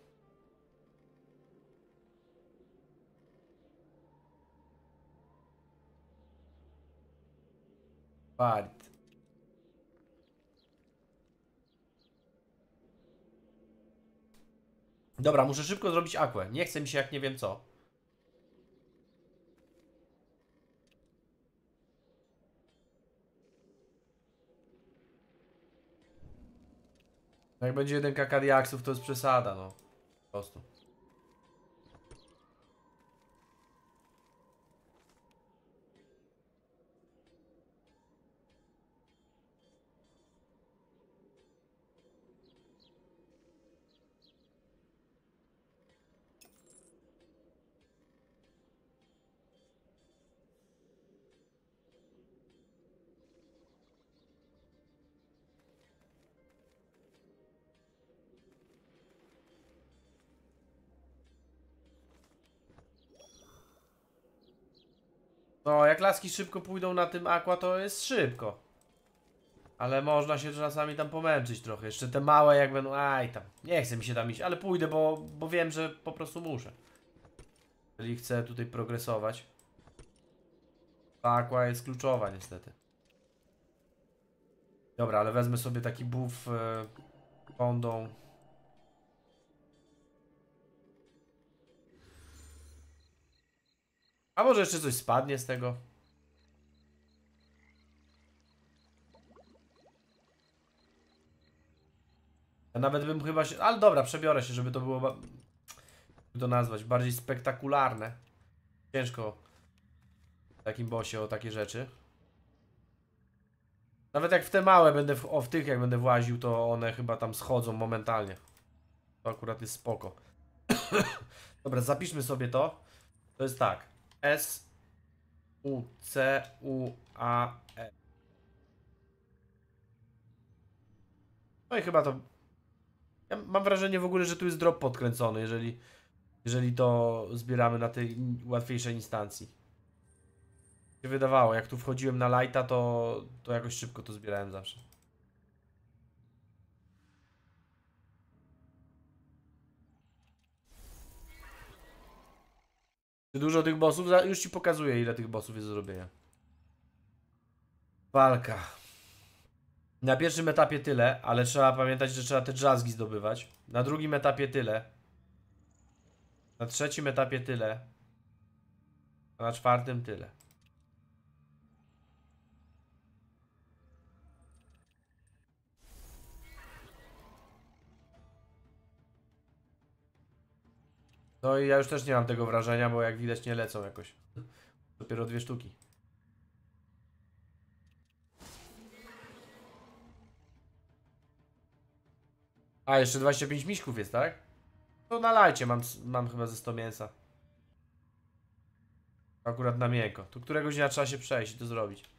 Farid. Dobra, muszę szybko zrobić aquę. Nie chce mi się jak nie wiem co. Jak będzie jeden kakadiaksów, to jest przesada, no. Po prostu. No, jak laski szybko pójdą na tym aqua, to jest szybko. Ale można się czasami tam pomęczyć trochę. Jeszcze te małe jak będą, aj tam. Nie chcę mi się tam iść, ale pójdę, bo, bo wiem, że po prostu muszę. Jeżeli chcę tutaj progresować. Ta aqua jest kluczowa niestety. Dobra, ale wezmę sobie taki buff e, kondą. A może jeszcze coś spadnie z tego? Ja nawet bym chyba się... Ale dobra, przebiorę się, żeby to było... ba- to nazwać? Bardziej spektakularne. Ciężko w takim bosie o takie rzeczy. Nawet jak w te małe będę, w, o w tych jak będę właził, to one chyba tam schodzą momentalnie. To akurat jest spoko. Dobra, zapiszmy sobie to. To jest tak. S U C U A E. No i chyba to. Ja mam wrażenie w ogóle, że tu jest drop podkręcony, jeżeli, jeżeli to zbieramy na tej łatwiejszej instancji. Się wydawało, jak tu wchodziłem na lighta, to, to jakoś szybko to zbierałem zawsze. Dużo tych bossów? Już ci pokazuję, ile tych bossów jest do zrobienia. Walka. Na pierwszym etapie tyle, ale trzeba pamiętać, że trzeba te drzazgi zdobywać. Na drugim etapie tyle. Na trzecim etapie tyle. A na czwartym tyle. No i ja już też nie mam tego wrażenia, bo jak widać nie lecą jakoś. Dopiero dwie sztuki. A, jeszcze 25 miśków jest, tak? To na lajcie mam, mam chyba ze 100 mięsa. Akurat na miękko. Tu któregoś dnia trzeba się przejść i to zrobić.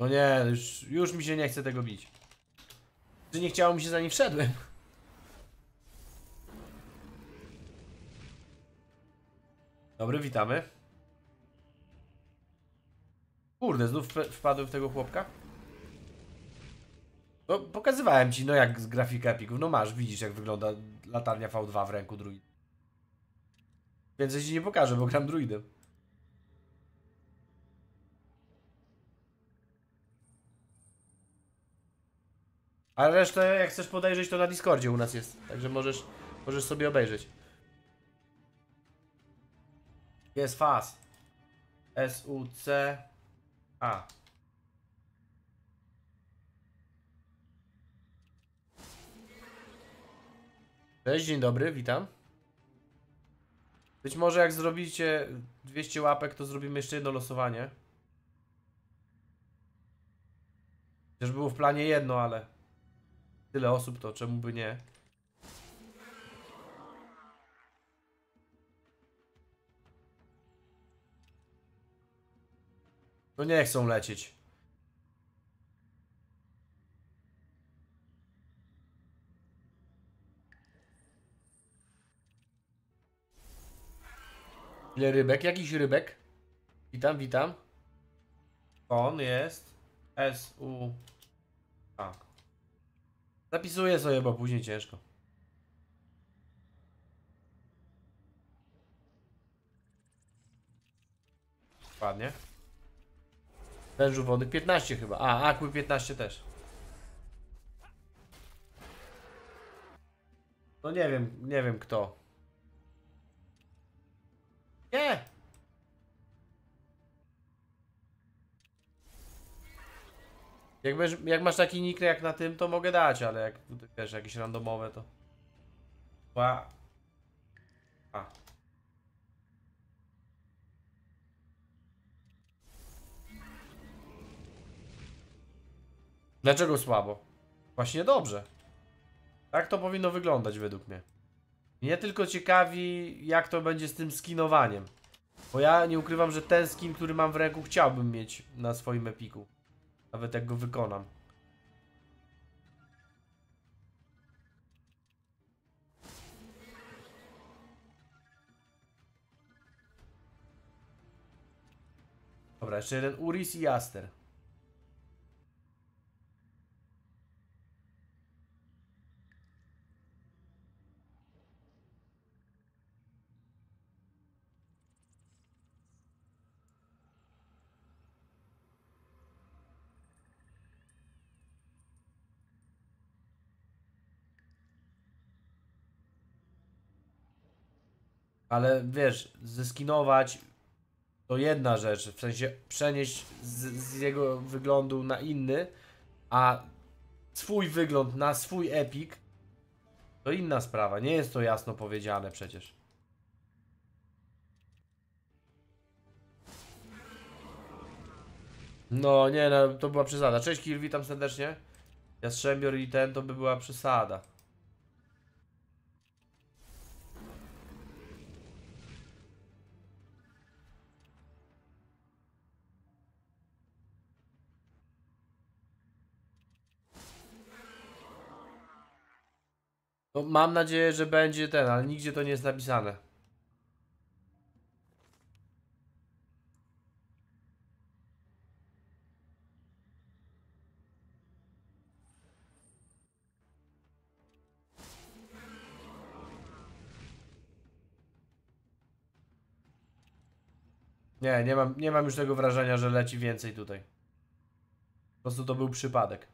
No nie, już, już mi się nie chce tego bić. Że nie chciało mi się zanim wszedłem. Dobry, witamy. Kurde, znów wpadłem w tego chłopka. No, pokazywałem ci, no jak z grafiki epików. No masz, widzisz jak wygląda latarnia V2 w ręku druid. Więcej ci nie pokażę, bo gram druidem. A resztę, jak chcesz podejrzeć, to na Discordzie u nas jest. Także możesz, możesz sobie obejrzeć. Jest FAS. S-U-C. A. Cześć, dzień dobry, witam. Być może jak zrobicie 200 łapek, to zrobimy jeszcze jedno losowanie. Chociaż było w planie jedno, ale tyle osób, to czemu by nie? No nie chcą lecieć. Ile rybek? Jakiś rybek? Witam, witam. On jest S U A. Zapisuję sobie, bo później ciężko. Ładnie. Wężu wodnych 15 chyba. A, Aquy 15 też. No nie wiem, nie wiem kto. Nie! Jak, będziesz, jak masz taki nick jak na tym, to mogę dać, ale jak wiesz, jakieś randomowe to... Ła. A. Dlaczego słabo? Właśnie dobrze. Tak to powinno wyglądać według mnie. Mnie tylko ciekawi, jak to będzie z tym skinowaniem. Bo ja nie ukrywam, że ten skin, który mam w ręku, chciałbym mieć na swoim epiku. Nawet jak go wykonam. Dobra, jeszcze jeden Uris i Aster. Ale wiesz, zeskinować to jedna rzecz, w sensie przenieść z, z jego wyglądu na inny, a swój wygląd na swój epik to inna sprawa. Nie jest to jasno powiedziane przecież. No nie, no, to była przesada. Cześć Kir, witam serdecznie. Jastrzębior i ten to by była przesada. No, mam nadzieję, że będzie ten, ale nigdzie to nie jest napisane. Nie, nie mam, nie mam już tego wrażenia, że leci więcej tutaj. Po prostu to był przypadek.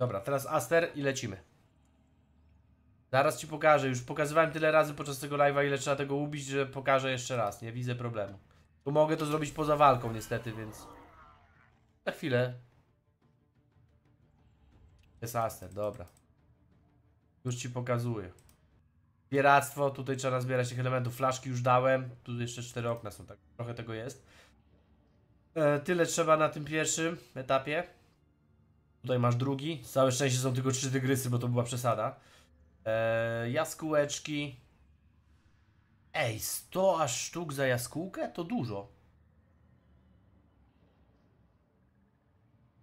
Dobra, teraz Aster i lecimy. Zaraz ci pokażę. Już pokazywałem tyle razy podczas tego live'a, ile trzeba tego ubić, że pokażę jeszcze raz. Nie widzę problemu. Tu mogę to zrobić poza walką, niestety, więc. Na chwilę. Jest Aster, dobra. Już ci pokazuję. Pieractwo, tutaj trzeba nazbierać tych elementów. Flaszki już dałem. Tu jeszcze cztery okna są, tak trochę tego jest. E, tyle trzeba na tym pierwszym etapie. Tutaj masz drugi. Całe szczęście są tylko trzy tygrysy, bo to była przesada. Eee, jaskółeczki. Ej, 100 aż sztuk za jaskółkę? To dużo.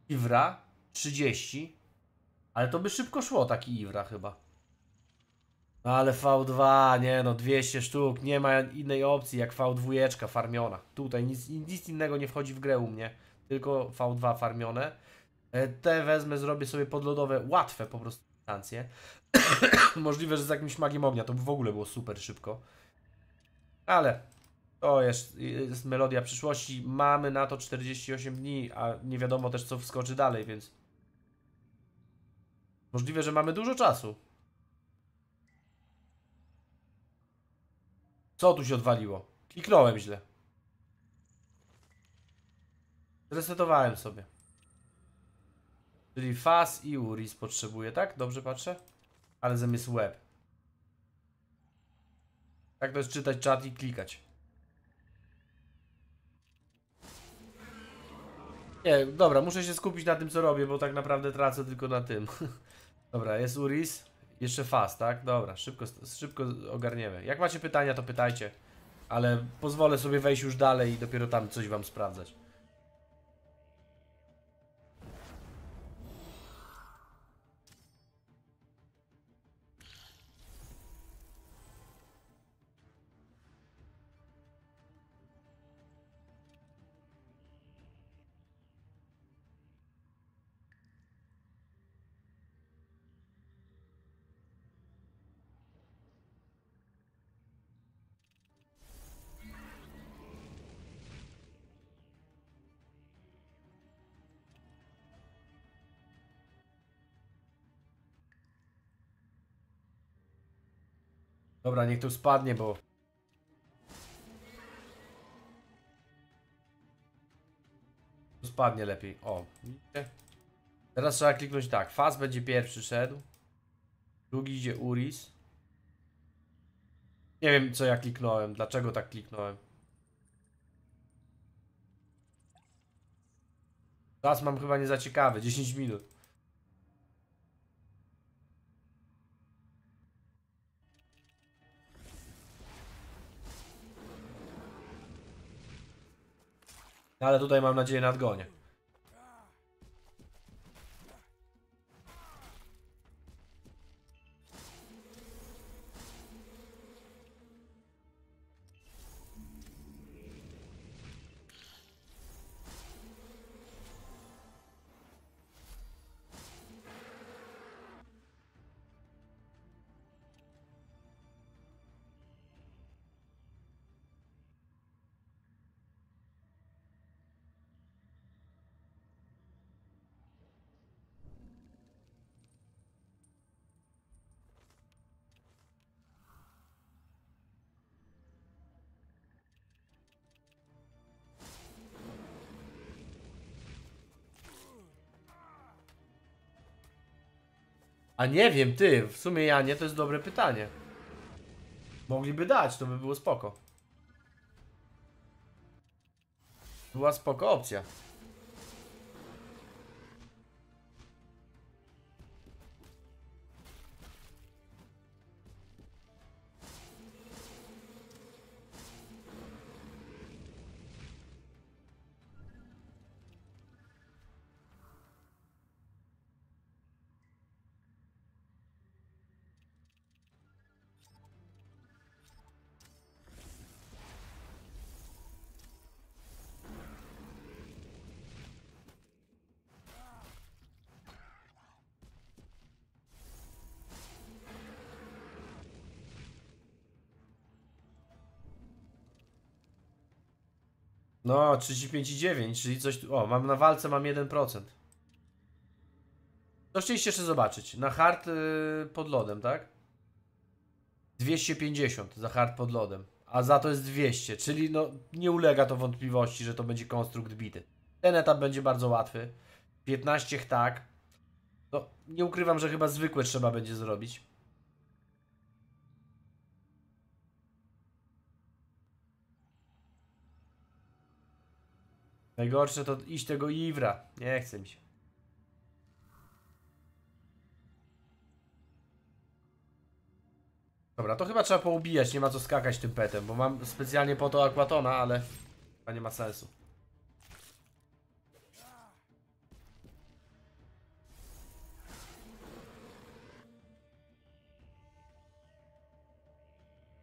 Iwra 30. Ale to by szybko szło taki Iwra chyba. No Ale V2, nie no, 200 sztuk, nie ma innej opcji jak V2 farmiona. Tutaj nic, nic innego nie wchodzi w grę u mnie, tylko V2 farmione. E, Te wezmę, zrobię sobie podlodowe, łatwe po prostu instancje. Możliwe, że z jakimś magiem ognia to by w ogóle było super szybko. Ale to jest, jest melodia przyszłości. Mamy na to 48 dni, a nie wiadomo też co wskoczy dalej, więc możliwe, że mamy dużo czasu. Co tu się odwaliło? Kliknąłem źle. Zresetowałem sobie. Czyli Fas i Uris potrzebuje, tak? Dobrze patrzę? Ale zamiast web. Tak to jest czytać czat i klikać. Nie, dobra, muszę się skupić na tym co robię, bo tak naprawdę tracę tylko na tym. dobra, jest Uris. Jeszcze Fas, tak? Dobra, szybko, szybko ogarniemy. Jak macie pytania, to pytajcie. Ale pozwolę sobie wejść już dalej i dopiero tam coś wam sprawdzać. Dobra, niech tu spadnie, bo... Tu spadnie lepiej. O, widzicie? Teraz trzeba kliknąć tak. Faz będzie pierwszy szedł. Drugi idzie Uris. Nie wiem, co ja kliknąłem. Dlaczego tak kliknąłem. Czas mam chyba nie za ciekawy. 10 minut. Ale tutaj mam nadzieję nadgonię. A nie wiem, ty, w sumie ja nie, to jest dobre pytanie. Mogliby dać, to by było spoko. Była spoko opcja. No, 35,9, czyli coś tu... O, mam na walce mam 1%. To chcieliście jeszcze zobaczyć. Na hard yy, pod lodem, tak? 250 za hard pod lodem. A za to jest 200, czyli no nie ulega to wątpliwości, że to będzie konstrukt bity. Ten etap będzie bardzo łatwy. 15 tak. No, nie ukrywam, że chyba zwykłe trzeba będzie zrobić. Najgorsze to iść tego Iwra. Nie chce mi się. Dobra, to chyba trzeba poubijać, nie ma co skakać tym petem, bo mam specjalnie po to Aquatona, ale chyba nie ma sensu.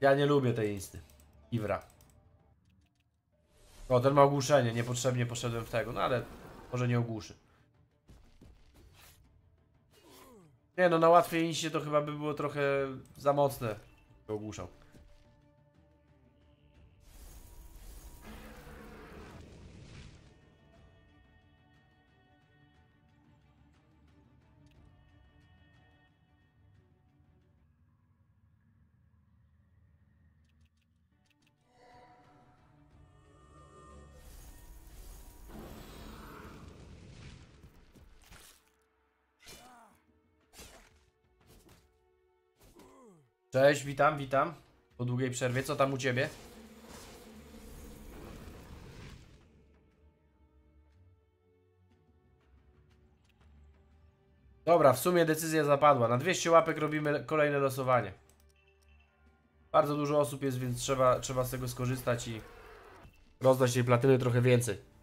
Ja nie lubię tej insty. Iwra. O, ten ma ogłuszenie, niepotrzebnie poszedłem w tego, no ale może nie ogłuszy. Nie no, na łatwiej inście to chyba by było trochę za mocne, by ogłuszał. Cześć, witam, witam. Po długiej przerwie, co tam u ciebie? Dobra, w sumie decyzja zapadła. Na 200 łapek robimy kolejne losowanie. Bardzo dużo osób jest, więc trzeba, trzeba z tego skorzystać i rozdać tej platyny trochę więcej.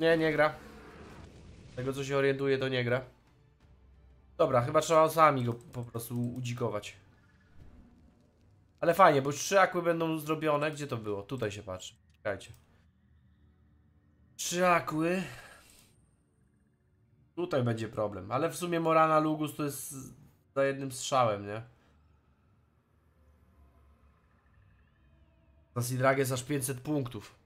Nie, nie gra. Tego co się orientuje, to nie gra. Dobra, chyba trzeba sami go po prostu udzikować. Ale fajnie, bo już trzy akły będą zrobione. Gdzie to było? Tutaj się patrzy. Czekajcie. Trzy akły. Tutaj będzie problem. Ale w sumie Morana Lugus to jest za jednym strzałem, nie? Sidrag jest aż 500 punktów.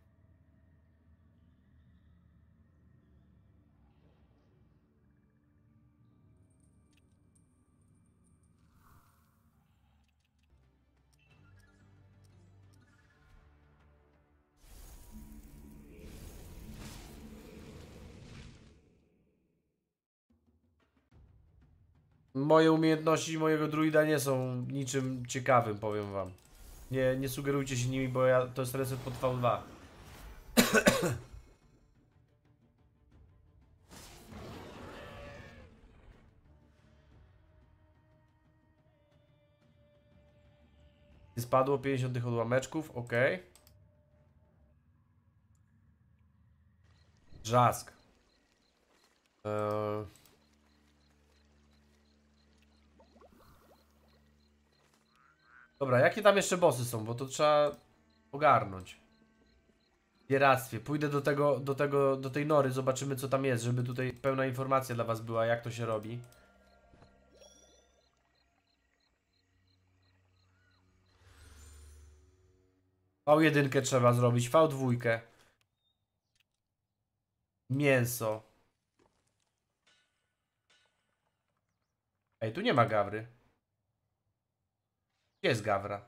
Moje umiejętności mojego druida nie są niczym ciekawym, powiem wam. Nie, nie sugerujcie się nimi, bo ja, to jest reset pod V2. Spadło 50 tych odłameczków, ok. Drzask. Eee... Dobra, jakie tam jeszcze bossy są, bo to trzeba ogarnąć. Pieractwie. Pójdę do tego, do tego, do tej nory, zobaczymy co tam jest, żeby tutaj pełna informacja dla was była, jak to się robi. V1 trzeba zrobić, V2. Mięso. Ej, tu nie ma gawry. Gdzie jest Gawra?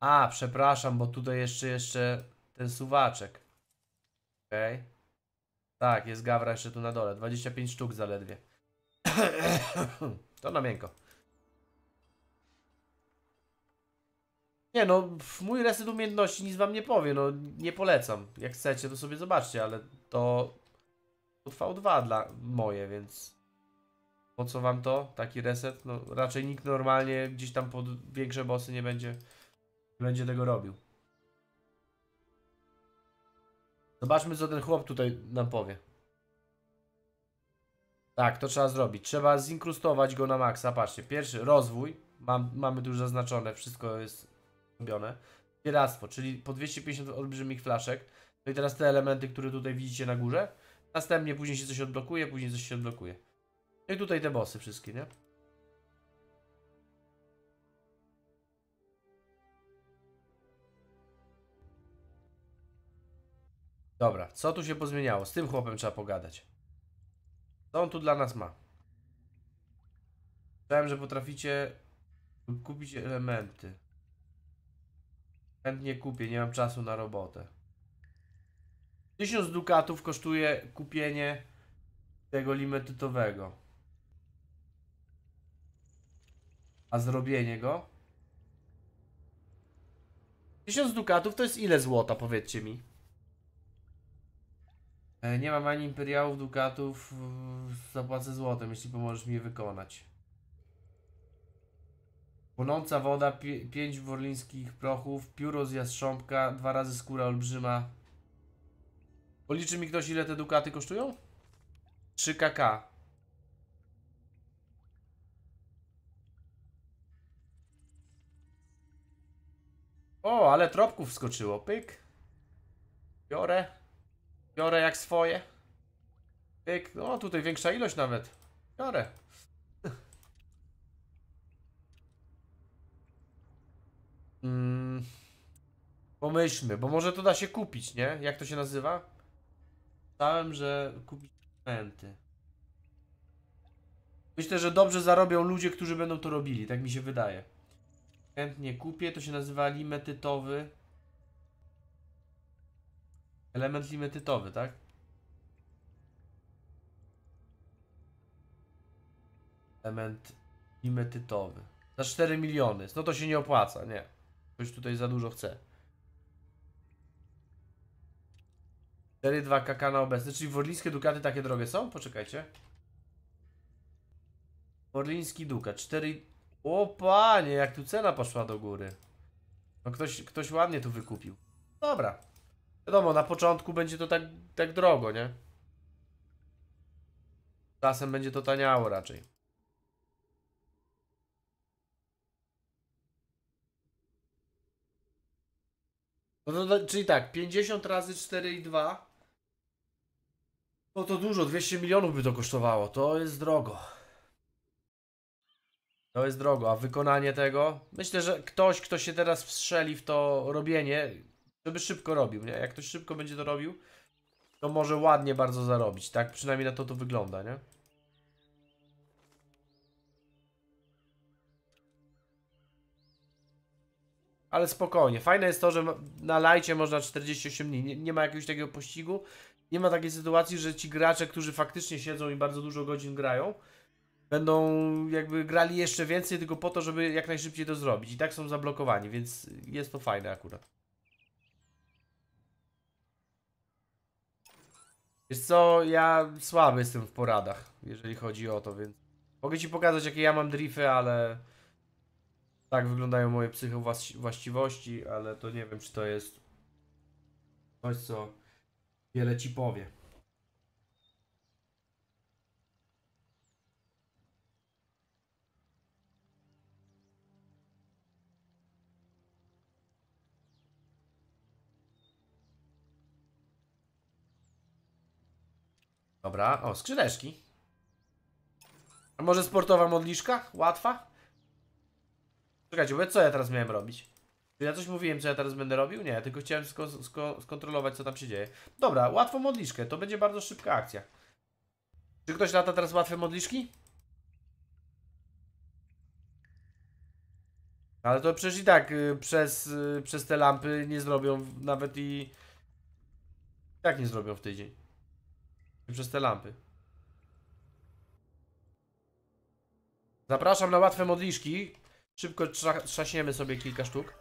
A, przepraszam, bo tutaj jeszcze, jeszcze ten suwaczek. Okej. Tak, jest Gawra jeszcze tu na dole. 25 sztuk zaledwie. to na miękko. Nie no, mój reset umiejętności nic wam nie powie, no nie polecam. Jak chcecie, to sobie zobaczcie, ale to, to V2 dla moje, więc po co wam to? Taki reset? No raczej nikt normalnie gdzieś tam pod większe bossy nie będzie, nie będzie tego robił. Zobaczmy co ten chłop tutaj nam powie. Tak, to trzeba zrobić. Trzeba zinkrustować go na maksa. Patrzcie, pierwszy rozwój. Mam, mamy tu już zaznaczone, wszystko jest robione. Pieractwo, czyli po 250 olbrzymich flaszek. No i teraz te elementy, które tutaj widzicie na górze. Następnie później się coś odblokuje, później coś się odblokuje. No i tutaj te bossy wszystkie, nie? Dobra, co tu się pozmieniało? Z tym chłopem trzeba pogadać. Co on tu dla nas ma? Myślałem, że potraficie kupić elementy. Chętnie kupię, nie mam czasu na robotę. 1000 dukatów kosztuje kupienie tego limetytowego. A zrobienie go? 1000 dukatów to jest ile złota, powiedzcie mi? E, nie mam ani imperiałów, dukatów. e, Zapłacę złotem, jeśli pomożesz mi je wykonać. Płonąca woda, 5 worlińskich prochów, pióro z jastrząbka, dwa razy skóra olbrzyma. Policzy mi ktoś ile te dukaty kosztują? 3 kk. O, ale tropków wskoczyło. Pyk. Biorę. Biorę jak swoje. Pyk. No, tutaj większa ilość nawet. Biorę. Mm. Pomyślmy, bo może to da się kupić, nie? Jak to się nazywa? Myślałem, że kupić elementy. Myślę, że dobrze zarobią ludzie, którzy będą to robili, tak mi się wydaje. Chętnie kupię, to się nazywa limetytowy. Element limetytowy, tak? Element limetytowy. Za 4 miliony. No to się nie opłaca, nie. Ktoś tutaj za dużo chce. 4,2 kk na obecny, czyli worlińskie dukaty takie drogie są? Poczekajcie. Orliński Dukat, 4... O panie, jak tu cena poszła do góry. No ktoś, ktoś ładnie tu wykupił. Dobra. Wiadomo, na początku będzie to tak, tak drogo, nie? Czasem będzie to taniało raczej. No to, czyli tak, 50 razy 4 i 2 No to dużo, 200 milionów by to kosztowało. To jest drogo. To jest drogo, a wykonanie tego? Myślę, że ktoś, kto się teraz wstrzeli w to robienie, żeby szybko robił, nie? Jak ktoś szybko będzie to robił, to może ładnie bardzo zarobić, tak? Przynajmniej na to to wygląda, nie? Ale spokojnie. Fajne jest to, że na lajcie można 48 dni. Nie, nie ma jakiegoś takiego pościgu. Nie ma takiej sytuacji, że ci gracze, którzy faktycznie siedzą i bardzo dużo godzin grają, będą jakby grali jeszcze więcej tylko po to, żeby jak najszybciej to zrobić. I tak są zablokowani, więc jest to fajne akurat. Wiesz co, ja słaby jestem w poradach, jeżeli chodzi o to, więc mogę ci pokazać jakie ja mam drify, ale tak wyglądają moje psychowłaściwości, ale to nie wiem czy to jest coś co wiele ci powie. Dobra, o, skrzydeczki. A może sportowa modliszka? Łatwa? Czekajcie, bo co ja teraz miałem robić? Czy ja coś mówiłem, co ja teraz będę robił? Nie, tylko chciałem sko sko skontrolować, co tam się dzieje. Dobra, łatwą modliszkę, to będzie bardzo szybka akcja. Czy ktoś lata teraz łatwe modliszki? Ale to przecież i tak y, przez, y, przez te lampy nie zrobią nawet i tak nie zrobią w tydzień. Przez te lampy. Zapraszam na łatwe modliszki. Szybko trza- trzaśniemy sobie kilka sztuk.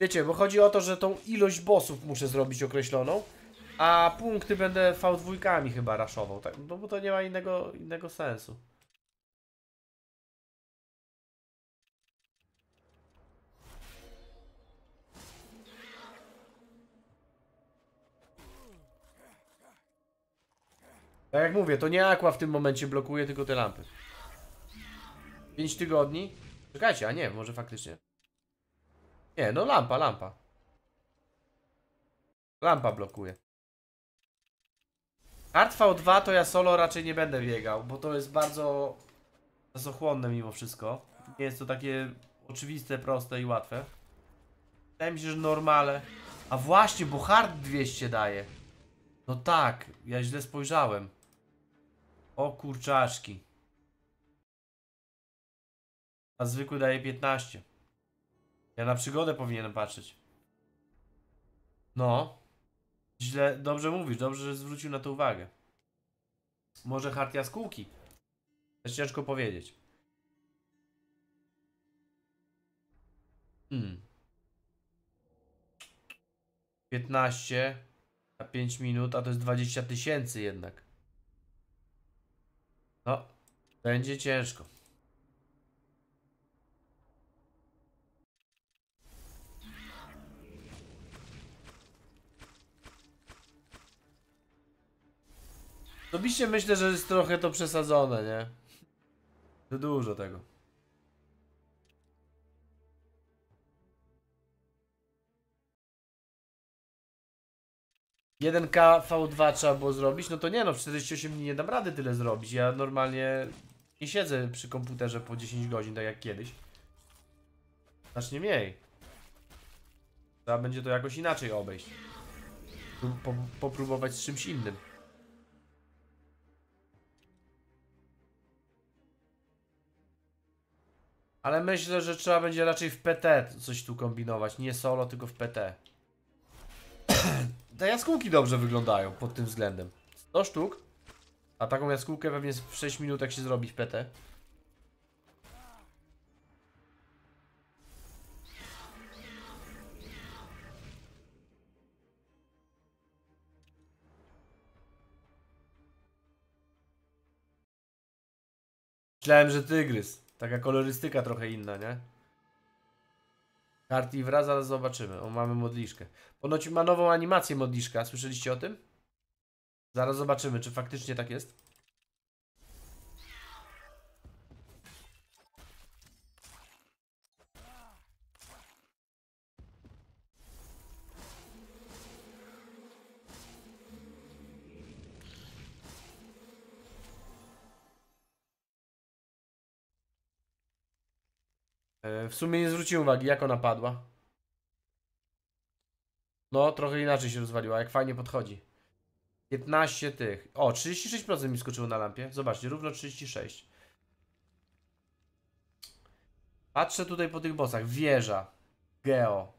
Wiecie, bo chodzi o to, że tą ilość bossów muszę zrobić określoną, a punkty będę V2 chyba raszował, tak? No bo to nie ma innego, innego sensu. Tak jak mówię, to nie Aqua w tym momencie blokuje, tylko te lampy. 5 tygodni? Czekajcie, a nie, może faktycznie. Nie, no lampa, lampa. Lampa blokuje. Art V2 to ja solo raczej nie będę biegał, bo to jest bardzo czasochłonne mimo wszystko. Nie jest to takie oczywiste, proste i łatwe. Wydaje mi się, że normale. A właśnie, bo hard 200 daje. No tak, ja źle spojrzałem. O kurczaczki. A zwykły daje 15. Ja na przygodę powinienem patrzeć. No. Źle, dobrze mówisz, dobrze, że zwrócił na to uwagę. Może hard jaskółki? Też ciężko powiedzieć. Hmm. 15 na 5 minut, a to jest 20 tysięcy jednak. No, będzie ciężko. Osobiście myślę, że jest trochę to przesadzone, nie? Za dużo tego. Jeden K V2 trzeba było zrobić, no to nie no, w 48 dni nie dam rady tyle zrobić. Ja normalnie nie siedzę przy komputerze po 10 godzin, tak jak kiedyś. Znacznie mniej. Trzeba będzie to jakoś inaczej obejść. Po, popróbować z czymś innym. Ale myślę, że trzeba będzie raczej w PT coś tu kombinować. Nie solo, tylko w PT. Te jaskółki dobrze wyglądają pod tym względem. 100 sztuk. A taką jaskółkę pewnie w 6 minut jak się zrobi w PT. Myślałem, że tygrys. Taka kolorystyka trochę inna, nie? Karty wraz, zaraz zobaczymy. O, mamy modliszkę. Ponoć ma nową animację modliszka. Słyszeliście o tym? Zaraz zobaczymy, czy faktycznie tak jest. W sumie nie zwróciłem uwagi, jak ona padła. No, trochę inaczej się rozwaliła, jak fajnie podchodzi. 15 tych. O, 36% mi skoczyło na lampie. Zobaczcie, równo 36. Patrzę tutaj po tych bossach. Wieża. Geo.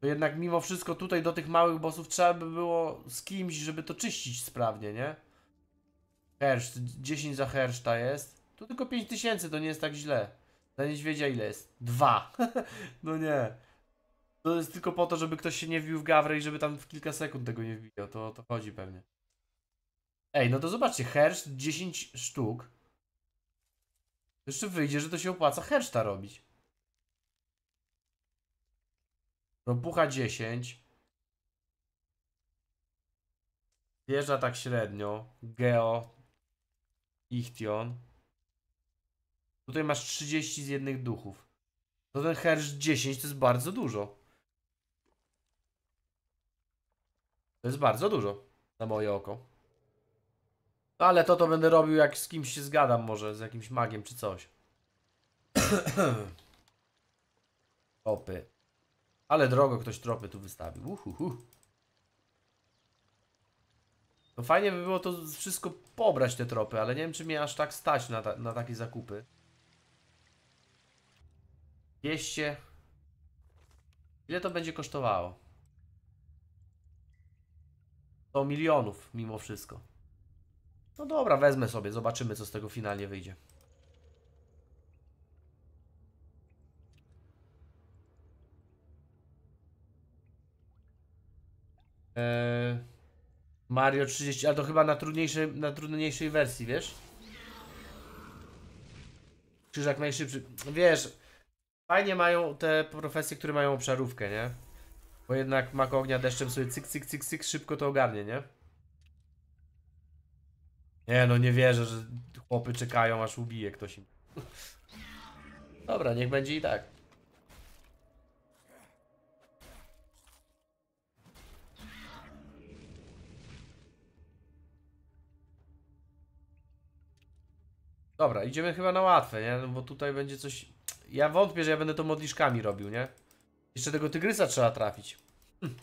To jednak mimo wszystko tutaj do tych małych bossów trzeba by było z kimś, żeby to czyścić sprawnie, nie? Herszt, 10 za herszta jest. Tu tylko 5000, to nie jest tak źle. Za niedźwiedzia ile jest? Dwa. no nie. To jest tylko po to, żeby ktoś się nie wbił w gawrę i żeby tam w kilka sekund tego nie wbijał. To to chodzi pewnie. Ej, no to zobaczcie, herszt 10 sztuk. Jeszcze wyjdzie, że to się opłaca herszta robić. Ropucha 10. Wjeżdża tak średnio. Geo. Ichtion. Tutaj masz 30 z jednych duchów. To ten hersz 10 to jest bardzo dużo. To jest bardzo dużo. Na moje oko. No Ale to to będę robił jak z kimś się zgadam może, z jakimś magiem czy coś. Tropy. Ale drogo ktoś tropy tu wystawił. Uhuhu. No fajnie by było to wszystko pobrać te tropy, ale nie wiem czy mnie aż tak stać na, ta, na takie zakupy. 200. Ile to będzie kosztowało? 100 milionów mimo wszystko. No dobra, wezmę sobie, zobaczymy co z tego finalnie wyjdzie. Eee, Mario 30, ale to chyba na trudniejszej, na trudniejszej wersji, wiesz? Krzyżak najszybszy. Wiesz, fajnie mają te profesje, które mają obszarówkę, nie? Bo jednak mak ognia deszczem sobie cyk, cyk, cyk, cyk, szybko to ogarnie, nie? Nie no, nie wierzę, że chłopy czekają aż ubije ktoś im. Dobra, niech będzie i tak. Dobra, idziemy chyba na łatwe, nie? No bo tutaj będzie coś... Ja wątpię, że ja będę to modliszkami robił, nie? Jeszcze tego tygrysa trzeba trafić. Hm.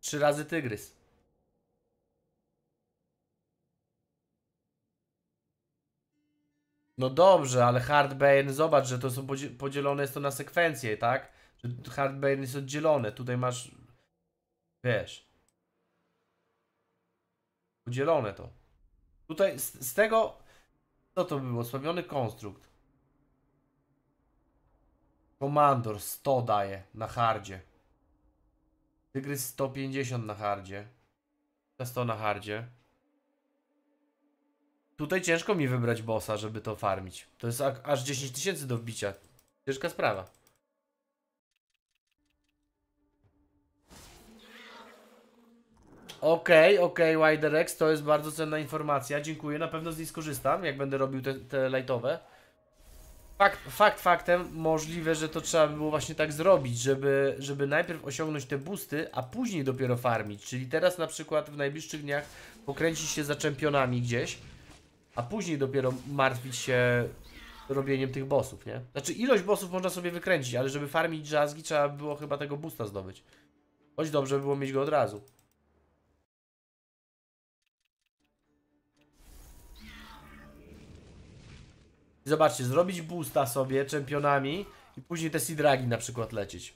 Trzy razy tygrys. No dobrze, ale Hardbane, zobacz, że to są podzie- podzielone jest to na sekwencje, tak? Że Hardbane jest oddzielone. Tutaj masz. Wiesz. Podzielone to. Tutaj z, z tego. Co to było? Sławiony konstrukt. Komandor 100 daje na hardzie. Tygrys 150 na hardzie. 100 na hardzie. Tutaj ciężko mi wybrać bossa, żeby to farmić. To jest aż 10 tysięcy do wbicia. Ciężka sprawa. Okej, okej, Widerex, to jest bardzo cenna informacja. Dziękuję, na pewno z niej skorzystam, jak będę robił te, te lightowe. Fakt, fakt faktem, możliwe, że to trzeba by było właśnie tak zrobić, żeby, żeby najpierw osiągnąć te boosty, a później dopiero farmić. Czyli teraz na przykład w najbliższych dniach pokręcić się za czempionami gdzieś, a później dopiero martwić się robieniem tych bossów, nie? Znaczy ilość bossów można sobie wykręcić, ale żeby farmić jazzgi trzeba by było chyba tego boosta zdobyć. Choć dobrze by było mieć go od razu. Zobaczcie, zrobić boosta sobie czempionami i później te sidragi na przykład lecieć.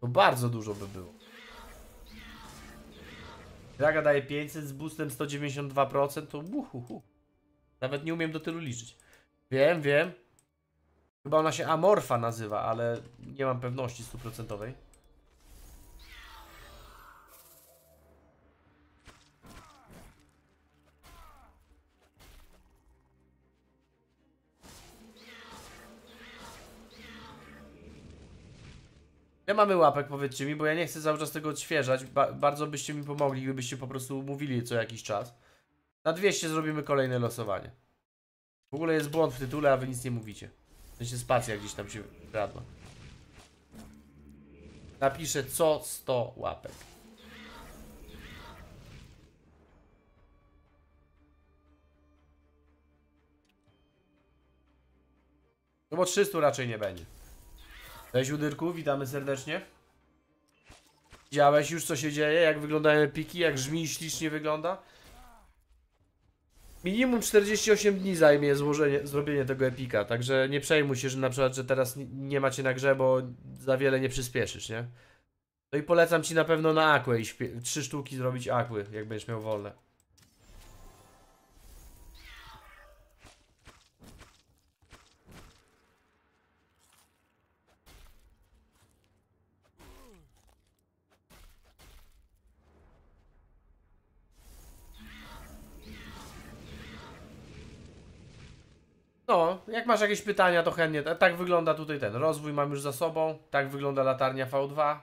To bardzo dużo by było. Draga daje 500 z boostem 192%, to uhuhu. Nawet nie umiem do tylu liczyć. Wiem, wiem. Chyba ona się Amorfa nazywa, ale nie mam pewności stuprocentowej. Nie mamy łapek, powiedzcie mi, bo ja nie chcę cały czas tego odświeżać. Ba bardzo byście mi pomogli, gdybyście po prostu mówili co jakiś czas. Na 200 zrobimy kolejne losowanie. W ogóle jest błąd w tytule, a wy nic nie mówicie. W sensie spacja gdzieś tam się kradła. Napiszę co 100 łapek. No bo 300 raczej nie będzie. Cześć Udyrku, witamy serdecznie. Widziałeś już co się dzieje, jak wyglądają piki, jak żmi ślicznie wygląda? Minimum 48 dni zajmie złożenie, zrobienie tego epika, także nie przejmuj się, że na przykład, że teraz ni- nie macie na grze, bo za wiele nie przyspieszysz, nie? No i polecam ci na pewno na aquę i trzy sztuki zrobić aquy, jak będziesz miał wolne. No, jak masz jakieś pytania, to chętnie. Ta- Tak wygląda tutaj ten rozwój, mam już za sobą. Tak wygląda latarnia V2.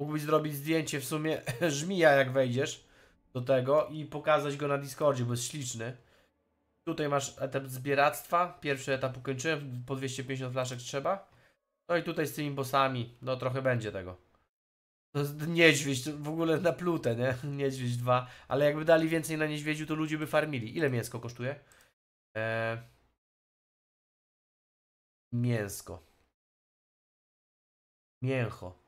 Mógłbyś zrobić zdjęcie w sumie żmija, jak wejdziesz do tego i pokazać go na Discordzie, bo jest śliczny. Tutaj masz etap zbieractwa. Pierwszy etap ukończyłem, po 250 flaszek trzeba. No i tutaj z tymi bossami, no trochę będzie tego. Jest niedźwiedź, w ogóle na plutę, nie? Niedźwiedź 2. Ale jakby dali więcej na niedźwiedziu, to ludzie by farmili. Ile mięsko kosztuje? Eee... Mięsko. Mięcho.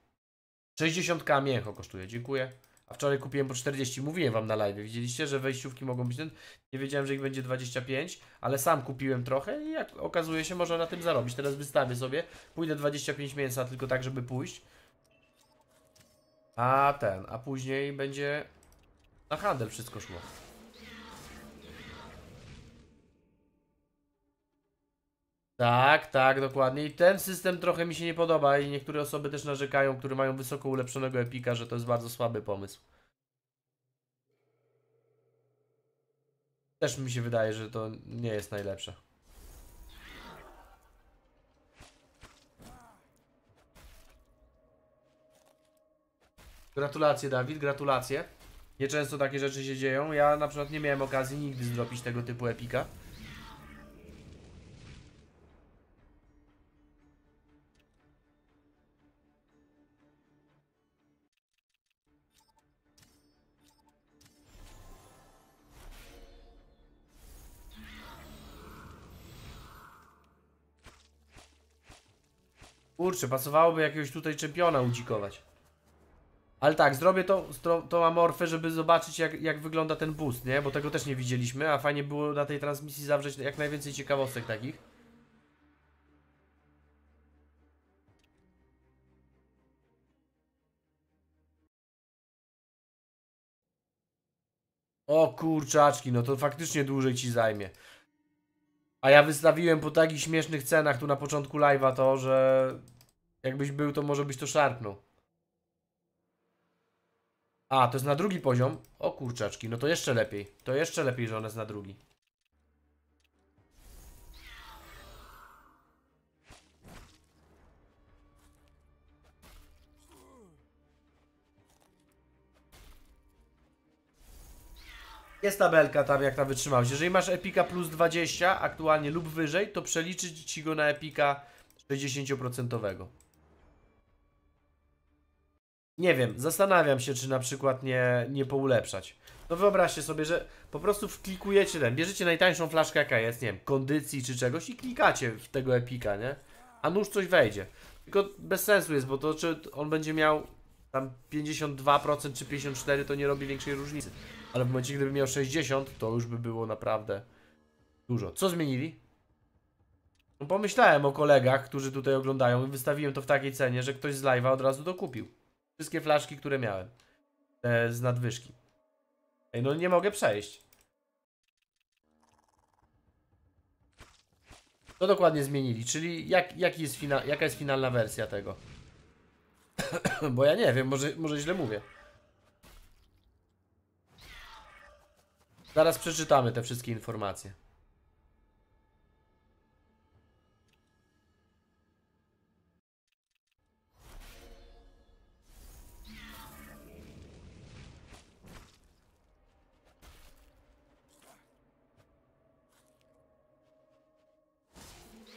60k mięcho kosztuje, dziękuję. A wczoraj kupiłem po 40. Mówiłem wam na live. Widzieliście, że wejściówki mogą być ten. Nie wiedziałem, że ich będzie 25, ale sam kupiłem trochę i jak okazuje się, można na tym zarobić. Teraz wystawię sobie. Pójdę 25 mięsa tylko tak, żeby pójść. A ten, a później będzie na handel wszystko szło. Tak, tak, dokładnie. I ten system trochę mi się nie podoba i niektóre osoby też narzekają, które mają wysoko ulepszonego epika, że to jest bardzo słaby pomysł. Też mi się wydaje, że to nie jest najlepsze. Gratulacje Dawid, gratulacje. Nieczęsto takie rzeczy się dzieją. Ja na przykład nie miałem okazji nigdy zrobić tego typu epika. Kurczę, pasowałoby jakiegoś tutaj czempiona udzikować. Ale tak, zrobię to, to, amorfę, żeby zobaczyć jak, jak wygląda ten boost, nie? Bo tego też nie widzieliśmy, a fajnie było na tej transmisji zawrzeć jak najwięcej ciekawostek takich. O kurczaczki, no to faktycznie dłużej ci zajmie. A ja wystawiłem po takich śmiesznych cenach tu na początku live'a to, że jakbyś był, to może byś to szarpnął. A, to jest na drugi poziom. O kurczaczki, no to jeszcze lepiej. To jeszcze lepiej, że on jest na drugi. Jest tabelka tam jak na wytrzymałość. Jeżeli masz Epika plus 20 aktualnie lub wyżej, to przeliczy ci go na Epika 60%. Nie wiem, zastanawiam się, czy na przykład nie, nie poulepszać. No wyobraźcie sobie, że po prostu wklikujecie ten, bierzecie najtańszą flaszkę jaka jest, nie wiem, kondycji czy czegoś i klikacie w tego Epika, nie? A nuż coś wejdzie. Tylko bez sensu jest, bo to czy on będzie miał tam 52% czy 54% to nie robi większej różnicy. Ale w momencie, gdyby miał 60, to już by było naprawdę dużo. Co zmienili? No pomyślałem o kolegach, którzy tutaj oglądają i wystawiłem to w takiej cenie, że ktoś z live'a od razu dokupił. Wszystkie flaszki, które miałem. Te z nadwyżki. Ej, no nie mogę przejść. Co dokładnie zmienili? Czyli jak, jaki jest jaka jest finalna wersja tego? Bo ja nie wiem, może, może źle mówię. Zaraz przeczytamy te wszystkie informacje.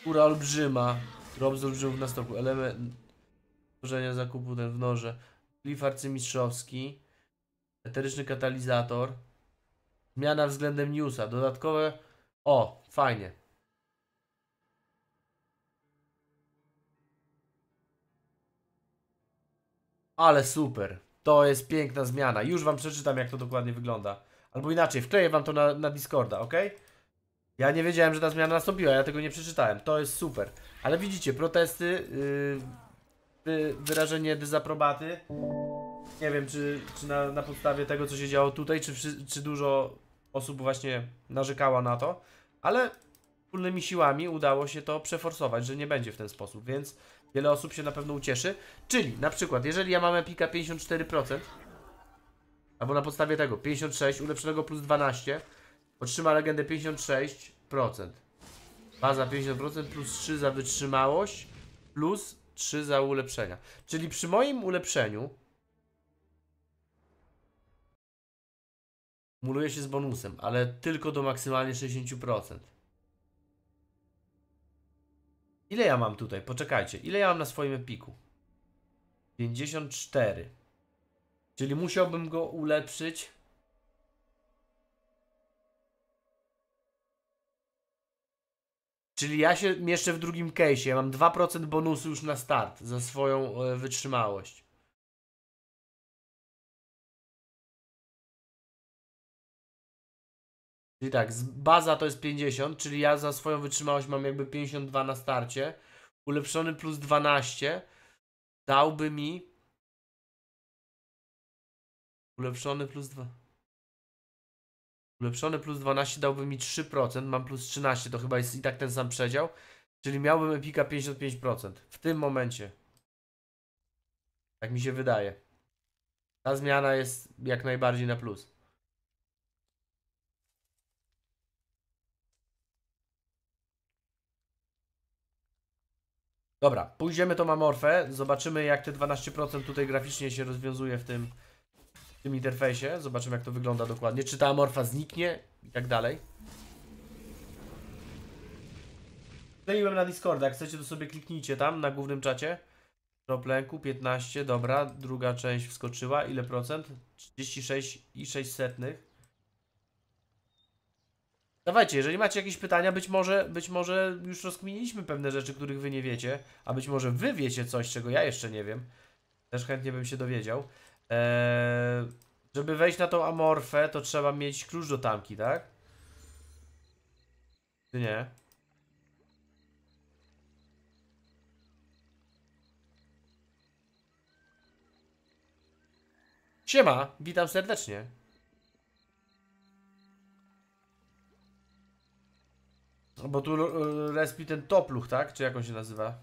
Kura olbrzyma. Rob z olbrzymów na stoku. Element tworzenia zakupu ten w noże. Glif arcymistrzowski. Eteryczny katalizator. Zmiana względem newsa. Dodatkowe. O, fajnie. Ale super. To jest piękna zmiana. Już wam przeczytam, jak to dokładnie wygląda. Albo inaczej, wkleję wam to na, na Discorda, ok? Ja nie wiedziałem, że ta zmiana nastąpiła, ja tego nie przeczytałem. To jest super. Ale widzicie, protesty, yy, wyrażenie dezaprobaty. Nie wiem, czy, czy na, na podstawie tego, co się działo tutaj, czy, czy dużo osób właśnie narzekała na to, ale wspólnymi siłami udało się to przeforsować, że nie będzie w ten sposób, więc wiele osób się na pewno ucieszy. Czyli na przykład, jeżeli ja mam Epika 54%, albo na podstawie tego 56, ulepszonego plus 12, otrzyma legendę 56%. Baza 50% plus 3 za wytrzymałość, plus 3 za ulepszenia. Czyli przy moim ulepszeniu Muluje się z bonusem, ale tylko do maksymalnie 60%. Ile ja mam tutaj? Poczekajcie. Ile ja mam na swoim epiku? 54. Czyli musiałbym go ulepszyć. Czyli ja się mieszczę w drugim case'ie. Ja mam 2% bonusu już na start za swoją e, wytrzymałość. Czyli tak, baza to jest 50, czyli ja za swoją wytrzymałość mam jakby 52 na starcie. Ulepszony plus 12 dałby mi. Ulepszony plus 2. Ulepszony plus 12 dałby mi 3%, mam plus 13, to chyba jest i tak ten sam przedział. Czyli miałbym epika 55% w tym momencie. Tak mi się wydaje. Ta zmiana jest jak najbardziej na plus. Dobra, pójdziemy tą amorfę, zobaczymy jak te 12% tutaj graficznie się rozwiązuje w tym, w tym interfejsie. Zobaczymy jak to wygląda dokładnie. Czy ta amorfa zniknie i tak dalej. Wkleiłem na Discorda, jak chcecie to sobie kliknijcie tam na głównym czacie. Drop lęku 15, dobra, druga część wskoczyła. Ile procent? 36,6. Dawajcie, jeżeli macie jakieś pytania, być może, być może już rozkminiliśmy pewne rzeczy, których wy nie wiecie, a być może wy wiecie coś, czego ja jeszcze nie wiem. Też chętnie bym się dowiedział. Eee, żeby wejść na tą amorfę, to trzeba mieć klucz do tamki, tak? Czy nie? Siema, witam serdecznie. No Bo tu e, respi ten topluch, tak? Czy jak on się nazywa?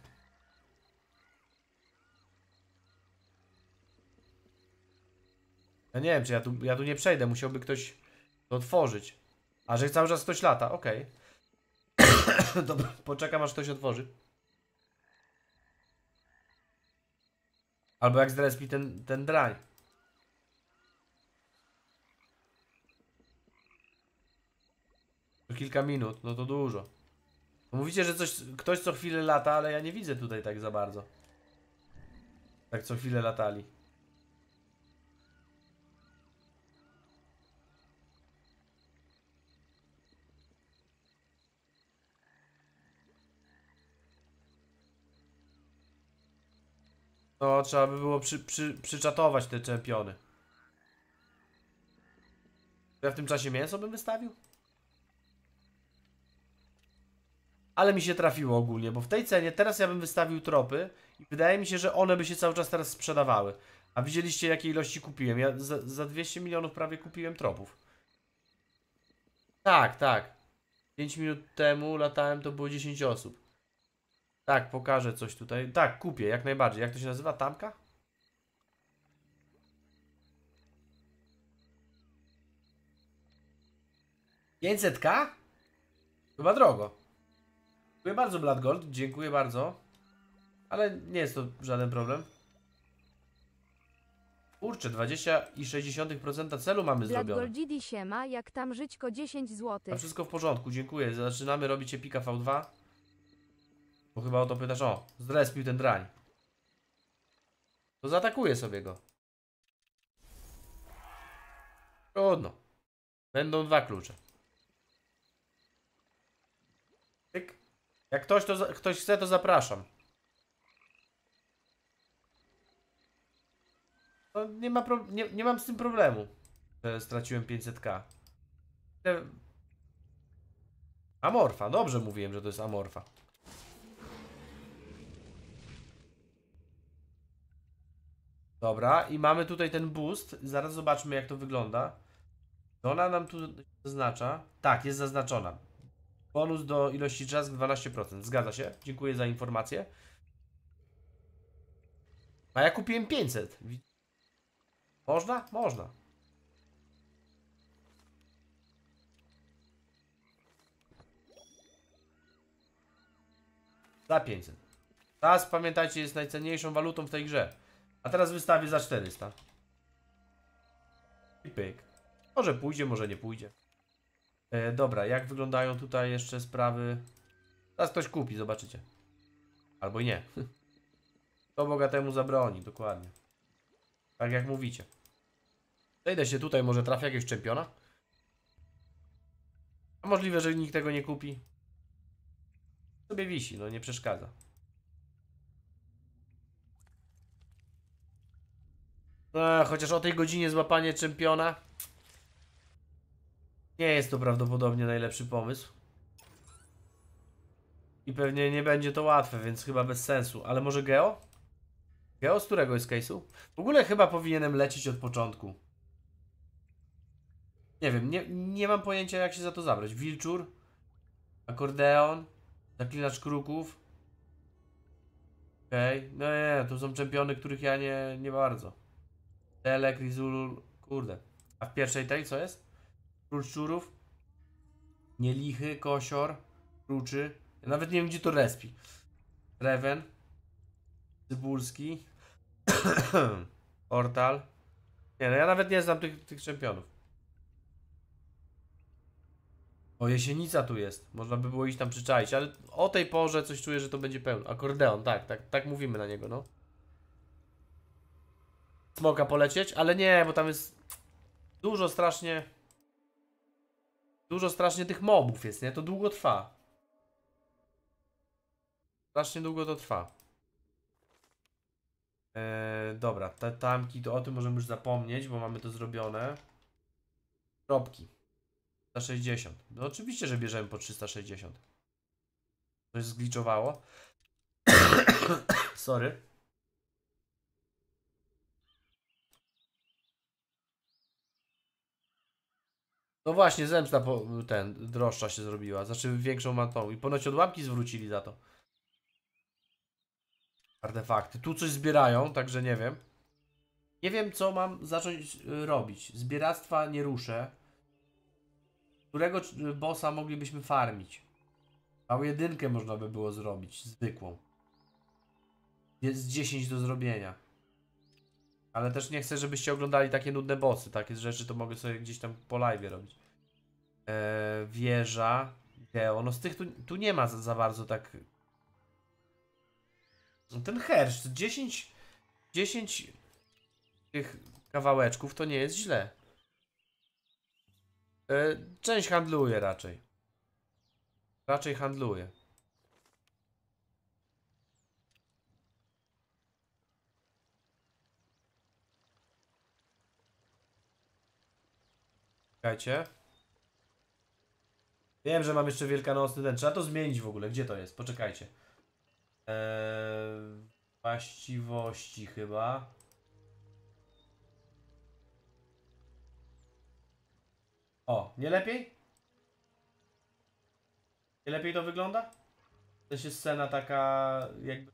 Ja nie wiem, czy ja tu, ja tu nie przejdę, musiałby ktoś to otworzyć. A że cały czas ktoś lata, okej. Dobra, poczekam aż ktoś otworzy. Albo jak zrespi ten, ten drań. Kilka minut, no to dużo. Mówicie, że coś, ktoś co chwilę lata, ale ja nie widzę tutaj tak za bardzo. Tak co chwilę latali. No, trzeba by było przy, przy, przyczatować te czempiony. Ja w tym czasie mięso bym wystawił? Ale mi się trafiło ogólnie, bo w tej cenie teraz ja bym wystawił tropy i wydaje mi się, że one by się cały czas teraz sprzedawały. A widzieliście jakiej ilości kupiłem? Ja za, za 200 milionów prawie kupiłem tropów. Tak, tak. 5 minut temu latałem, to było 10 osób. Tak, pokażę coś tutaj. Tak, kupię, jak najbardziej. Jak to się nazywa? Tamka? Pięćset k? Chyba drogo. Dziękuję bardzo, Bloodgold. Dziękuję bardzo. Ale nie jest to żaden problem. Kurczę, 20,6% celu mamy zrobione. Bloodgoldzidi siema, jak tam żyćko 10 A zł. wszystko w porządku, dziękuję. Zaczynamy robić Epika V2. Bo chyba o to pytasz. O, zrespił ten drań. To zaatakuję sobie go. Trudno. Będą dwa klucze. Jak ktoś, to ktoś chce, to zapraszam. no nie, ma pro, nie, nie mam z tym problemu, że straciłem 500k. Te- Amorfa, dobrze mówiłem, że to jest amorfa. Dobra, i mamy tutaj ten boost. Zaraz zobaczmy, jak to wygląda. Ona nam tu zaznacza. Tak, jest zaznaczona. Bonus do ilości czask 12%. Zgadza się. Dziękuję za informację. A ja kupiłem 500. Wi- Można? Można. Za 500. Teraz pamiętajcie, jest najcenniejszą walutą w tej grze. A teraz wystawię za 400. I pyk. Może pójdzie, może nie pójdzie. E, dobra, jak wyglądają tutaj jeszcze sprawy? Teraz ktoś kupi, zobaczycie. Albo nie. To bogatemu zabroni, dokładnie. Tak jak mówicie. Zejdę się tutaj, może trafię jakiegoś czempiona? A możliwe, że nikt tego nie kupi. Sobie wisi, no nie przeszkadza. E, chociaż o tej godzinie złapanie czempiona nie jest to prawdopodobnie najlepszy pomysł. I pewnie nie będzie to łatwe, więc chyba bez sensu. Ale może Geo? Geo z którego jest case'u? W ogóle chyba powinienem lecieć od początku. Nie wiem, nie, nie mam pojęcia jak się za to zabrać. Wilczur, akordeon, zaklinacz kruków. Okej, no nie, to są czempiony, których ja nie, nie bardzo. Telek, Rizul, kurde. A w pierwszej tej co jest? Król szczurów? Nielichy, kosior, kruczy. Ja nawet nie wiem gdzie to respi. Reven. Cybulski. Portal. Nie no ja nawet nie znam tych, tych czempionów. O, jesienica tu jest. Można by było iść tam przyczaić, ale o tej porze coś czuję, że to będzie pełno. Akordeon, tak, tak, tak mówimy na niego, no. Smoka polecieć, ale nie, bo tam jest dużo strasznie. Dużo strasznie tych mobów jest, nie? To długo trwa. Strasznie długo to trwa. Eee, dobra, te tamki, to o tym możemy już zapomnieć, bo mamy to zrobione. Kropki. 360. No oczywiście, że bierzemy po 360. Coś zgliczowało. Sorry. No właśnie, zemsta po, ten, droższa się zrobiła. Znaczy większą ma tą. I ponoć odłamki zwrócili za to. Artefakty. Tu coś zbierają, także nie wiem. Nie wiem, co mam zacząć y, robić. Zbieractwa nie ruszę. Którego y, bossa moglibyśmy farmić? Małą jedynkę można by było zrobić, zwykłą. Jest 10 do zrobienia. Ale też nie chcę, żebyście oglądali takie nudne bossy. Takie rzeczy to mogę sobie gdzieś tam po live robić. Eee, wieża. Geo. No z tych tu, tu nie ma za, za bardzo tak. No Ten hersz. 10. 10 tych kawałeczków to nie jest źle. Eee, część handluje raczej. Raczej handluje. Czekajcie. Wiem, że mam jeszcze wielkanocny ten. Trzeba to zmienić w ogóle. Gdzie to jest? Poczekajcie. Eee, właściwości chyba. O, nie lepiej? Nie lepiej to wygląda? To jest scena taka jakby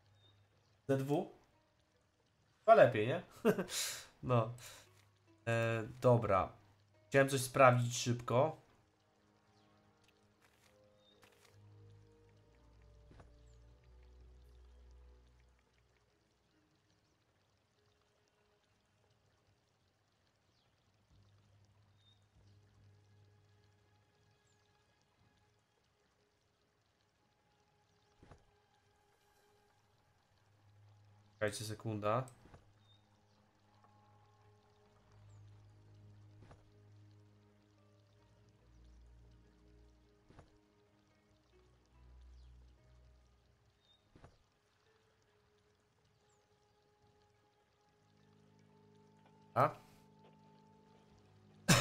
ZW? Chyba lepiej, nie? no. E, dobra. Chciałem coś sprawdzić szybko. Czekajcie sekunda.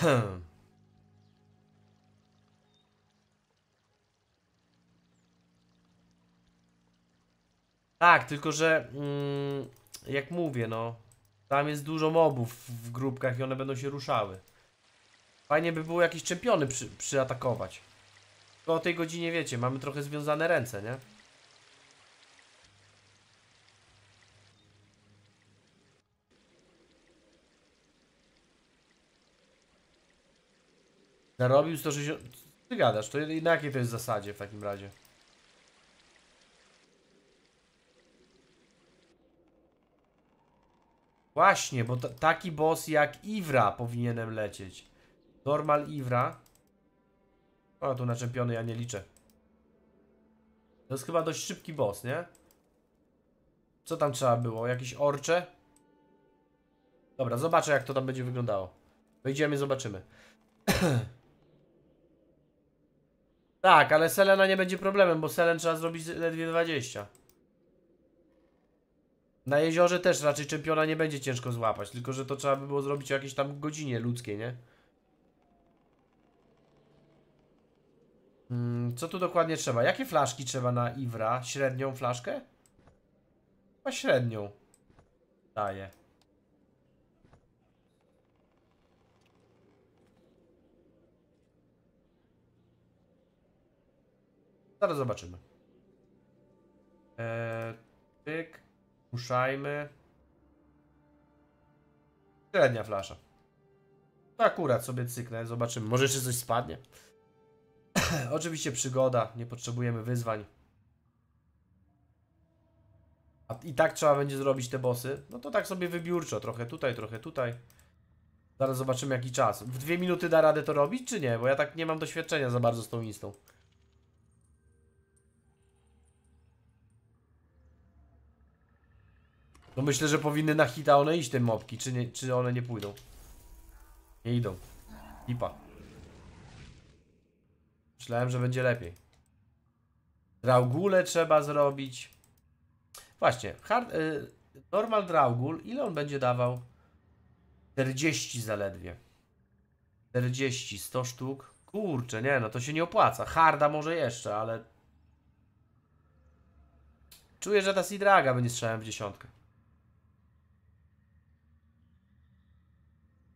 Tak, tylko że mm, jak mówię, no tam jest dużo mobów w grupkach i one będą się ruszały. Fajnie by było jakieś czempiony przy, przyatakować. Tylko o tej godzinie wiecie, mamy trochę związane ręce, nie? Zarobił 160. Ty gadasz, to na jakiej to jest zasadzie w takim razie? Właśnie, bo ta- taki boss jak Iwra powinienem lecieć. Normal Iwra. O, tu na czempiony ja nie liczę. To jest chyba dość szybki boss, nie? Co tam trzeba było? Jakieś orcze? Dobra, zobaczę jak to tam będzie wyglądało. Wejdziemy, zobaczymy. tak, ale Selena nie będzie problemem, bo Selen trzeba zrobić ledwie 20. Na jeziorze też raczej czempiona nie będzie ciężko złapać, tylko że to trzeba by było zrobić o jakiejś tam godzinie ludzkiej, nie? Mm, co tu dokładnie trzeba? Jakie flaszki trzeba na Iwra? Średnią flaszkę? Chyba średnią. Daję. Zaraz zobaczymy. Eee, pyk. Ruszajmy. Średnia flasza. To akurat sobie cyknę, zobaczymy. Może jeszcze coś spadnie. Oczywiście przygoda, nie potrzebujemy wyzwań. A i tak trzeba będzie zrobić te bossy. No to tak sobie wybiórczo, trochę tutaj, trochę tutaj. Zaraz zobaczymy jaki czas. W dwie minuty da radę to robić, czy nie? Bo ja tak nie mam doświadczenia za bardzo z tą instaą. No myślę, że powinny na hita one iść te mopki, czy, nie, czy one nie pójdą? Nie idą. Lipa. Myślałem, że będzie lepiej. Draugule trzeba zrobić. Właśnie, hard, y, normal Draugul, ile on będzie dawał? 40 zaledwie. 40, 100 sztuk. Kurczę, nie no, to się nie opłaca. Harda może jeszcze, ale... Czuję, że ta Sidraga będzie strzałem w dziesiątkę.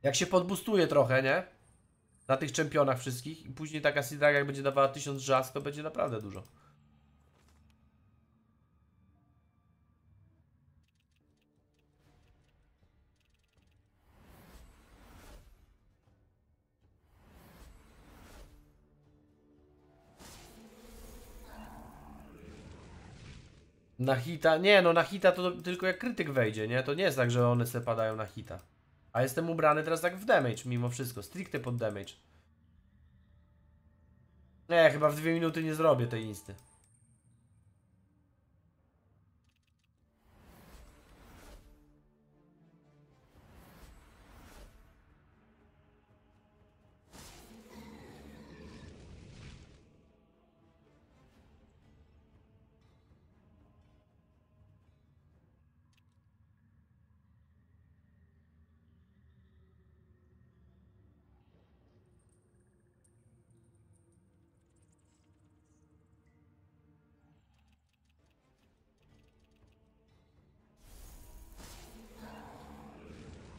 Jak się podbustuje trochę, nie? Na tych czempionach wszystkich i później taka Sidraga jak będzie dawała 1000 żaz, to będzie naprawdę dużo. Na hita? Nie, no na hita to tylko jak krytyk wejdzie, nie? To nie jest tak, że one se padają na hita. A jestem ubrany teraz tak w damage mimo wszystko, stricte pod damage. Nie, chyba w dwie minuty nie zrobię tej insty.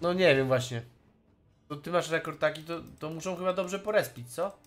No nie wiem właśnie. To ty masz rekord taki, to, to muszą chyba dobrze porespić, co?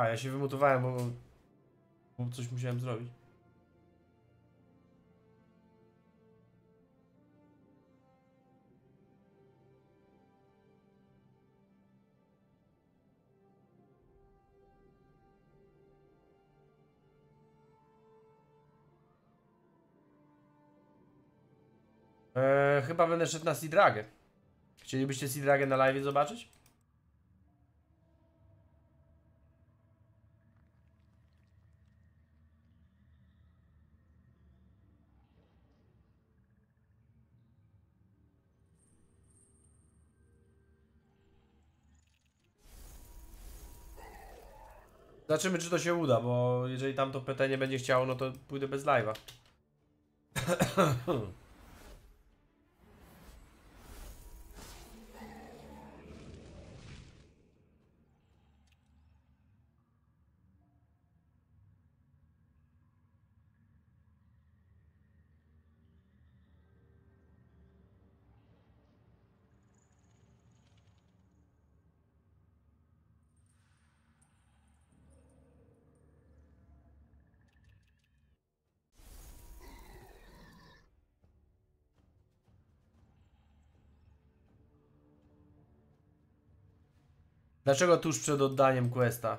A, ja się wymutowałem, bo, bo coś musiałem zrobić. Eee, chyba będę szedł na Sidragę. Chcielibyście Sidragę na live zobaczyć? Zobaczymy, czy to się uda, bo jeżeli tam to PT nie będzie chciało, no to pójdę bez live'a. Dlaczego tuż przed oddaniem questa?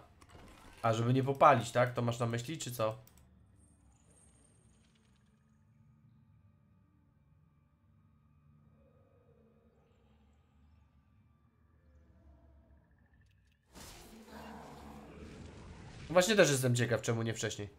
A, żeby nie popalić, tak? To masz na myśli, czy co? Właśnie też jestem ciekaw, czemu nie wcześniej.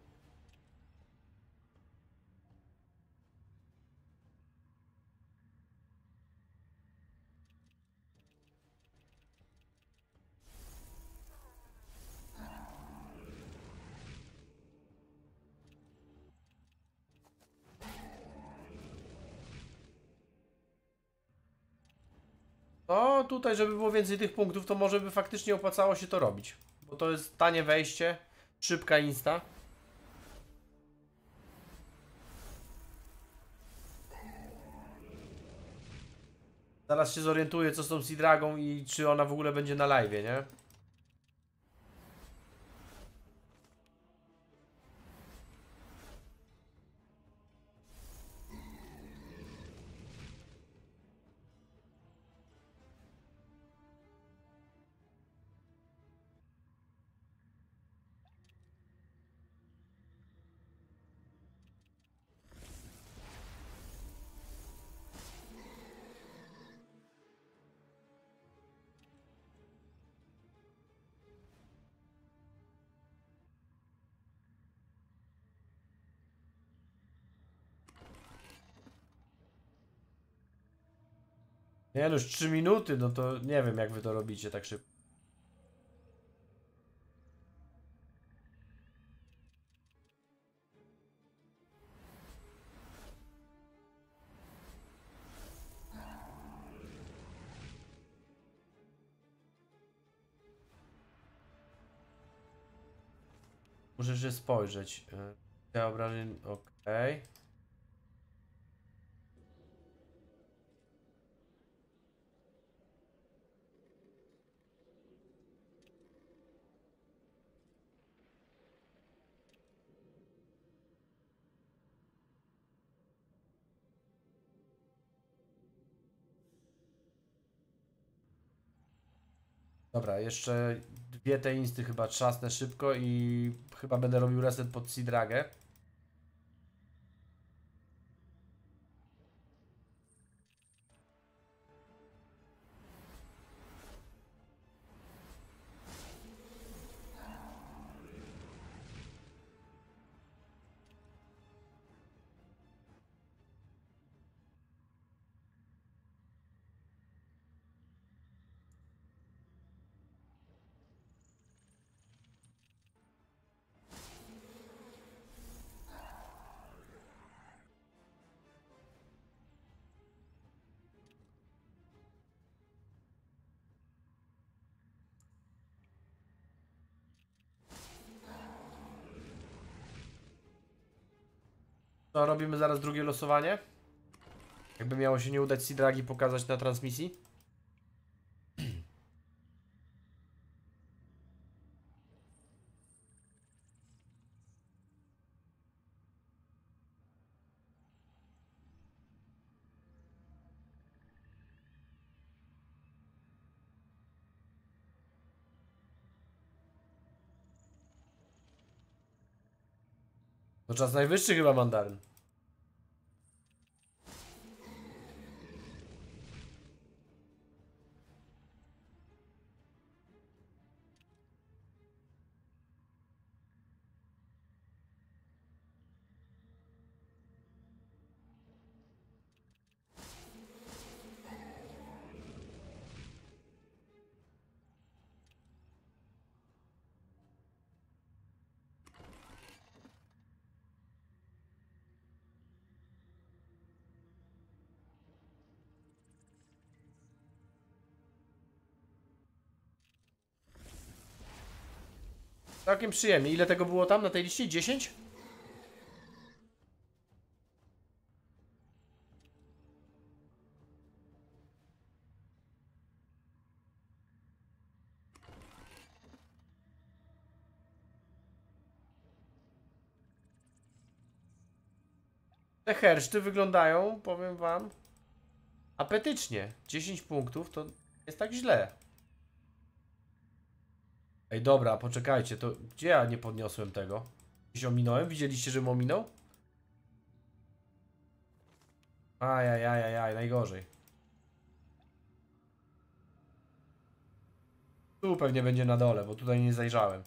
Tutaj, żeby było więcej tych punktów, to może by faktycznie opłacało się to robić. Bo to jest tanie wejście, szybka insta. Zaraz się zorientuję, co z tą Sidragą i czy ona w ogóle będzie na live, nie? Nie no, już 3 minuty, no to nie wiem jak wy to robicie tak szybko. Muszę się spojrzeć. Te obrażeń, okej. Dobra, jeszcze dwie te insty chyba trzasnę szybko i chyba będę robił reset pod Sidragę. No, robimy zaraz drugie losowanie. Jakby miało się nie udać Sidragi pokazać na transmisji. To czas najwyższy chyba mandaryn. Całkiem przyjemnie. Ile tego było tam na tej liście? 10? Te herszty wyglądają, powiem wam, apetycznie. 10 punktów to jest tak źle. Ej, dobra, poczekajcie, to gdzie ja nie podniosłem tego? Gdzieś ominąłem? Widzieliście, żebym ominął? Ajajajajaj, najgorzej. Tu pewnie będzie na dole, bo tutaj nie zajrzałem.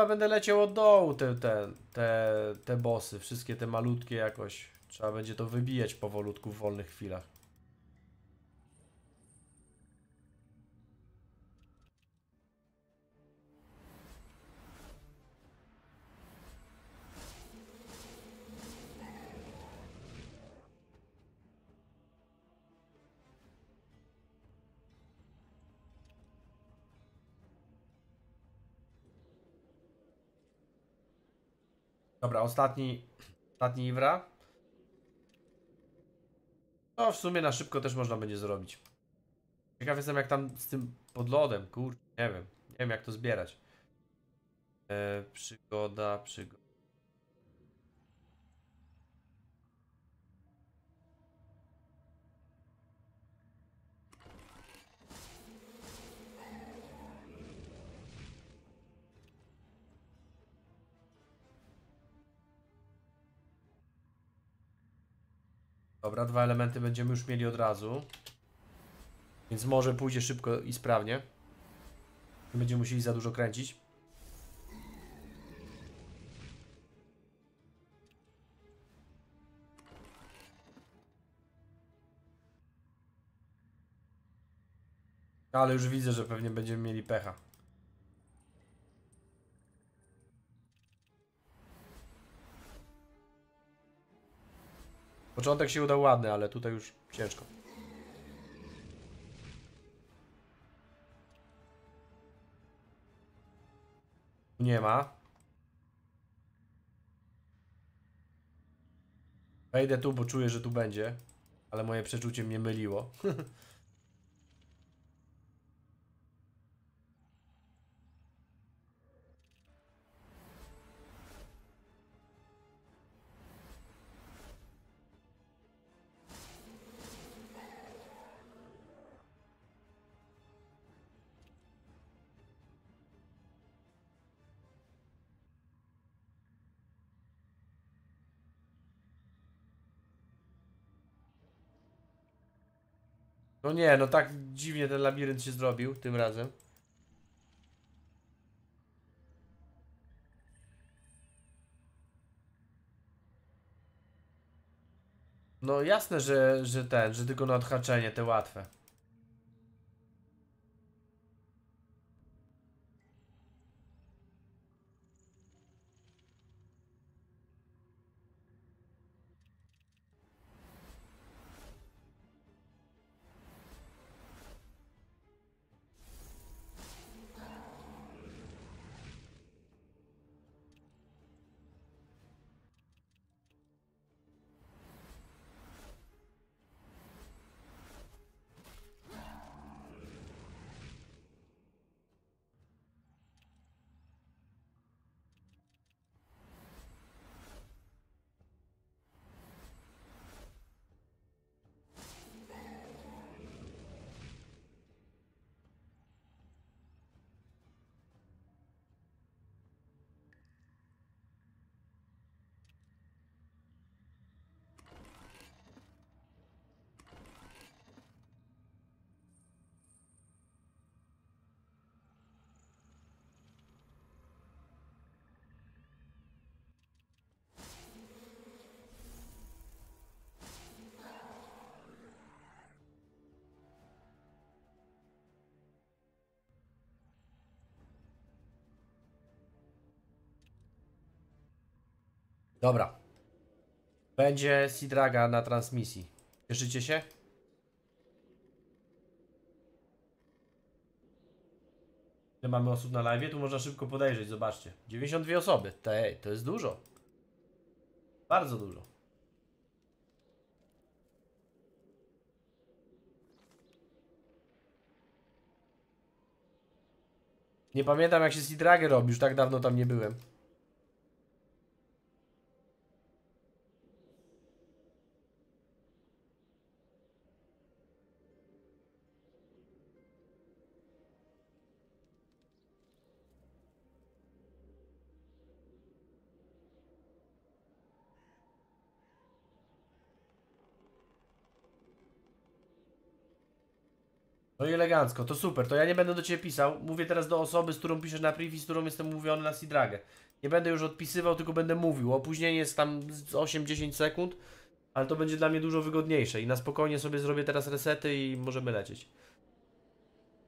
Chyba będę leciał od dołu te, te, te, te bossy, wszystkie te malutkie jakoś. Trzeba będzie to wybijać powolutku w wolnych chwilach. Dobra, ostatni, ostatni Iwra. To w sumie na szybko też można będzie zrobić. Ciekaw jestem jak tam z tym podlodem, kur... nie wiem. Nie wiem jak to zbierać. E, przygoda, przygoda. Dobra, dwa elementy będziemy już mieli od razu. Więc może pójdzie szybko i sprawnie. Nie będziemy musieli za dużo kręcić. Ale już widzę, że pewnie będziemy mieli pecha. Początek się udał ładny, ale tutaj już ciężko. Nie ma. Wejdę tu, bo czuję, że tu będzie. Ale moje przeczucie mnie myliło. No nie, no tak dziwnie ten labirynt się zrobił tym razem. No jasne, że, że ten, że tylko na odhaczenie te łatwe. Dobra. Będzie Sidraga na transmisji. Cieszycie się? Ile mamy osób na live? Tu można szybko podejrzeć, zobaczcie. 92 osoby. Tej, to jest dużo. Bardzo dużo. Nie pamiętam jak się Sidragę robi, już tak dawno tam nie byłem. No i elegancko, to super, to ja nie będę do Ciebie pisał. Mówię teraz do osoby, z którą piszesz na priv i z którą jestem mówiony na Sidragę. Nie będę już odpisywał, tylko będę mówił. Opóźnienie jest tam z 8-10 sekund, ale to będzie dla mnie dużo wygodniejsze i na spokojnie sobie zrobię teraz resety i możemy lecieć.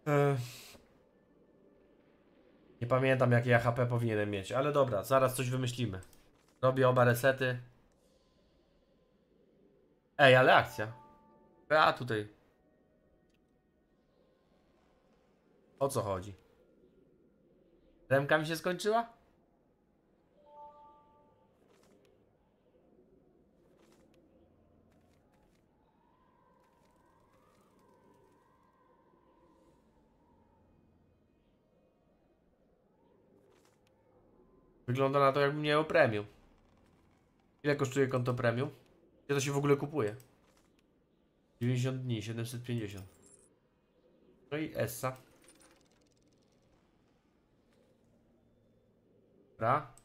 Ech. Nie pamiętam jakie ja HP powinienem mieć, ale dobra, zaraz coś wymyślimy. Robię oba resety. Ej, ale akcja. A tutaj O co chodzi? Remka mi się skończyła? Wygląda na to, jakbym nie miał premium. Ile kosztuje konto premium? Gdzie to się w ogóle kupuje? 90 dni, 750. No i Essa. Dobra.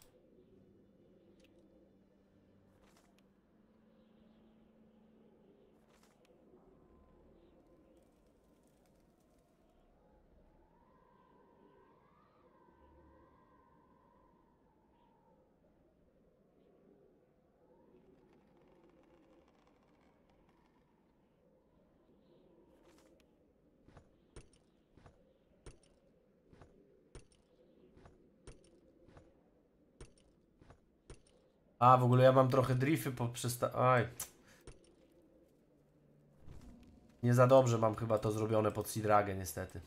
A, w ogóle ja mam trochę drifty poprzesta... Aj. Nie za dobrze mam chyba to zrobione pod Sidragę, niestety.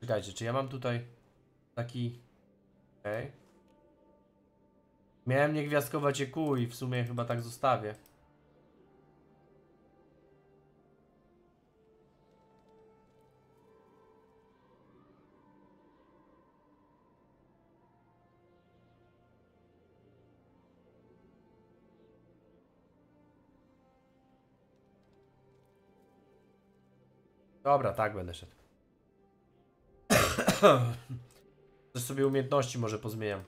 Czekajcie, czy ja mam tutaj taki... Okej. Miałem nie gwiazdkować i w sumie chyba tak zostawię. Dobra, tak będę szedł. Też sobie umiejętności może pozmieniam.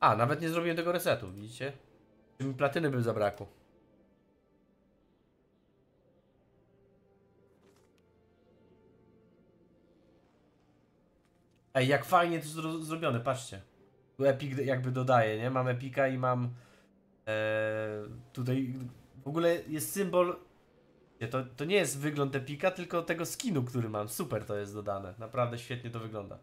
A, nawet nie zrobiłem tego resetu, widzicie? Czy mi platyny by zabrakło. Ej, jak fajnie to zro zrobione, patrzcie. Tu Epic jakby dodaje, nie? Mam Epika i mam... E, tutaj w ogóle jest symbol To, to nie jest wygląd Epika, tylko tego skinu, który mam. Super to jest dodane. Naprawdę świetnie to wygląda.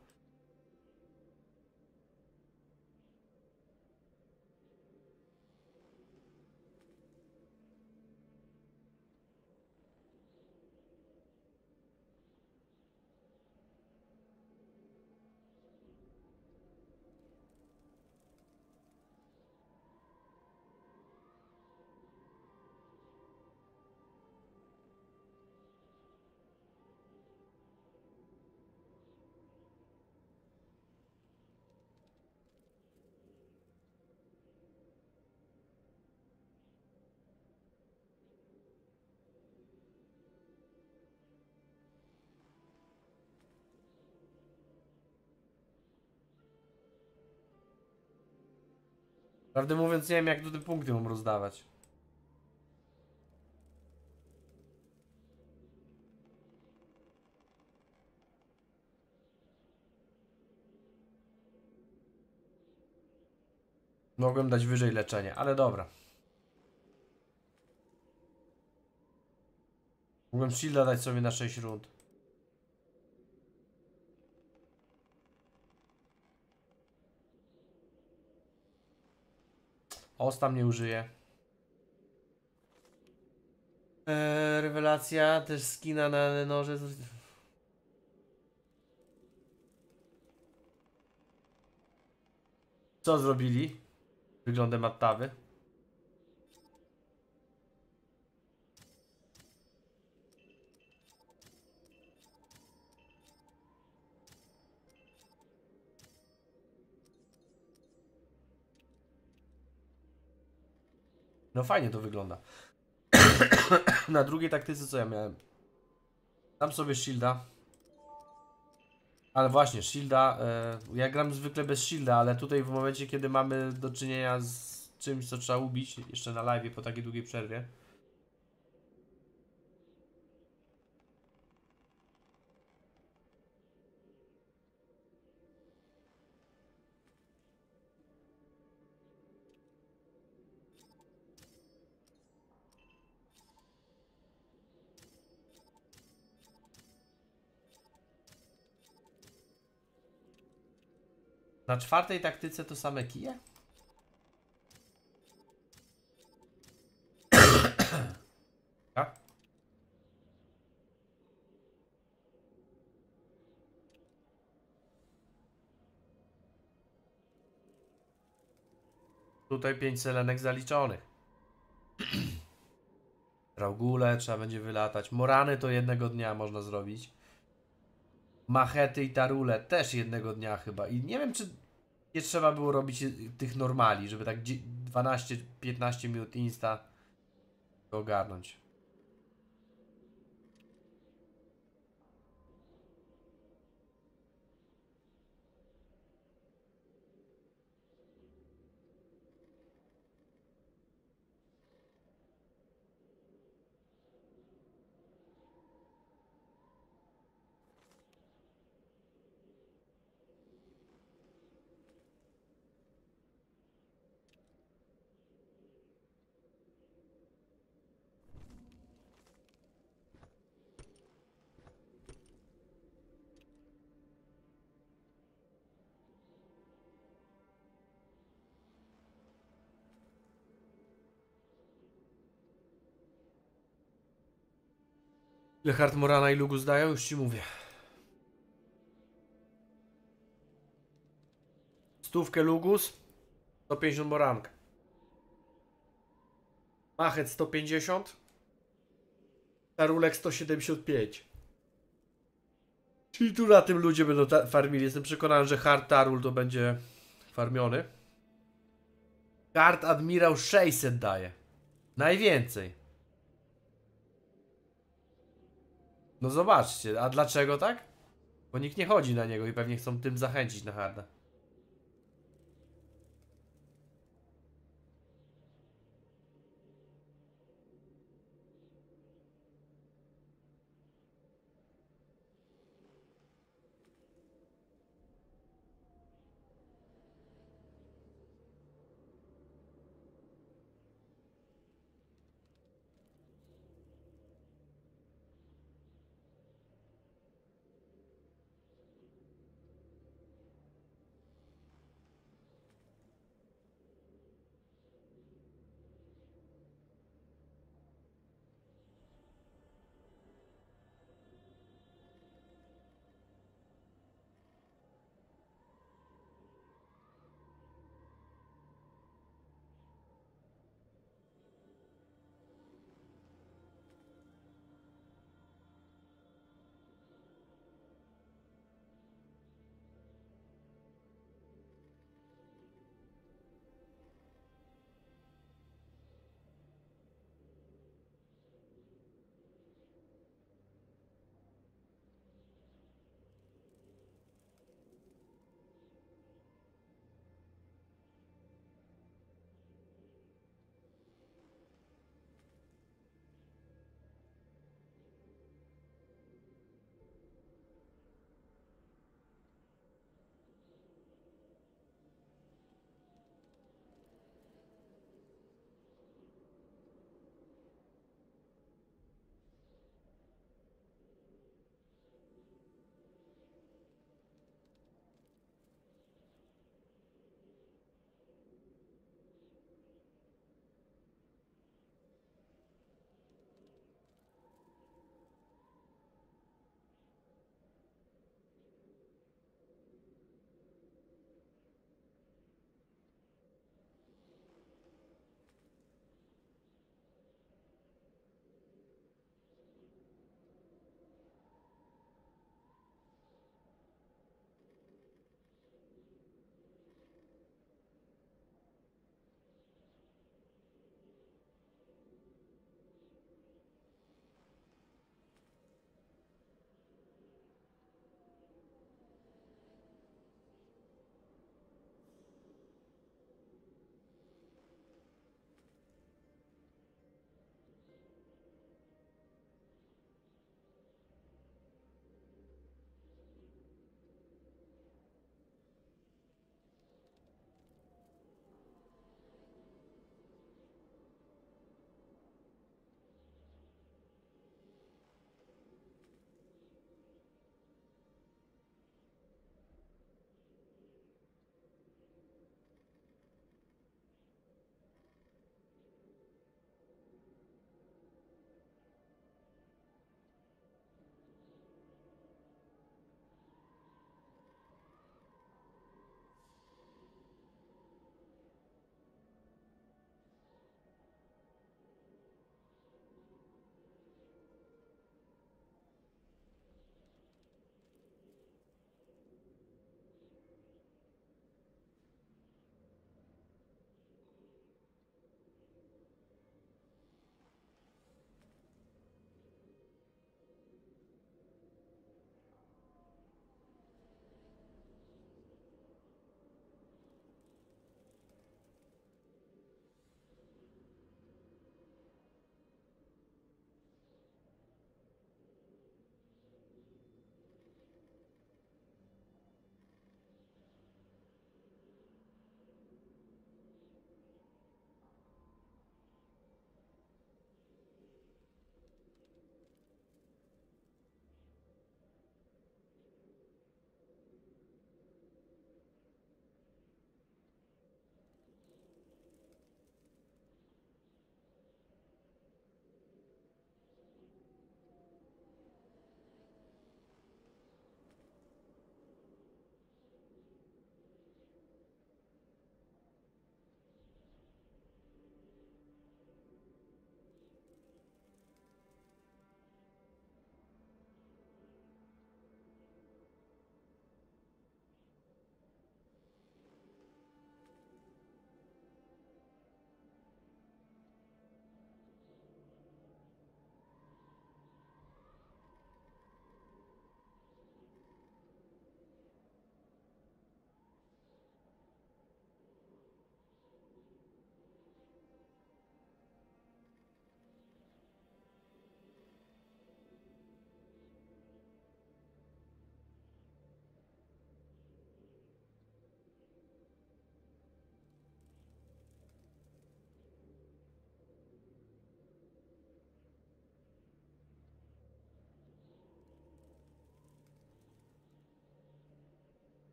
Prawdę mówiąc nie wiem jak do te punkty mam rozdawać. Mogłem dać wyżej leczenie, ale dobra. Mogłem shielda dać sobie na 6 rund. Os tam nie użyje. Eee, rewelacja, też skina na noże. Co zrobili? Wyglądem Attawy. No fajnie to wygląda. Na drugiej taktyce co ja miałem? Dam sobie shielda. Ale właśnie, shielda. E, ja gram zwykle bez shielda, ale tutaj w momencie, kiedy mamy do czynienia z czymś, co trzeba ubić, jeszcze na live po takiej długiej przerwie. Na czwartej taktyce to same kije? A? Tutaj 5 selenek zaliczonych. Raugule trzeba będzie wylatać. Morany to jednego dnia można zrobić. Machety i tarule też jednego dnia chyba. I nie wiem, czy nie trzeba było robić y, tych normali, żeby tak dzie- 12-15 minut insta ogarnąć. Ile kart Morana i Lugus dają? Już ci mówię. Stówkę Lugus, 150 Moranka. Machet 150. Tarulek 175. Czyli tu na tym ludzie będą farmili. Jestem przekonany, że hard Tarul to będzie farmiony. Kart Admirał 600 daje. Najwięcej. No zobaczcie, a dlaczego tak? Bo nikt nie chodzi na niego i pewnie chcą tym zachęcić na harda.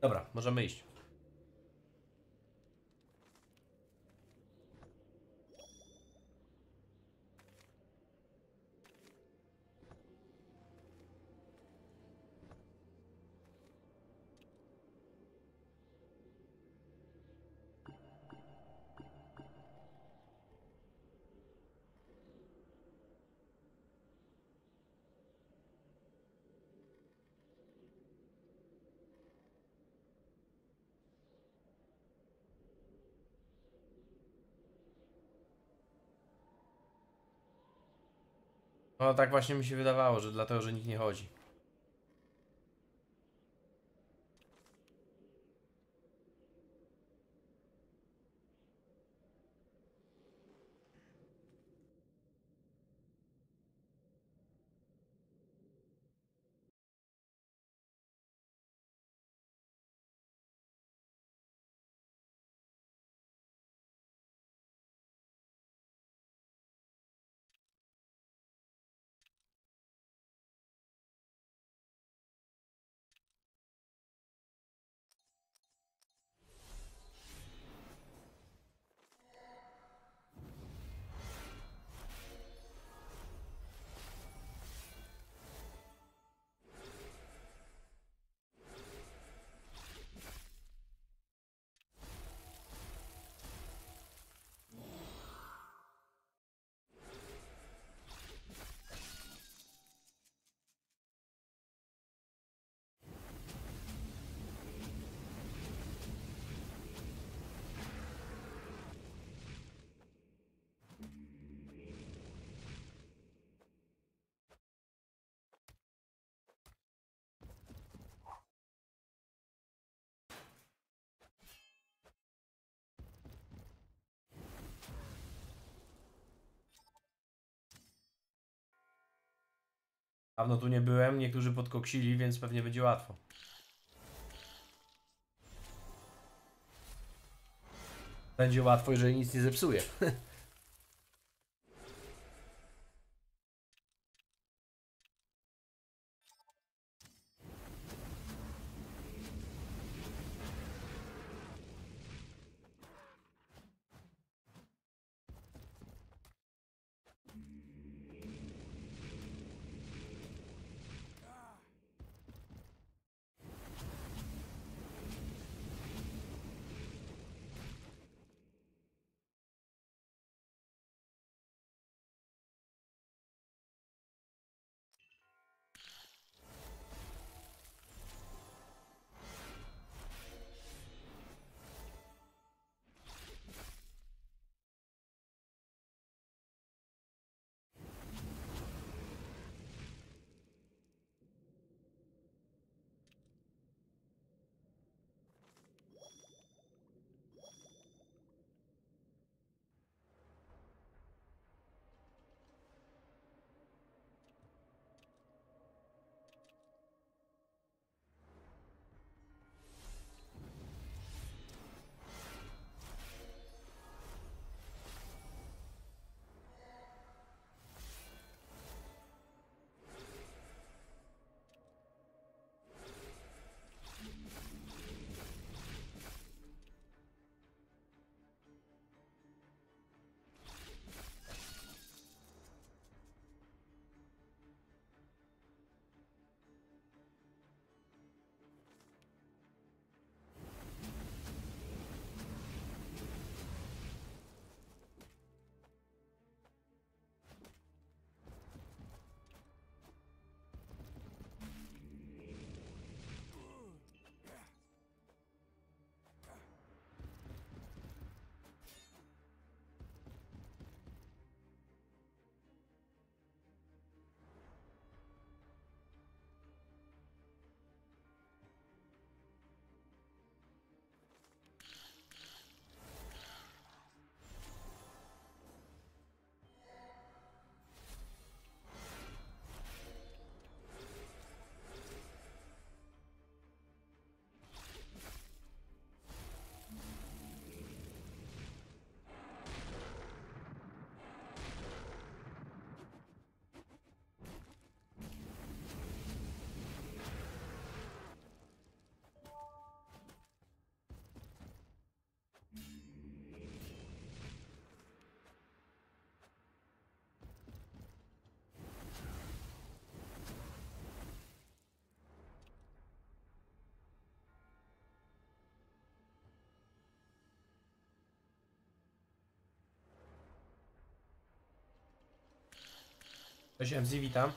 Dobra, możemy iść. No tak właśnie mi się wydawało, że dlatego, że nikt nie chodzi. Dawno tu nie byłem, niektórzy podkoksili, więc pewnie będzie łatwo. Będzie łatwo, jeżeli nic nie zepsuje. Cześć MZ, witam.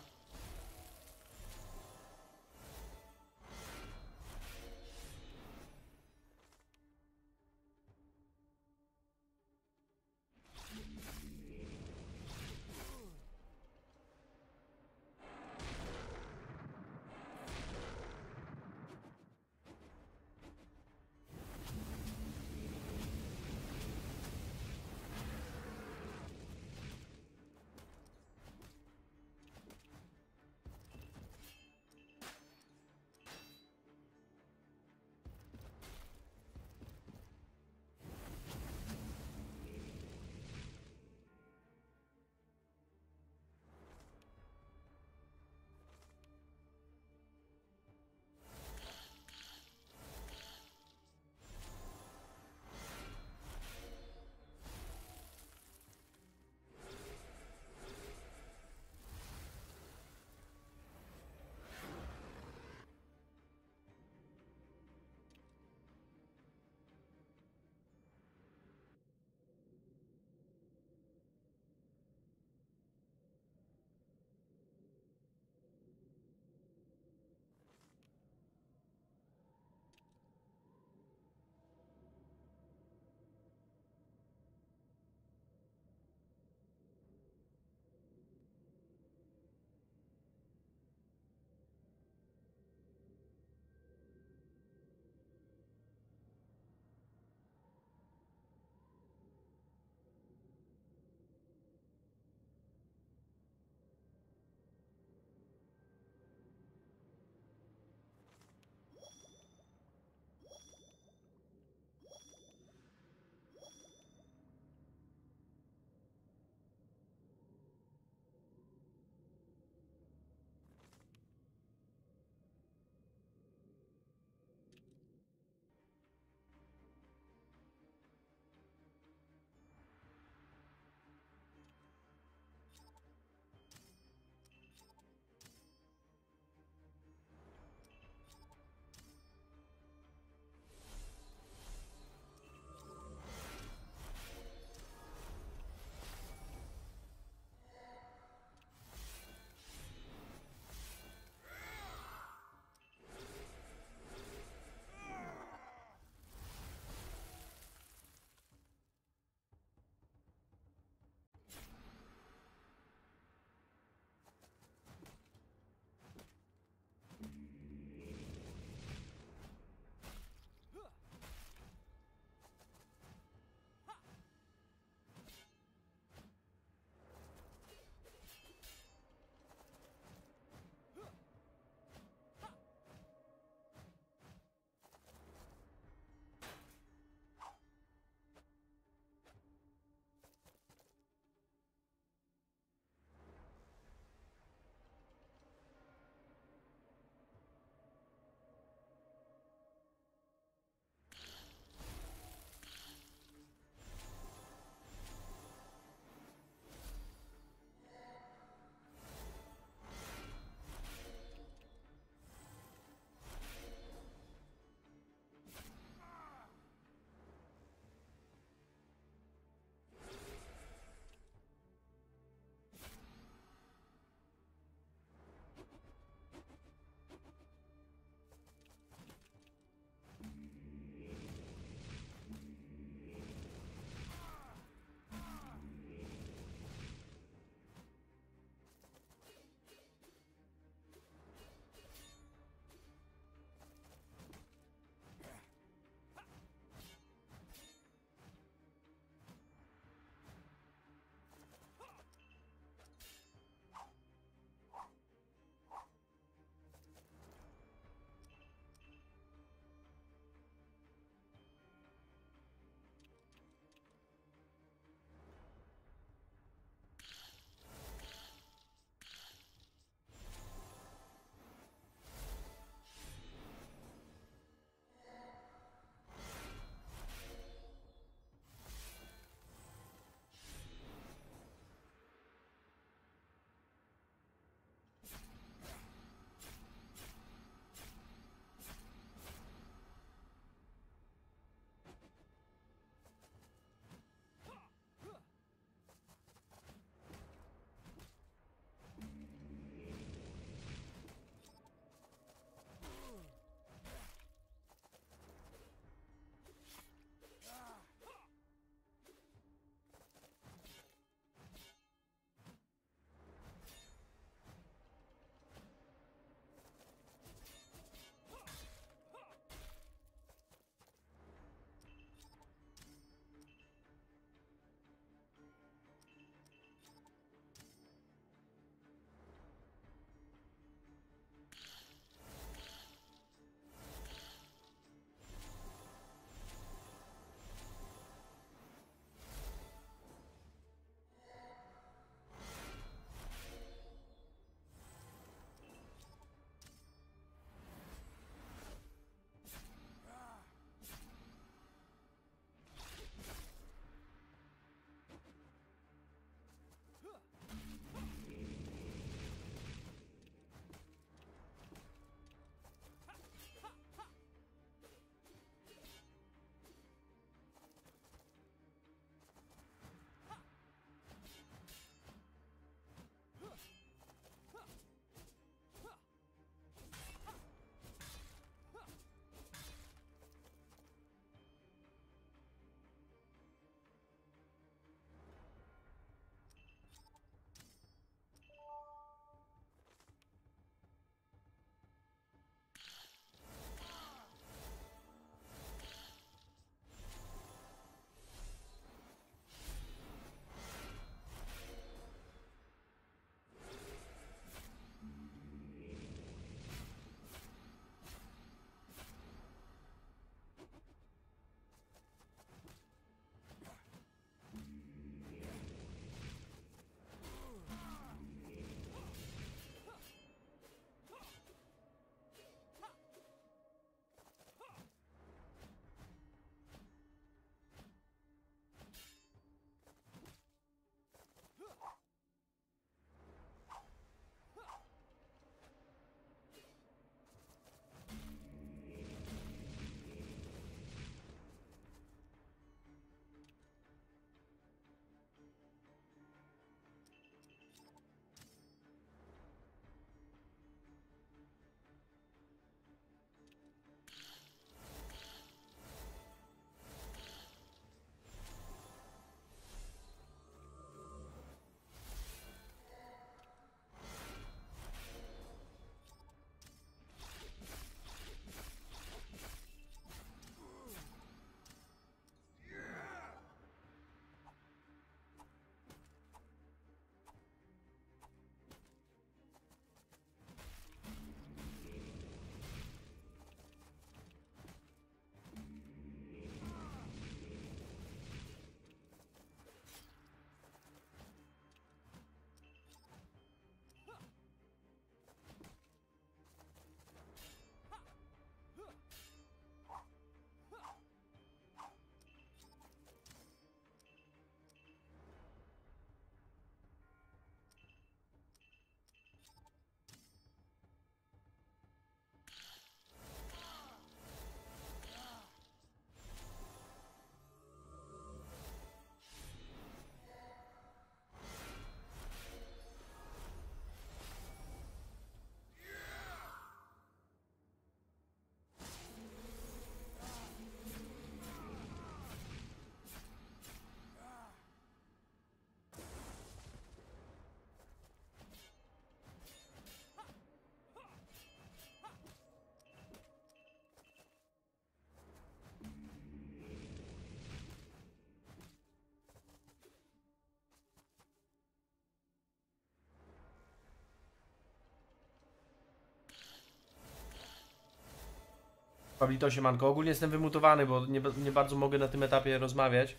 Pablito Siemanko. Ogólnie jestem wymutowany, bo nie, nie bardzo mogę na tym etapie rozmawiać.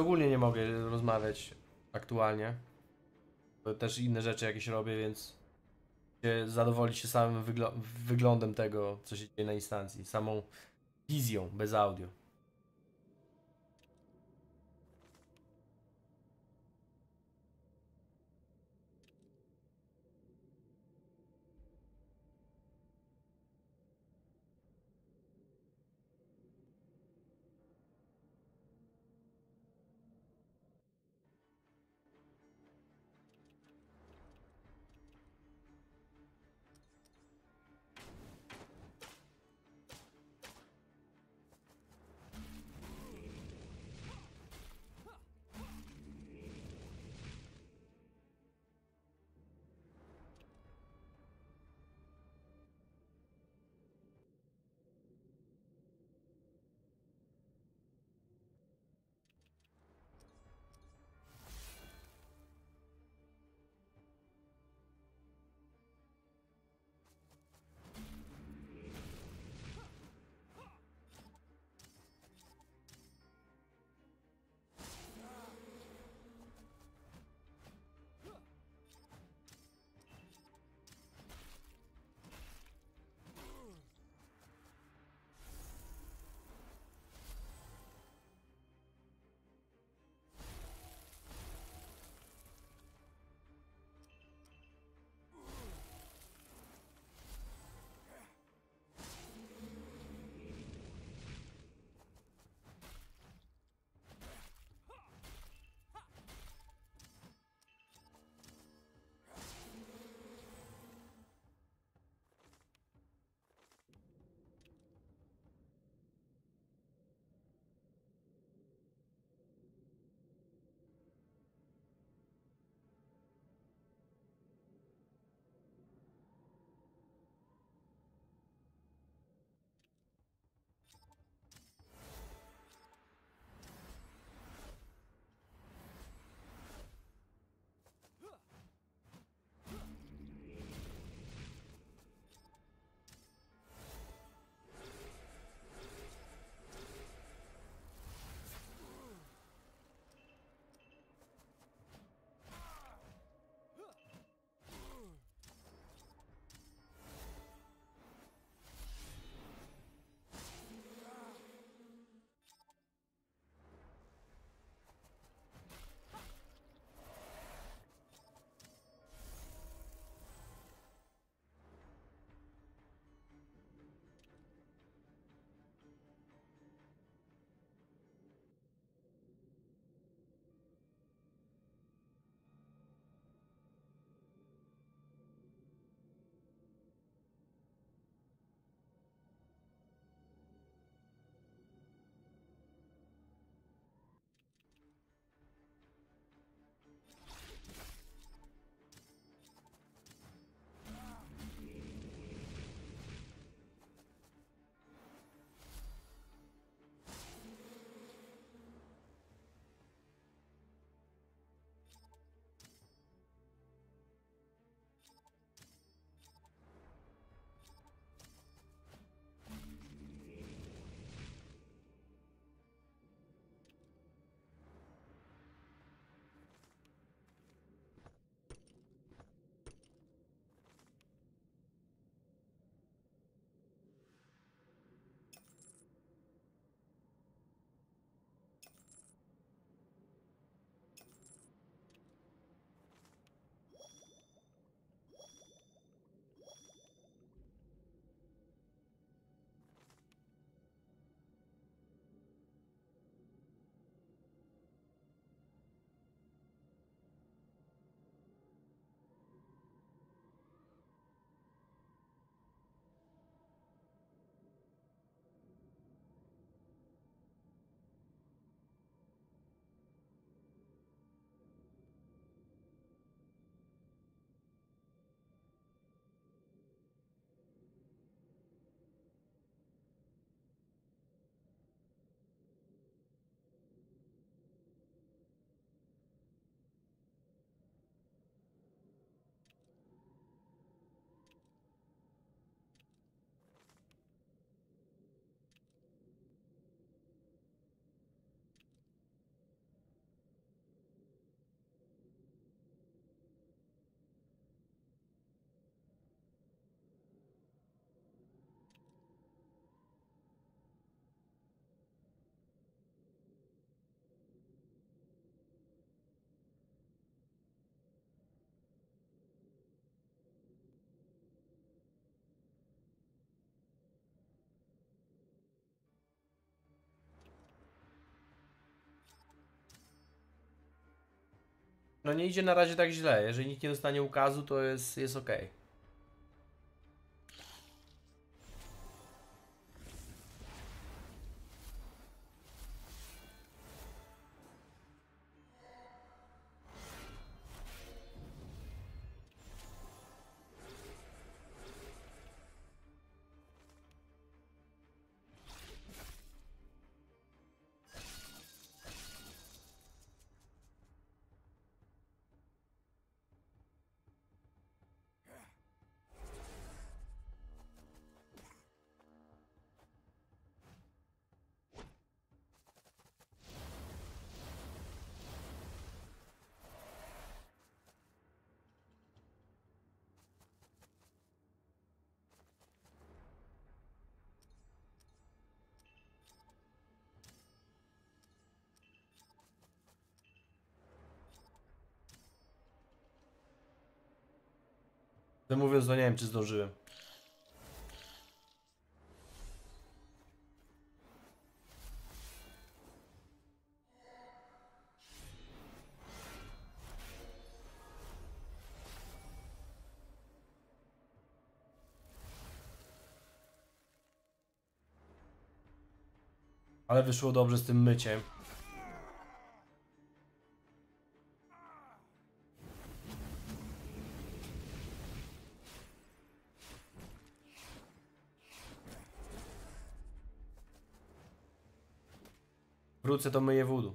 Ogólnie nie mogę rozmawiać aktualnie. Bo też inne rzeczy jakieś robię, więc się zadowolić się samym wyglo wyglądem tego, co się dzieje na instancji. Samą wizją, bez audio. No nie idzie na razie tak źle. Jeżeli nikt nie dostanie ukazu, to jest, jest ok. To mówiąc, to nie wiem, czy zdążyłem. Ale wyszło dobrze z tym myciem. Wrócę, to myję wudu.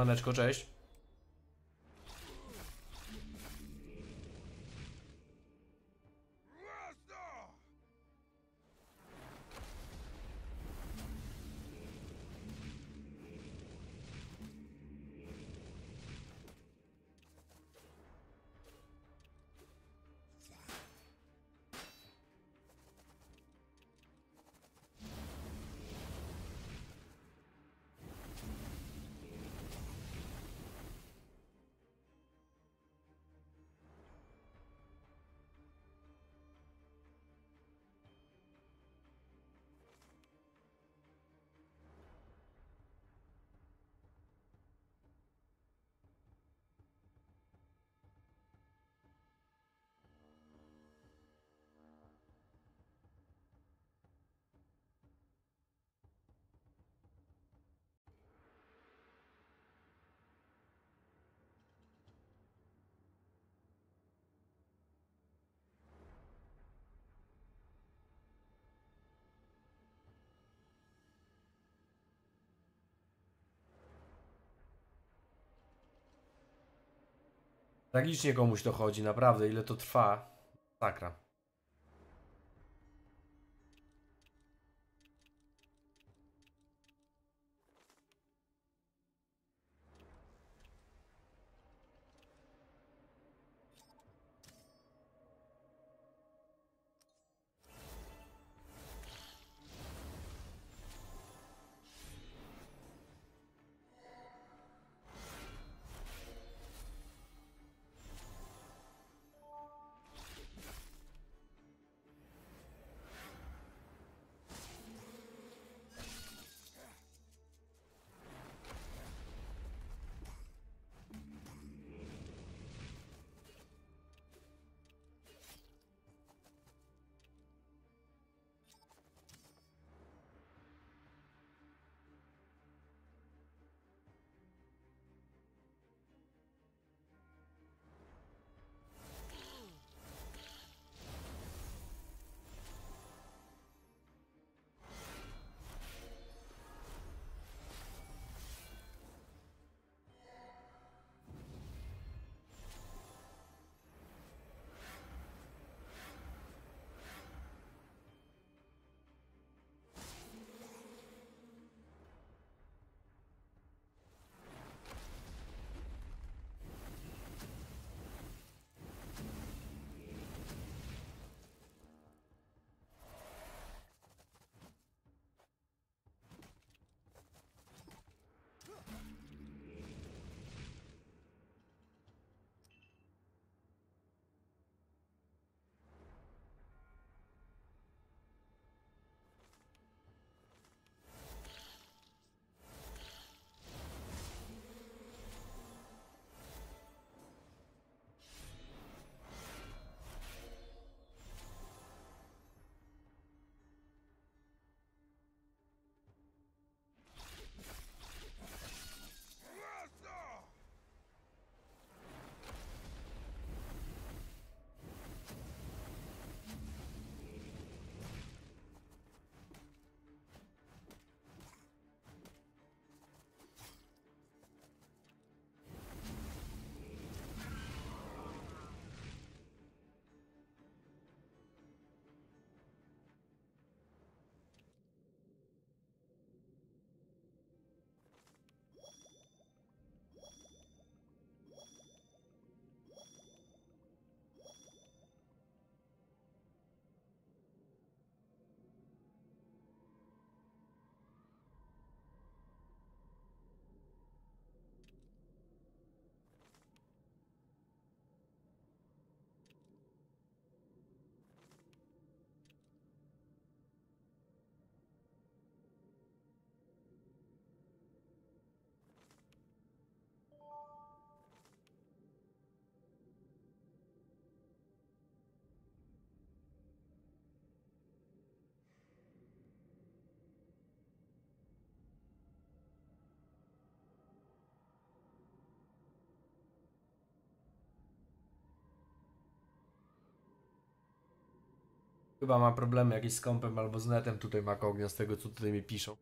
Maneczko, cześć. Tragicznie komuś to chodzi, naprawdę, ile to trwa. Sakra. Chyba ma problemy jakieś z kompem albo z netem tutaj ma ognia z tego co tutaj mi piszą.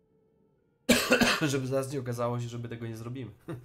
żeby zaraz nie okazało się, żeby tego nie zrobimy.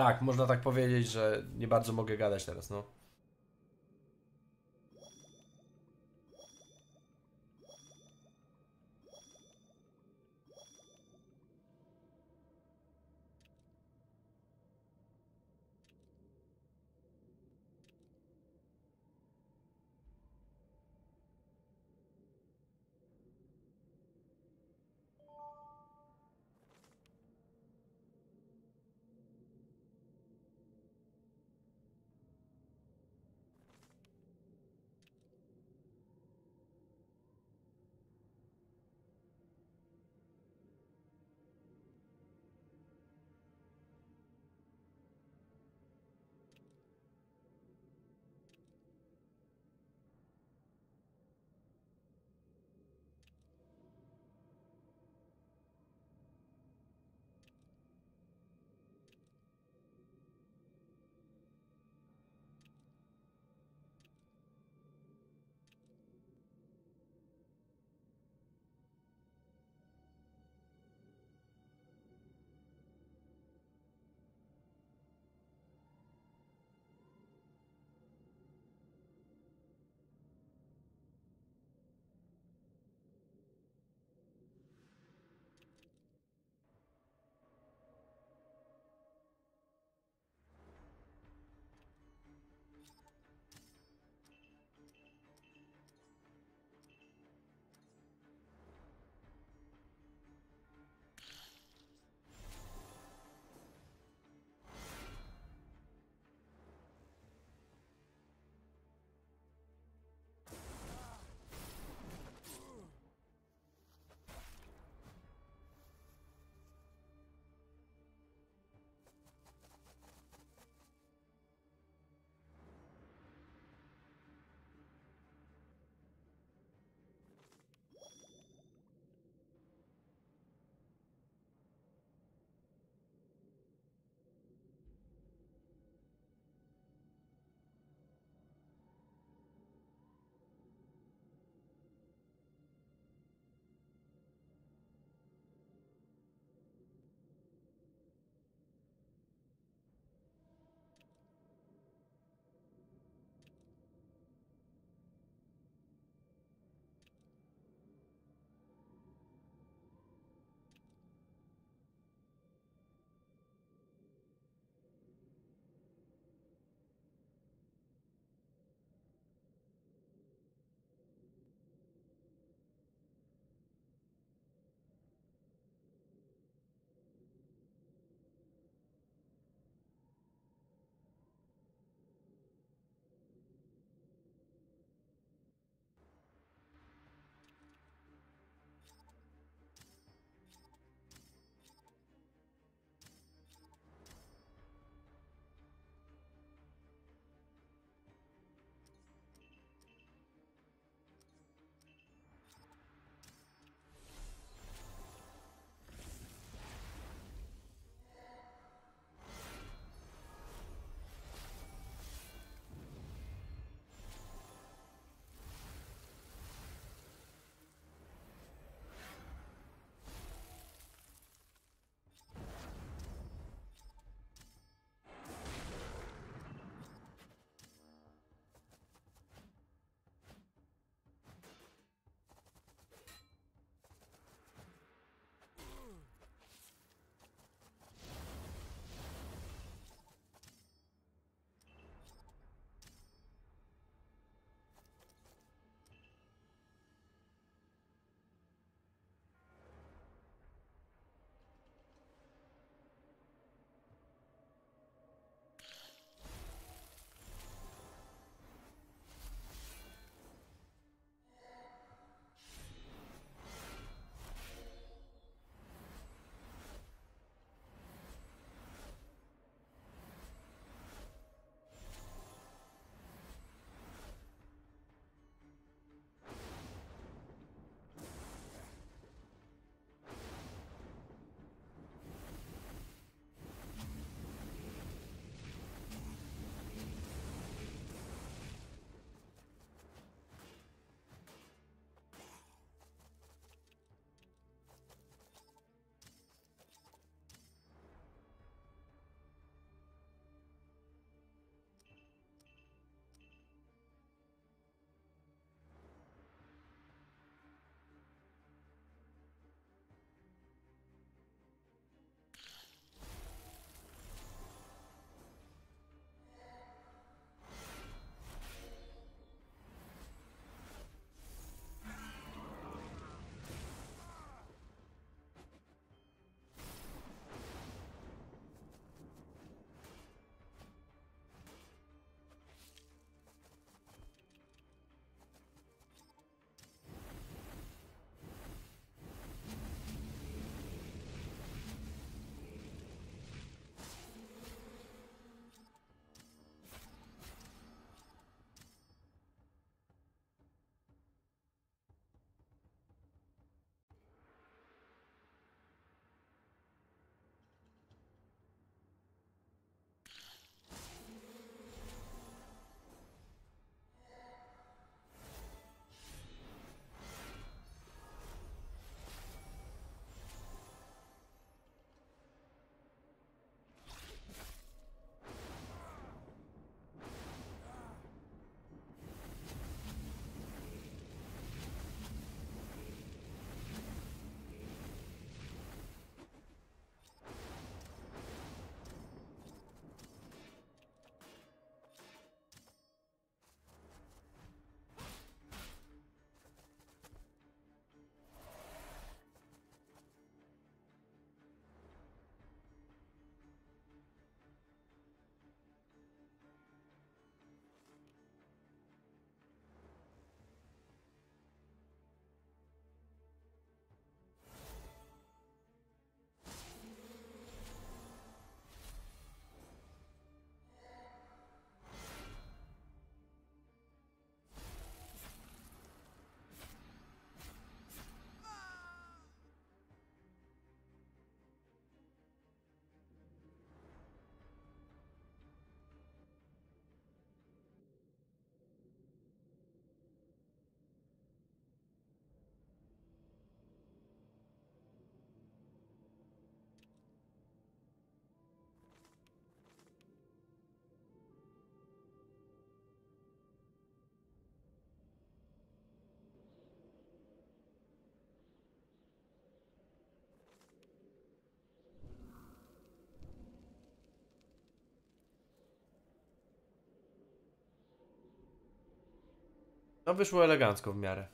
Tak, można tak powiedzieć, że nie bardzo mogę gadać teraz, no. No wyszło elegancko w miarę.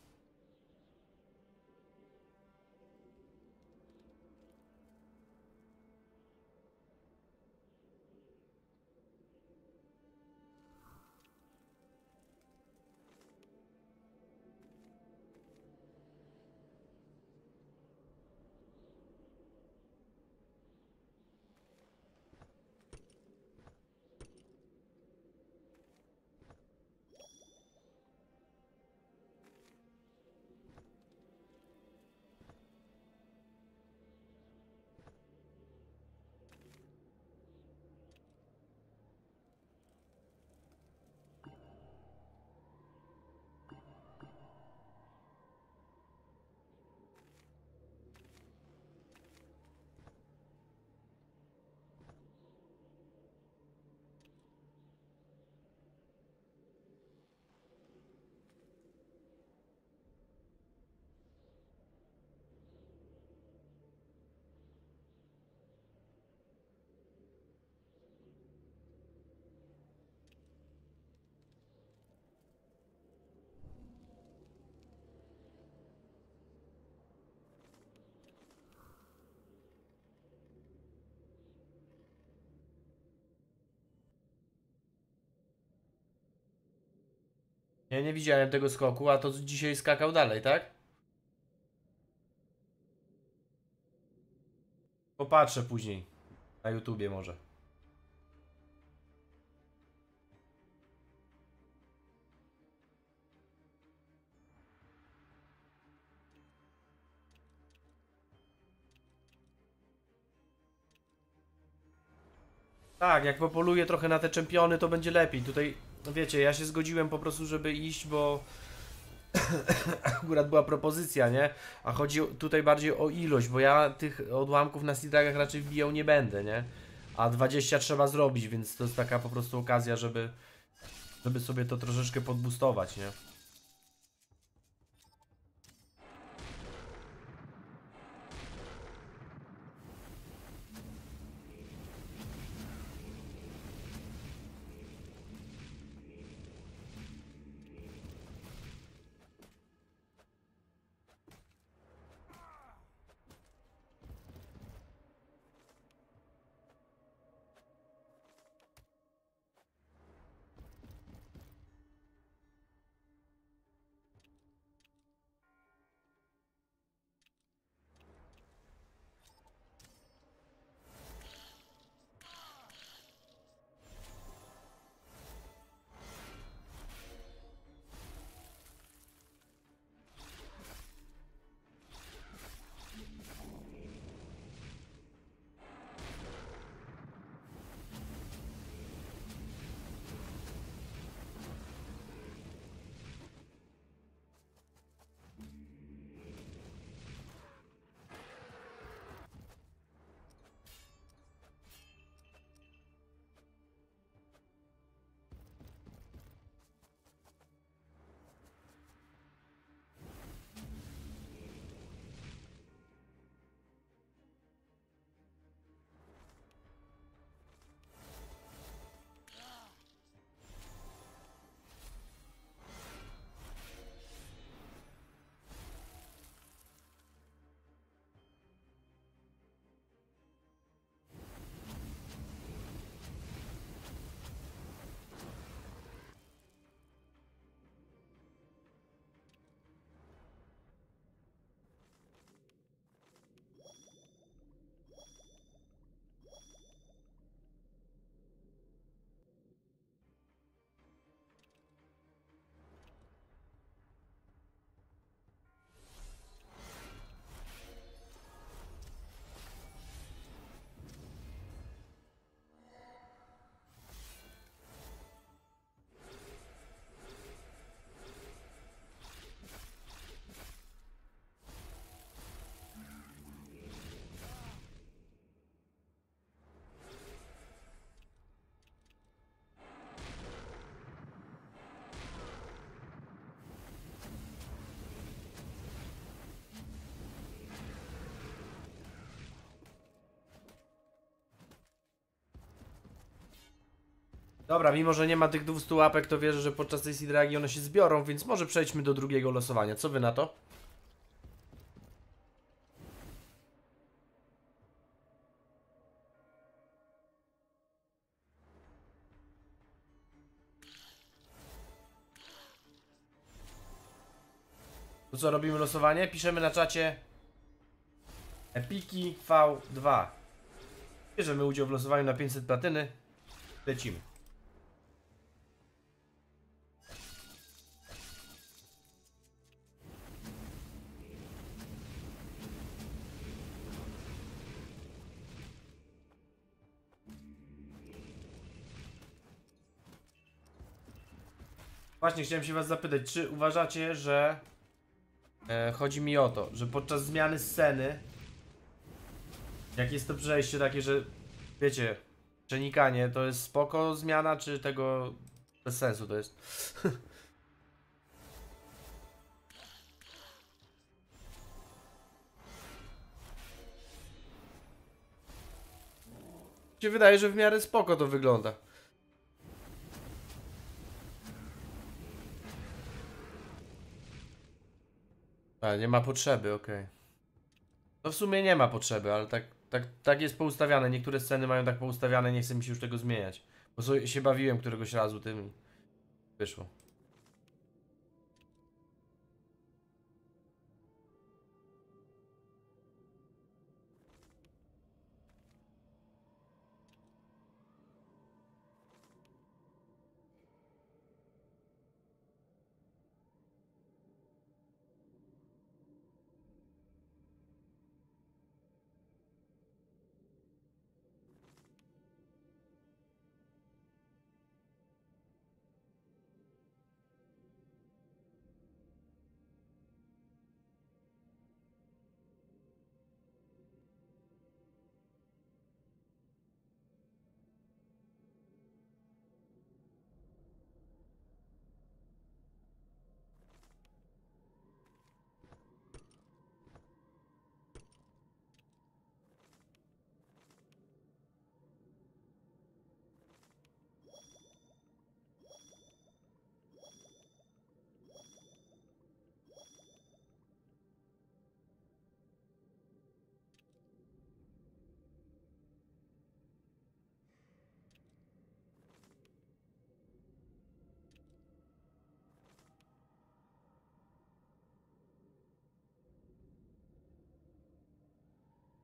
Ja nie widziałem tego skoku, a to dzisiaj skakał dalej, tak? Popatrzę później. Na YouTubie może. Tak, jak popoluję trochę na te czempiony, to będzie lepiej. Tutaj, no wiecie, ja się zgodziłem po prostu, żeby iść, bo akurat była propozycja, nie? A chodzi tutaj bardziej o ilość, bo ja tych odłamków na Seedragach raczej wbijał nie będę, nie? A 20 trzeba zrobić, więc to jest taka po prostu okazja, żeby, żeby sobie to troszeczkę podbustować, nie? Dobra, mimo że nie ma tych 200 łapek, to wierzę, że podczas tej sidragi one się zbiorą, więc może przejdźmy do drugiego losowania. Co wy na to? To co, robimy losowanie? Piszemy na czacie Epiki V2 Bierzemy udział w losowaniu na 500 platyny Lecimy Właśnie chciałem się was zapytać, czy uważacie, że e, chodzi mi o to, że podczas zmiany sceny jak jest to przejście takie, że wiecie, przenikanie to jest spoko zmiana, czy tego bez sensu to jest? Się wydaje, że w miarę spoko to wygląda. A, nie ma potrzeby, okej. No w sumie nie ma potrzeby, ale tak, tak, tak jest poustawiane. Niektóre sceny mają tak poustawiane, nie chcę mi się już tego zmieniać. Bo sobie się bawiłem któregoś razu tym i wyszło.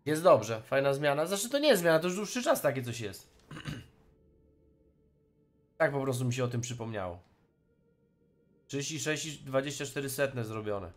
Jest dobrze, fajna zmiana. Znaczy to nie jest zmiana, to już dłuższy czas takie coś jest. tak po prostu mi się o tym przypomniało. 36 i 24 setne zrobione.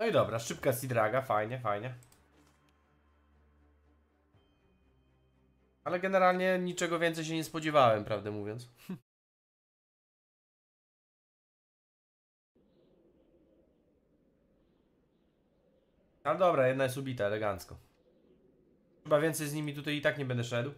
No i dobra, szybka Sidraga, fajnie, fajnie. Ale generalnie niczego więcej się nie spodziewałem, prawdę mówiąc. Ale dobra, jedna jest ubita, elegancko. Chyba więcej z nimi tutaj i tak nie będę szedł.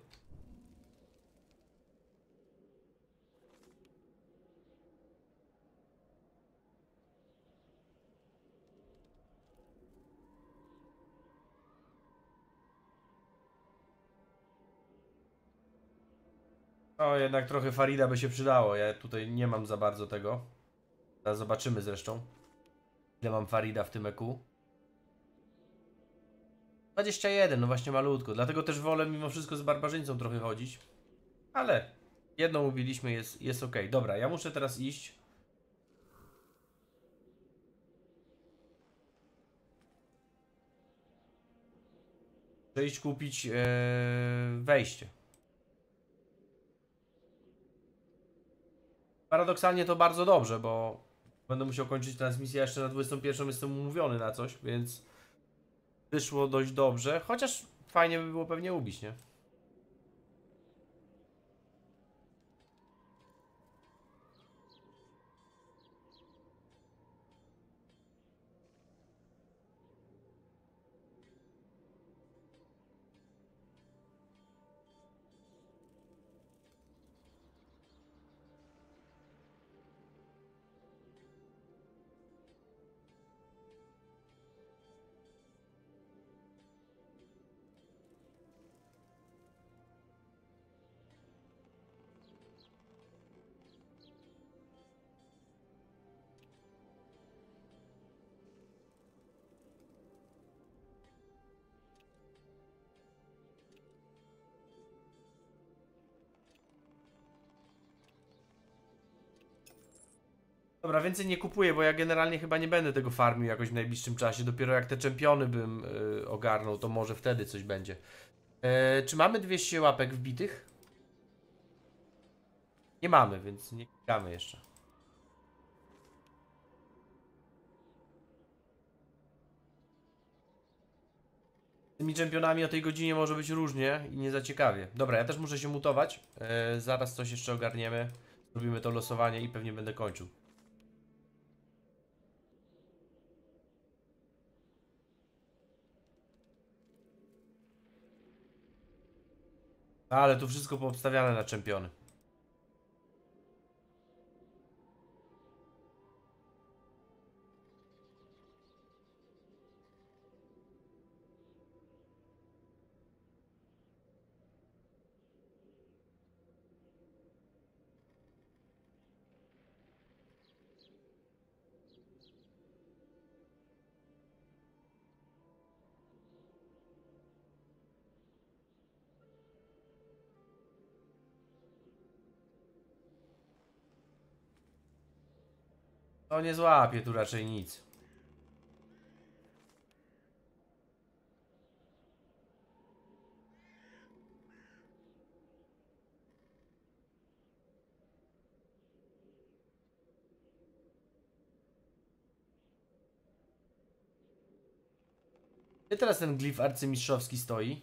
O, jednak trochę Farida by się przydało. Ja tutaj nie mam za bardzo tego. Zaraz zobaczymy zresztą. Ile mam Farida w tym EQ. 21, no właśnie malutko. Dlatego też wolę mimo wszystko z barbarzyńcą trochę chodzić. Ale jedną ubiliśmy, jest, jest ok. Dobra, ja muszę teraz iść. Iść kupić e, wejście. Paradoksalnie to bardzo dobrze, bo będę musiał kończyć transmisję jeszcze na 21. Jestem umówiony na coś, więc wyszło dość dobrze. Chociaż fajnie by było pewnie ubić, nie? Dobra, więcej nie kupuję, bo ja generalnie chyba nie będę tego farmił jakoś w najbliższym czasie. Dopiero jak te czempiony bym y, ogarnął, to może wtedy coś będzie. E, czy mamy 200 łapek wbitych? Nie mamy, więc nie klikamy jeszcze. Z tymi czempionami o tej godzinie może być różnie i nie za ciekawie. Dobra, ja też muszę się mutować. E, zaraz coś jeszcze ogarniemy. Zrobimy to losowanie i pewnie będę kończył. Ale tu wszystko poobstawiane na czempiony. To nie złapie tu raczej nic. Gdzie teraz ten glif arcymistrzowski stoi?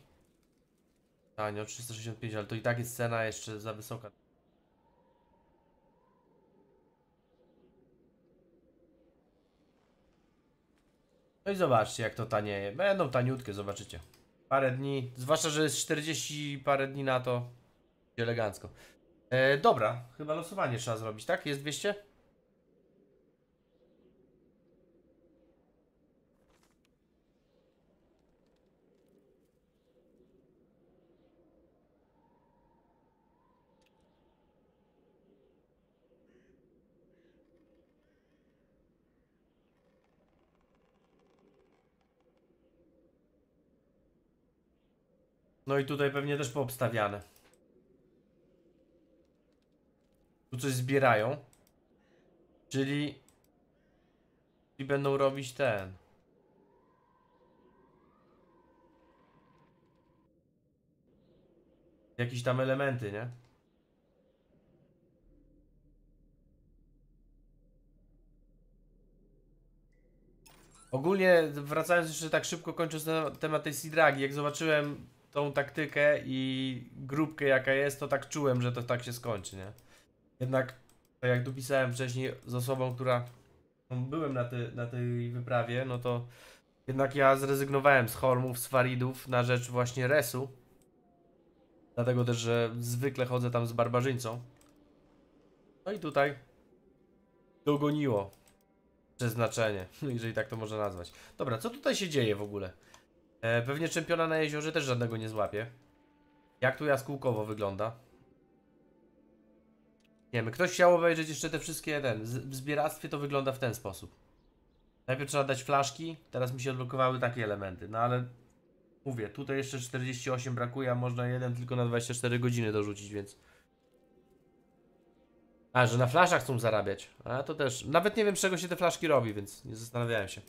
Tanio, 365, ale to i tak jest cena jeszcze za wysoka. No i zobaczcie jak to tanieje. Będą taniutkie, zobaczycie. Parę dni, zwłaszcza, że jest 40 parę dni na to. Elegancko. E, dobra, chyba losowanie trzeba zrobić, tak? Jest 200? No i tutaj pewnie też poobstawiane. Tu coś zbierają. Czyli... I będą robić ten. Jakieś tam elementy, nie? Ogólnie wracając jeszcze tak szybko, kończąc temat tej Sidragi, jak zobaczyłem tą taktykę i grupkę jaka jest, to tak czułem, że to tak się skończy, nie? Jednak, tak jak tu pisałem wcześniej z osobą, która no, byłem na, ty, na tej wyprawie, no to jednak ja zrezygnowałem z Hormów, z Faridów na rzecz właśnie Resu. Dlatego też, że zwykle chodzę tam z barbarzyńcą. No i tutaj dogoniło przeznaczenie, jeżeli tak to można nazwać. Dobra, co tutaj się dzieje w ogóle? E, pewnie czempiona na jeziorze też żadnego nie złapie. Jak tu jaskółkowo wygląda? Nie wiem, ktoś chciał obejrzeć jeszcze te wszystkie, ten, w zbieractwie to wygląda w ten sposób. Najpierw trzeba dać flaszki, teraz mi się odblokowały takie elementy, no ale mówię, tutaj jeszcze 48 brakuje, a można jeden tylko na 24 godziny dorzucić, więc... A, że na flaszach chcą zarabiać. A to też. Nawet nie wiem, z czego się te flaszki robi, więc nie zastanawiałem się.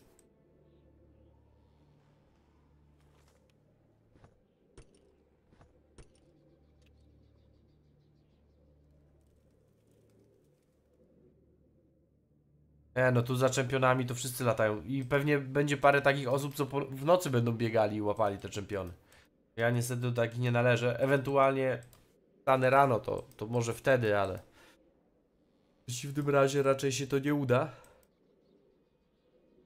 E, no tu za czempionami to wszyscy latają. I pewnie będzie parę takich osób, co po, w nocy będą biegali i łapali te czempiony. Ja niestety do takich nie należę. Ewentualnie stanę rano, to, to może wtedy, ale... W przeciwnym razie raczej się to nie uda.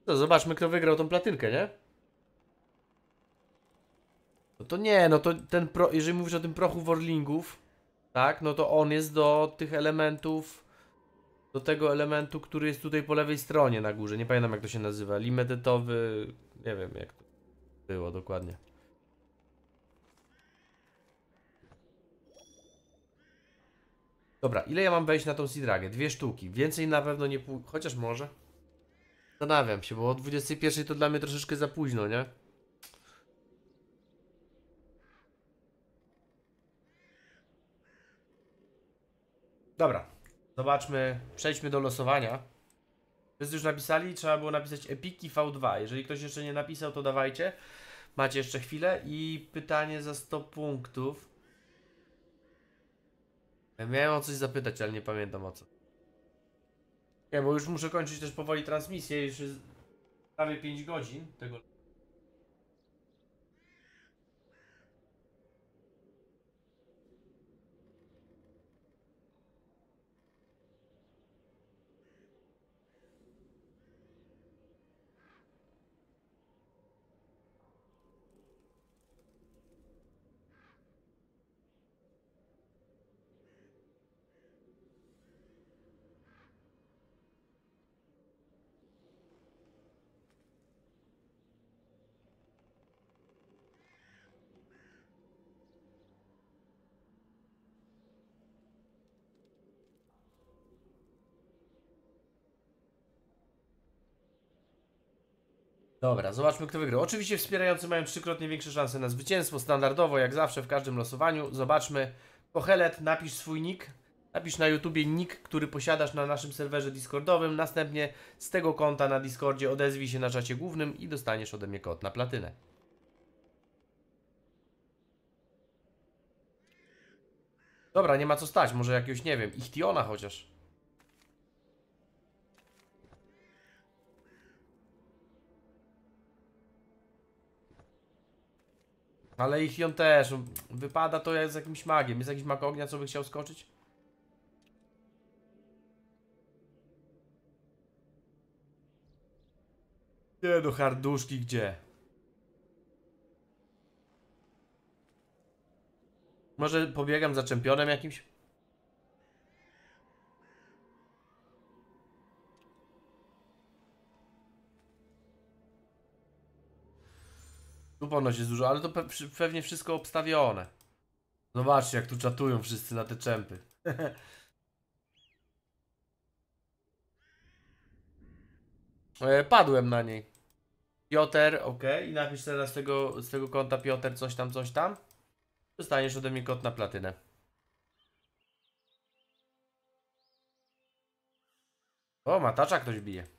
No zobaczmy kto wygrał tą platynkę, nie? No to nie, no to ten pro, jeżeli mówisz o tym prochu Worlingów, tak, no to on jest do tych elementów, do tego elementu, który jest tutaj po lewej stronie na górze, nie pamiętam jak to się nazywa, limitetowy, nie wiem jak to było dokładnie. Dobra, ile ja mam wejść na tą Sidragę? Dwie sztuki. Więcej na pewno nie pój... Chociaż może. Zastanawiam się, bo o 21 to dla mnie troszeczkę za późno, nie? Dobra. Zobaczmy. Przejdźmy do losowania. Wszyscy już napisali? Trzeba było napisać Epiki V2. Jeżeli ktoś jeszcze nie napisał, to dawajcie. Macie jeszcze chwilę. I pytanie za 100 punktów. Ja miałem o coś zapytać, ale nie pamiętam o co. Nie, bo już muszę kończyć też powoli transmisję, już prawie 5 godzin tego. Dobra, zobaczmy kto wygrał. Oczywiście wspierający mają trzykrotnie większe szanse na zwycięstwo, standardowo, jak zawsze w każdym losowaniu. Zobaczmy. Kochelet, napisz swój nick. Napisz na YouTubie nick, który posiadasz na naszym serwerze Discordowym. Następnie z tego konta na Discordzie odezwij się na czacie głównym i dostaniesz ode mnie kod na platynę. Dobra, nie ma co stać. Może jakiegoś, nie wiem, Ichtiona chociaż. Ale ich ją też. no, Wypada to z jakimś magiem. Jest jakiś mag ognia, co by chciał skoczyć? Nie do harduszki gdzie? Może pobiegam za czempionem jakimś? Tu ponoć jest dużo, ale to pe pewnie wszystko obstawione. Zobaczcie, jak tu czatują wszyscy na te czempy. e, padłem na niej. Piotr, ok. I napisz teraz z tego, z tego konta Piotr coś tam, coś tam. Dostaniesz ode mnie kod na platynę. O, matacza ktoś bije.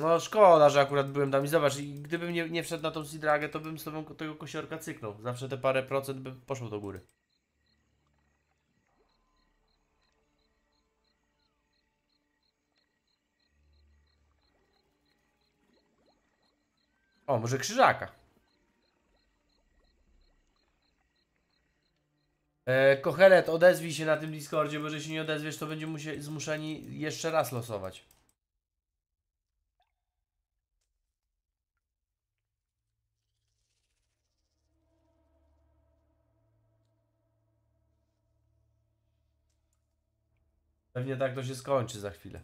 No szkoda, że akurat byłem tam i zobacz, i gdybym nie, nie wszedł na tą Sidragę, to bym z tobą tego kosiorka cyknął. Zawsze te parę procent by poszło do góry. O, może krzyżaka. E, Kochelet, odezwij się na tym Discordzie, bo jeżeli się nie odezwiesz, to będziemy zmuszeni jeszcze raz losować. Pewnie tak to się skończy za chwilę.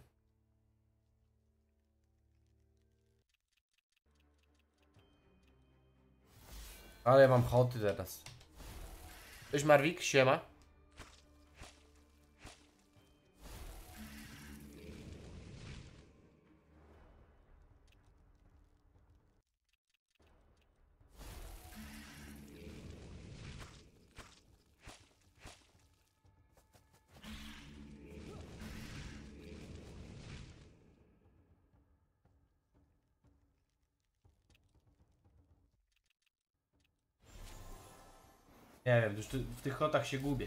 Ale ja mam choty teraz. Cześć Marwik, siema. Nie wiem, już w tych chotach się gubię.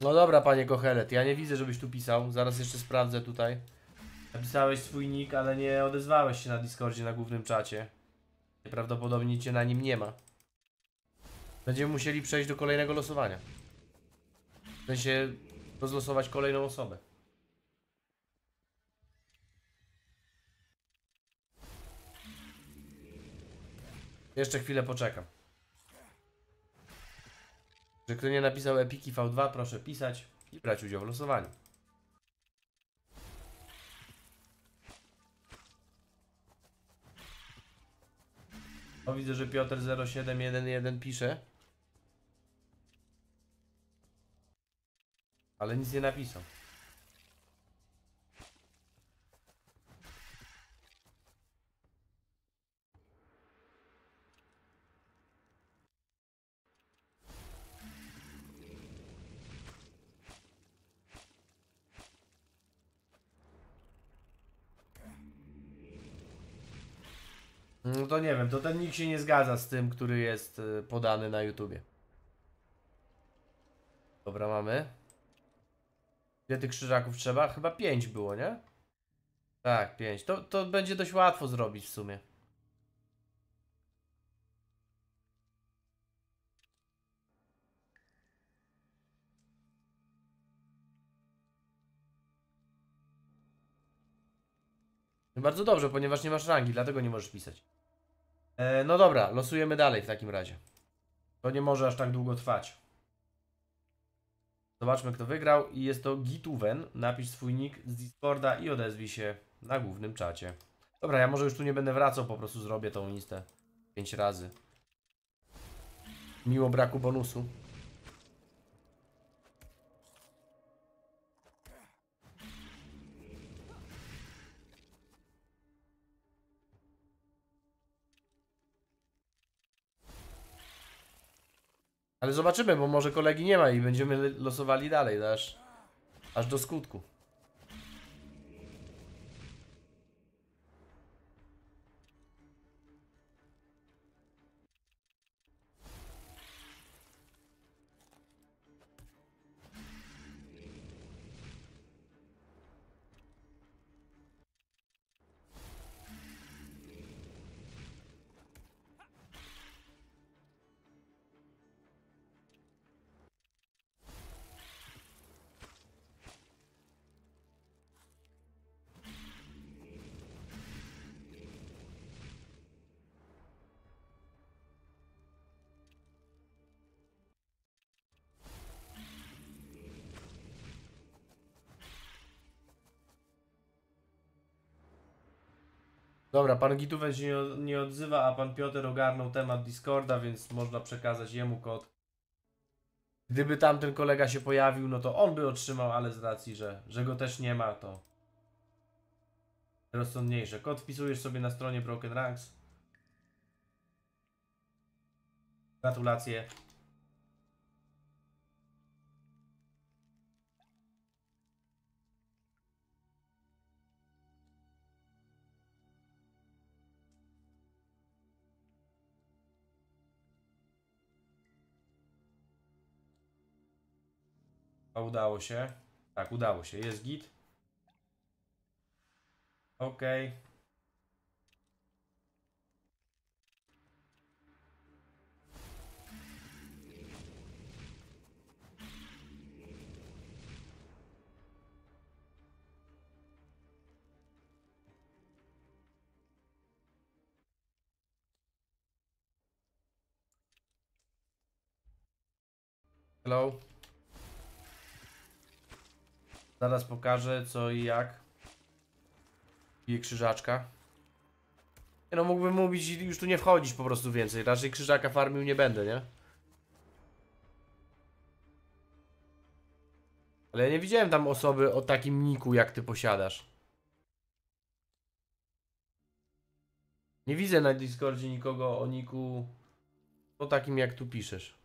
No dobra, panie Kochelet, ja nie widzę, żebyś tu pisał. Zaraz jeszcze sprawdzę tutaj. Napisałeś swój nick, ale nie odezwałeś się na Discordzie, na głównym czacie. Prawdopodobnie cię na nim nie ma. Będziemy musieli przejść do kolejnego losowania. W sensie rozlosować kolejną osobę. Jeszcze chwilę poczekam. Że kto nie napisał Epiki V2, proszę pisać i brać udział w losowaniu. O, widzę, że Piotr 0711 pisze. Ale nic nie napisał. No to nie wiem, to ten nick się nie zgadza z tym, który jest y, podany na YouTubie. Dobra, mamy. Ile tych krzyżaków trzeba? Chyba 5 było, nie? Tak, 5. To, to będzie dość łatwo zrobić w sumie. Bardzo dobrze, ponieważ nie masz rangi, dlatego nie możesz pisać. E, no dobra, losujemy dalej w takim razie. To nie może aż tak długo trwać. Zobaczmy, kto wygrał. I jest to Gituwen. Napisz swój nick z Discorda i odezwij się na głównym czacie. Dobra, ja może już tu nie będę wracał, po prostu zrobię tą listę 5 razy. Miło braku bonusu. Ale zobaczymy, bo może kolegi nie ma i będziemy losowali dalej, aż, aż do skutku. Dobra, pan Gituwen się nie, nie odzywa, a pan Piotr ogarnął temat Discorda, więc można przekazać jemu kod. Gdyby tamten kolega się pojawił, no to on by otrzymał, ale z racji, że, że go też nie ma, to rozsądniejsze. Kod wpisujesz sobie na stronie Broken Ranks. Gratulacje. A udało się. Tak, udało się. Jest git. Okej. Hello. Zaraz pokażę co i jak. Bije krzyżaczka. Nie no, mógłbym mówić i już tu nie wchodzić po prostu więcej. Raczej krzyżaka farmił nie będę, nie? Ale ja nie widziałem tam osoby o takim niku jak ty posiadasz. Nie widzę na Discordzie nikogo o niku o takim jak tu piszesz.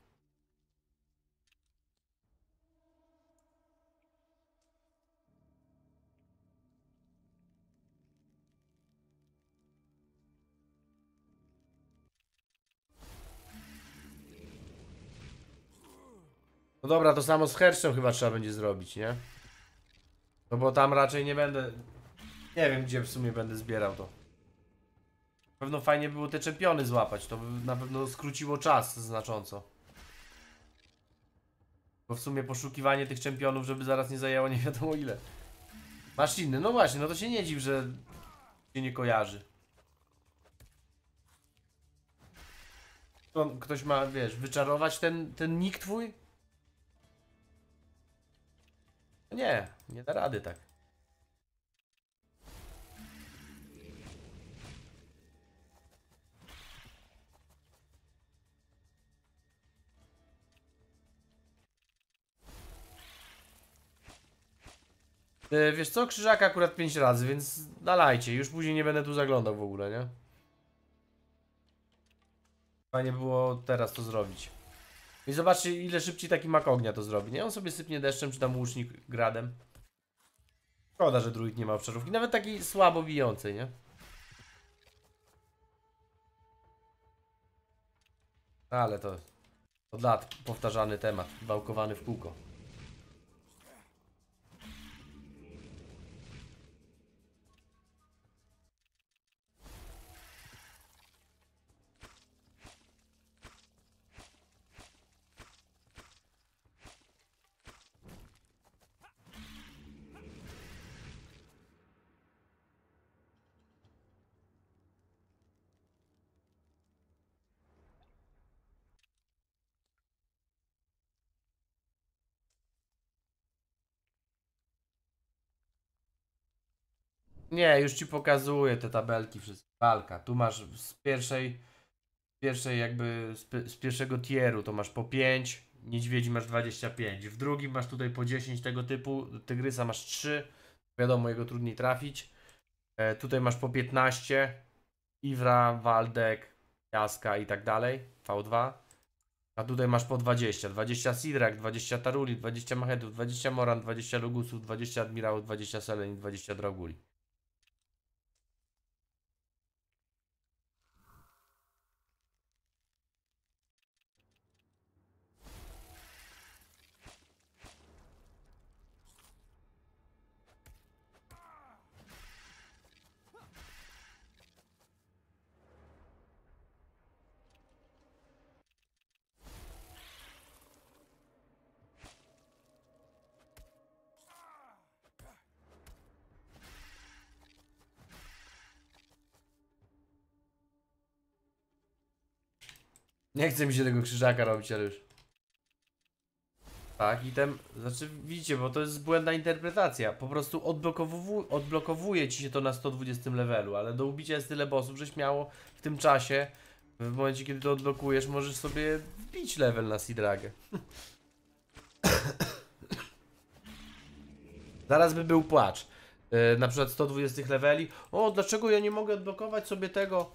No dobra, to samo z herszem chyba trzeba będzie zrobić, nie? No bo tam raczej nie będę... Nie wiem, gdzie w sumie będę zbierał to. Na pewno fajnie było te czempiony złapać, to by na pewno skróciło czas znacząco. Bo w sumie poszukiwanie tych czempionów, żeby zaraz nie zajęło nie wiadomo ile. Masz inny, no właśnie, no to się nie dziw, że się nie kojarzy. To Ktoś ma, wiesz, wyczarować ten, ten nick twój? Nie, nie da rady tak. E, Wiesz co, krzyżaka akurat 5 razy, więc nalajcie, już później nie będę tu zaglądał w ogóle, nie? Fajnie było teraz to zrobić. I zobaczcie, ile szybciej taki mak ognia to zrobi, nie? On sobie sypnie deszczem, czy tam łucznik gradem. Szkoda, że druid nie ma obszarówki, nawet takiej słabo bijącej, nie? Ale to od lat powtarzany temat, wałkowany w kółko. Nie, już ci pokazuję te tabelki wszystkie. Walka. Tu masz z pierwszej, z pierwszej jakby z, z pierwszego tieru to masz po 5, niedźwiedzi masz 25. W drugim masz tutaj po 10 tego typu, tygrysa masz 3. Wiadomo, jego trudniej trafić. E, tutaj masz po 15. Iwra, Waldek, Jaska i tak dalej. V2. A tutaj masz po 20. 20 Sidrak, 20 Taruli, 20 Machetów, 20 Moran, 20 Logusów, 20 Admirałów, 20 Seleni, 20 Draguli. Nie chce mi się tego krzyżaka robić, ale już. Tak, i ten, znaczy widzicie, bo to jest błędna interpretacja. Po prostu odblokowu, odblokowuje ci się to na 120 levelu, ale do ubicia jest tyle bossów, że śmiało w tym czasie, w momencie kiedy to odblokujesz, możesz sobie wbić level na Sidragę. Zaraz by był płacz. Yy, na przykład 120 leveli. O, dlaczego ja nie mogę odblokować sobie tego?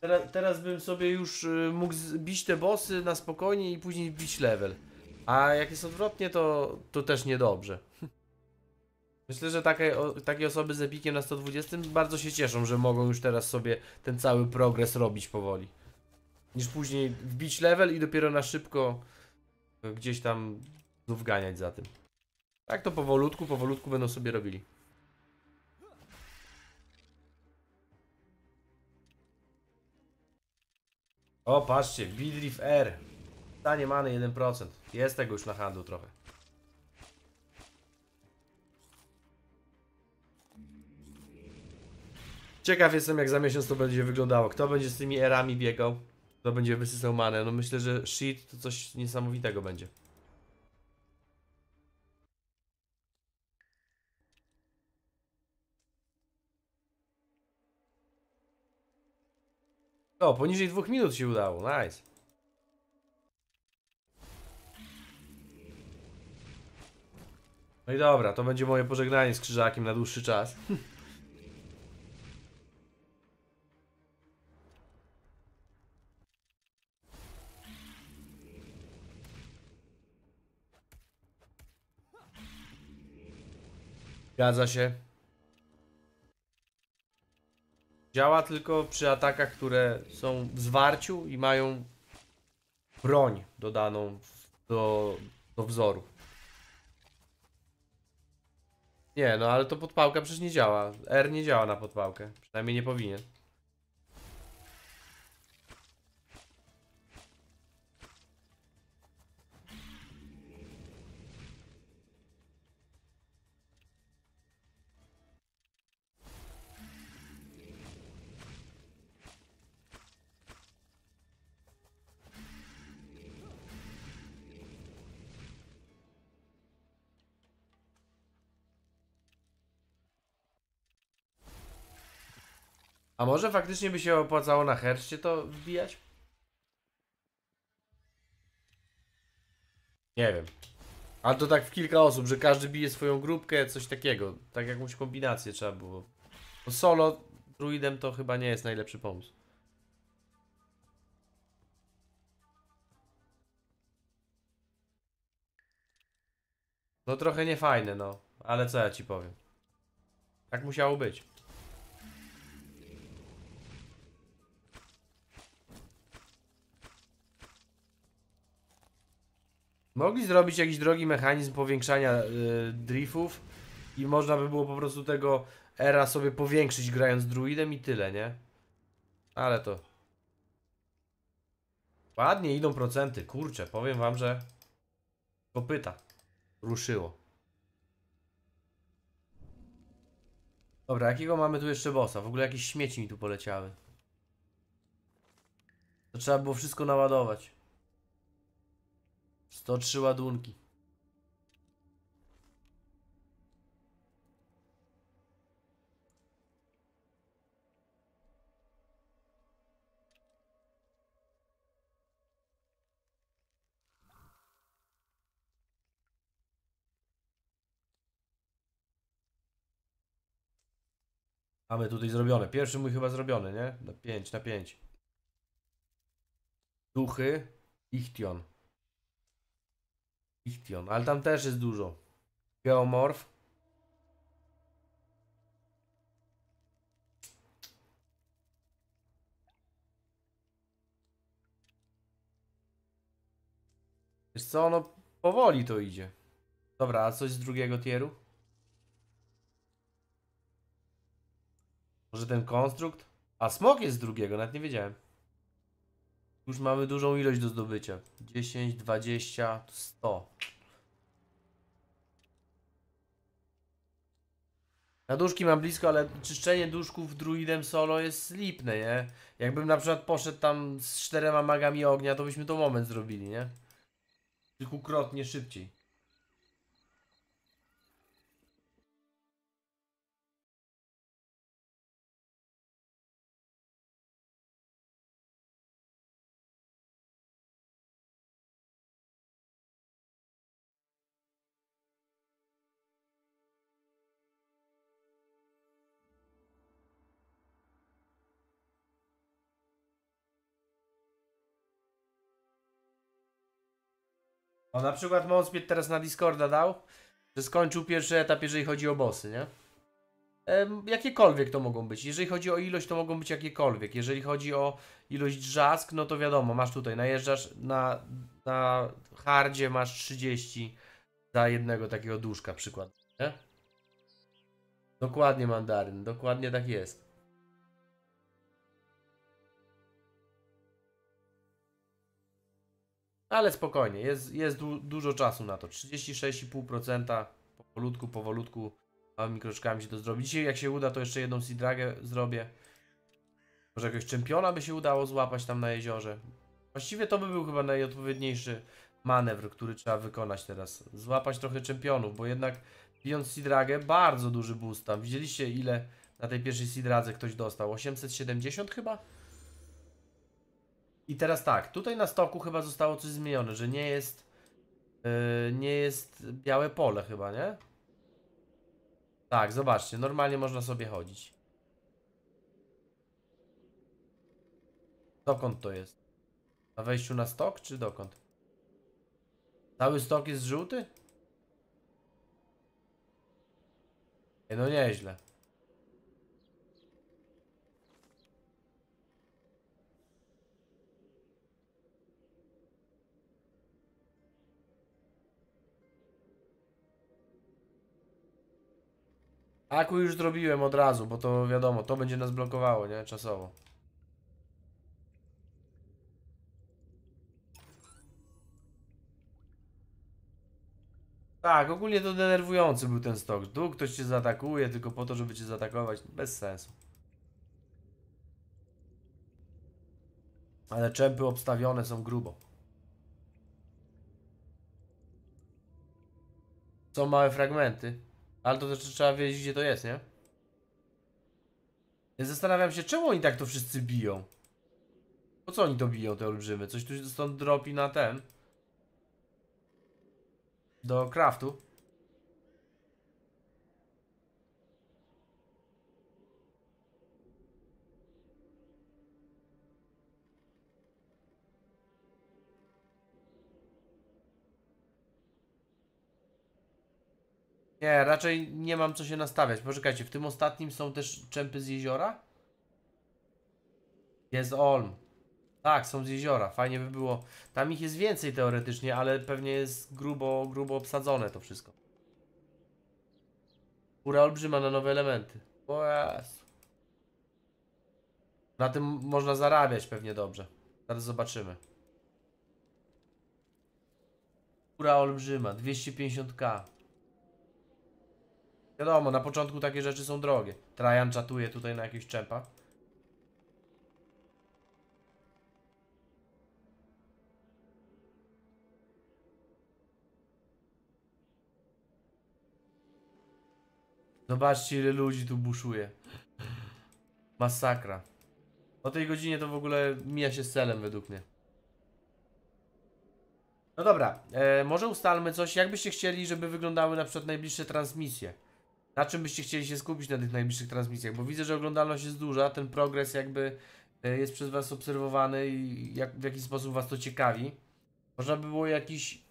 Teraz, teraz bym sobie już y, mógł bić te bossy na spokojnie i później bić level. A jak jest odwrotnie, to, to też niedobrze. Myślę, że takie, takie osoby z epikiem na 120 bardzo się cieszą, że mogą już teraz sobie ten cały progres robić powoli. Niż później wbić level i dopiero na szybko y, gdzieś tam znów za tym. Tak to powolutku, powolutku będą sobie robili. O, patrzcie, Bidriff R. Stanie many 1%. Jest tego już na handlu trochę. Ciekaw jestem, jak za miesiąc to będzie wyglądało. Kto będzie z tymi erami biegał? Kto będzie wysysał manę? No myślę, że shit to coś niesamowitego będzie. O, poniżej dwóch minut się udało. Nice. No i dobra, to będzie moje pożegnanie z krzyżakiem na dłuższy czas. Zgadza się. Działa tylko przy atakach, które są w zwarciu i mają broń dodaną do, do wzoru. Nie, no ale to podpałka przecież nie działa. R nie działa na podpałkę. Przynajmniej nie powinien. A może faktycznie by się opłacało na herszcie to wbijać? Nie wiem. Ale to tak w kilka osób, że każdy bije swoją grupkę, coś takiego. Tak jakąś kombinację trzeba było. Bo solo druidem to chyba nie jest najlepszy pomysł. No trochę niefajne, no. Ale co ja ci powiem. Tak musiało być. Mogli zrobić jakiś drogi mechanizm powiększania y, driftów i można by było po prostu tego era sobie powiększyć grając druidem i tyle, nie? Ale to... Ładnie idą procenty, kurczę, powiem wam, że kopyta ruszyło. Dobra, jakiego mamy tu jeszcze bossa? W ogóle jakieś śmieci mi tu poleciały. To trzeba było wszystko naładować. 103 ładunki. Mamy tutaj zrobione. Pierwszy mój chyba zrobiony, nie? Na 5, na 5. Duchy. Ichtion. Ichtion, ale tam też jest dużo. Geomorf. Wiesz co, no powoli to idzie. Dobra, a coś z drugiego tieru? Może ten konstrukt? A smok jest z drugiego, nawet nie wiedziałem. Już mamy dużą ilość do zdobycia. 10, 20, 100. Na duszki mam blisko, ale czyszczenie duszków druidem solo jest slipne, nie? Jakbym na przykład poszedł tam z czterema magami ognia, to byśmy to moment zrobili, nie? Kilkukrotnie szybciej. O, na przykład Monspiet teraz na Discorda dał, że skończył pierwszy etap, jeżeli chodzi o bossy, nie? Jakiekolwiek to mogą być. Jeżeli chodzi o ilość, to mogą być jakiekolwiek. Jeżeli chodzi o ilość drzask, no to wiadomo, masz tutaj, najeżdżasz na, na hardzie masz 30, Za jednego takiego duszka przykład, nie? Dokładnie mandaryn, dokładnie tak jest. Ale spokojnie, jest, jest du dużo czasu na to. 36,5% powolutku, powolutku małymi kroczkami się to zrobi. Dzisiaj jak się uda, to jeszcze jedną Sidragę zrobię. Może jakiegoś czempiona by się udało złapać tam na jeziorze. Właściwie to by był chyba najodpowiedniejszy manewr, który trzeba wykonać teraz. Złapać trochę czempionów, bo jednak bijąc Sidragę, bardzo duży boost tam. Widzieliście ile na tej pierwszej Sidradze ktoś dostał? 870 chyba? I teraz tak, tutaj na stoku chyba zostało coś zmienione, że nie jest yy, nie jest białe pole chyba, nie? Tak, zobaczcie, normalnie można sobie chodzić. Dokąd to jest? Na wejściu na stok, czy dokąd? Cały stok jest żółty? No nieźle. Aku już zrobiłem od razu, bo to wiadomo, to będzie nas blokowało, nie? Czasowo. Tak, ogólnie to denerwujący był ten stok. Tu ktoś cię zaatakuje tylko po to, żeby cię zaatakować. Bez sensu. Ale czempy obstawione są grubo. Są małe fragmenty. Ale to też trzeba wiedzieć, gdzie to jest, nie? Zastanawiam się, czemu oni tak to wszyscy biją? Po co oni to biją, te olbrzymy? Coś tu stąd dropi na ten? Do craftu? Nie, raczej nie mam co się nastawiać. Poczekajcie, w tym ostatnim są też czempy z jeziora? Jest Olm. Tak, są z jeziora. Fajnie by było. Tam ich jest więcej teoretycznie, ale pewnie jest grubo, grubo obsadzone to wszystko. Góra olbrzyma na nowe elementy. O Jezu. Na tym można zarabiać pewnie dobrze. Zaraz zobaczymy. Góra olbrzyma, 250k. Wiadomo, na początku takie rzeczy są drogie. Trajan czatuje tutaj na jakichś czempach. Zobaczcie ile ludzi tu buszuje. Masakra. O tej godzinie to w ogóle mija się z celem według mnie. No dobra, e, może ustalmy coś, jak byście chcieli, żeby wyglądały na przykład najbliższe transmisje. Na czym byście chcieli się skupić na tych najbliższych transmisjach? Bo widzę, że oglądalność jest duża, ten progres jakby e, jest przez Was obserwowany i jak, w jaki sposób Was to ciekawi. Można by było jakiś,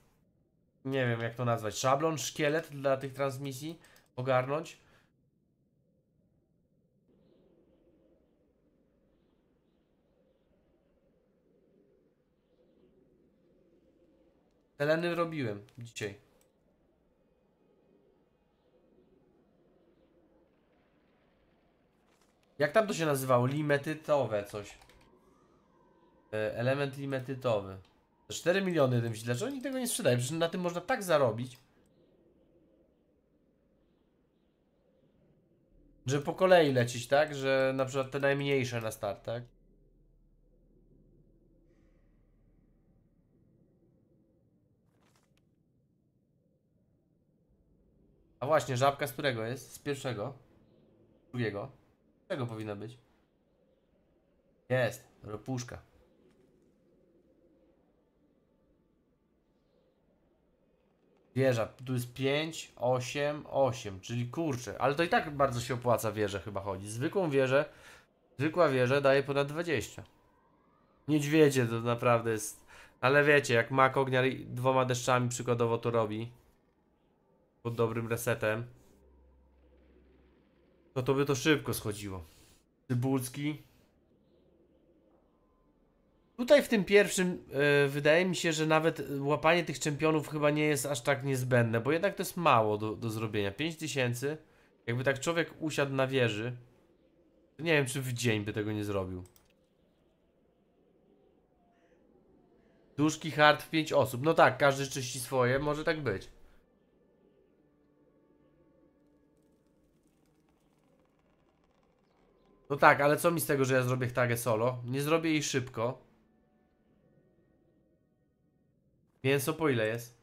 nie wiem jak to nazwać, szablon, szkielet dla tych transmisji ogarnąć. Teleny robiłem dzisiaj. Jak tam to się nazywało? Limetytowe coś. E, Element limetytowy. 4 miliony tym się. Dlaczego oni tego nie sprzedają? Przecież na tym można tak zarobić. Że po kolei lecieć, tak? Że na przykład te najmniejsze na start, tak? A właśnie, żabka z którego jest? Z pierwszego? Drugiego? Czego powinna być? Jest, ropuszka. Wieża, tu jest 5, 8, 8, czyli kurczę, ale to i tak bardzo się opłaca wieżę chyba chodzi. Zwykłą wieżę, zwykła wieża daje ponad 20. Niedźwiedzie to naprawdę jest, ale wiecie, jak mak ognia dwoma deszczami przykładowo to robi, pod dobrym resetem, to to by to szybko schodziło. Cybulski. Tutaj w tym pierwszym e, wydaje mi się, że nawet łapanie tych czempionów chyba nie jest aż tak niezbędne, bo jednak to jest mało do, do zrobienia. 5000, jakby tak człowiek usiadł na wieży, nie wiem czy w dzień by tego nie zrobił. Duszki hard w 5 osób. No tak, każdy czyści swoje, może tak być. No tak, ale co mi z tego, że ja zrobię htagę solo? Nie zrobię jej szybko. Mięso po ile jest?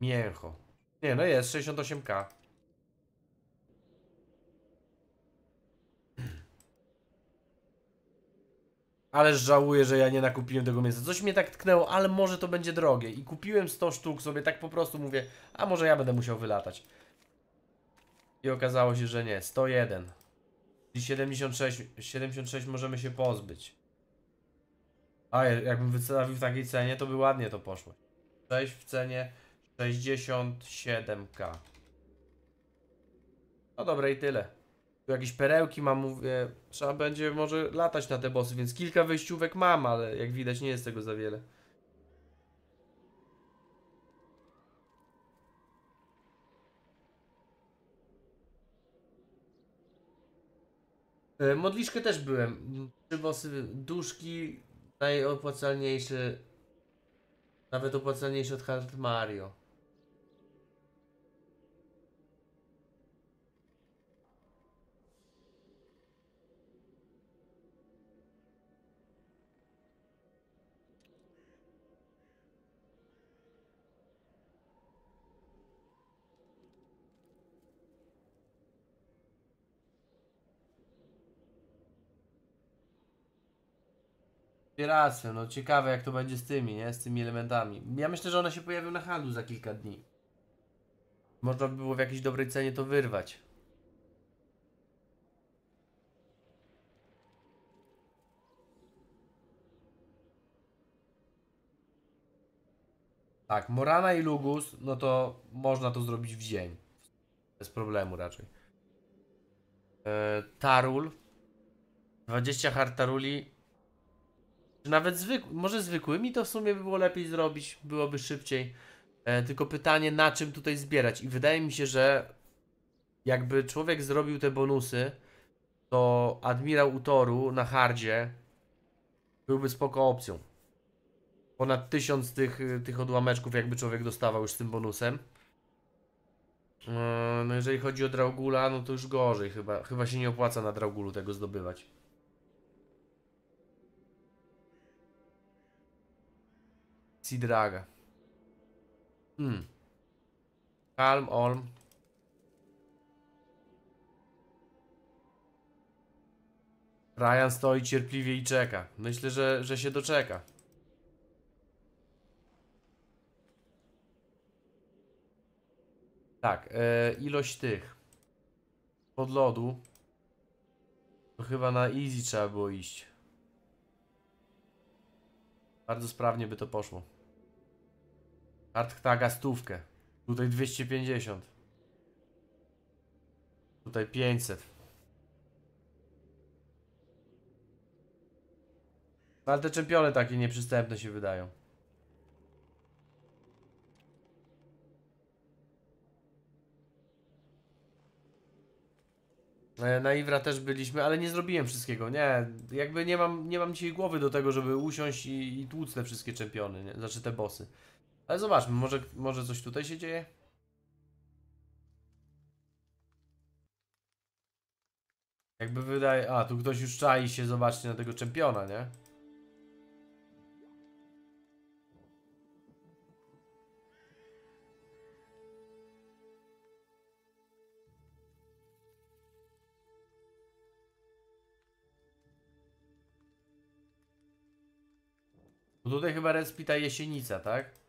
Mięcho. Nie, no jest 68k. Ale żałuję, że ja nie nakupiłem tego mięsa. Coś mnie tak tknęło, ale może to będzie drogie. I kupiłem 100 sztuk sobie, tak po prostu mówię, a może ja będę musiał wylatać. I okazało się, że nie. 101. I 76, 76 możemy się pozbyć. A jakbym wystawił w takiej cenie, to by ładnie to poszło. 6 w cenie 67k. No dobra i tyle. Jakieś perełki mam, mówię, trzeba będzie może latać na te bossy, więc kilka wyjściówek mam, ale jak widać nie jest tego za wiele. E, Modliszkę też byłem. Trzy bossy duszki najopłacalniejsze. Nawet opłacalniejsze od Hard Mario. Rację, no ciekawe jak to będzie z tymi, nie? Z tymi elementami. Ja myślę, że one się pojawią na handlu za kilka dni. Można by było w jakiejś dobrej cenie to wyrwać. Tak, Morana i Lugus, no to można to zrobić w dzień. Bez problemu raczej. E, Tarul. 20 hard Taruli czy nawet zwykły, może zwykłymi to w sumie by było lepiej zrobić, byłoby szybciej. E, tylko pytanie, na czym tutaj zbierać. I wydaje mi się, że jakby człowiek zrobił te bonusy, to admirał Utoru na hardzie byłby spoko opcją. Ponad tysiąc tych, tych odłameczków jakby człowiek dostawał już z tym bonusem. E, No jeżeli chodzi o Draugula, no to już gorzej chyba. Chyba się nie opłaca na Draugulu tego zdobywać. Sidraga. Hmm. Kalm, Olm. Ryan stoi cierpliwie i czeka. Myślę, że, że się doczeka. Tak, e, ilość tych pod lodu to chyba na easy trzeba było iść. Bardzo sprawnie by to poszło. Hardtaga stówkę. Tutaj 250. Tutaj 500. Ale te czempiony takie nieprzystępne się wydają. E, Na Iwra też byliśmy, ale nie zrobiłem wszystkiego, nie. Jakby nie mam, nie mam dzisiaj głowy do tego, żeby usiąść i, i tłuc te wszystkie czempiony, nie? Znaczy te bossy. Ale zobaczmy, może, może coś tutaj się dzieje? Jakby wydaje... A, tu ktoś już czai się, zobaczcie, na tego czempiona, nie? Bo tutaj chyba respi ta jesienica, tak?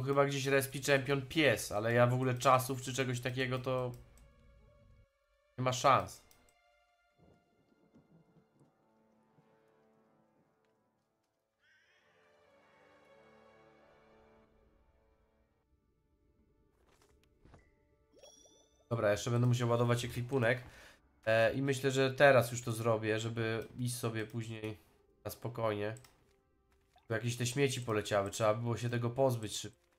Tu chyba gdzieś respi champion pies, ale ja w ogóle czasów czy czegoś takiego to... Nie ma szans. Dobra, jeszcze będę musiał ładować ekwipunek. E, I myślę, że teraz już to zrobię, żeby iść sobie później na spokojnie. Tu jakieś te śmieci poleciały, trzeba było się tego pozbyć szybko.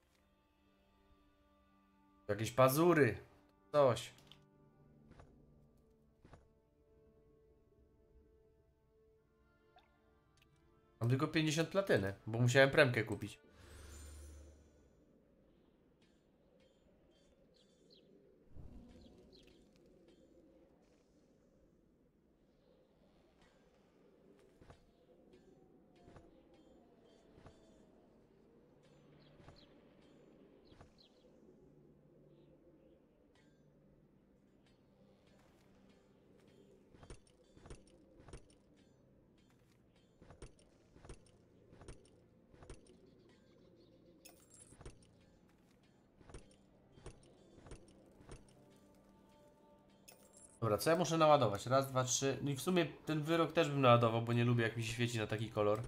Jakieś pazury, coś. Mam tylko 50 platyny, bo musiałem premkę kupić. Co ja muszę naładować? Raz, dwa, trzy. No i w sumie ten wyrok też bym naładował, bo nie lubię jak mi się świeci na taki kolor.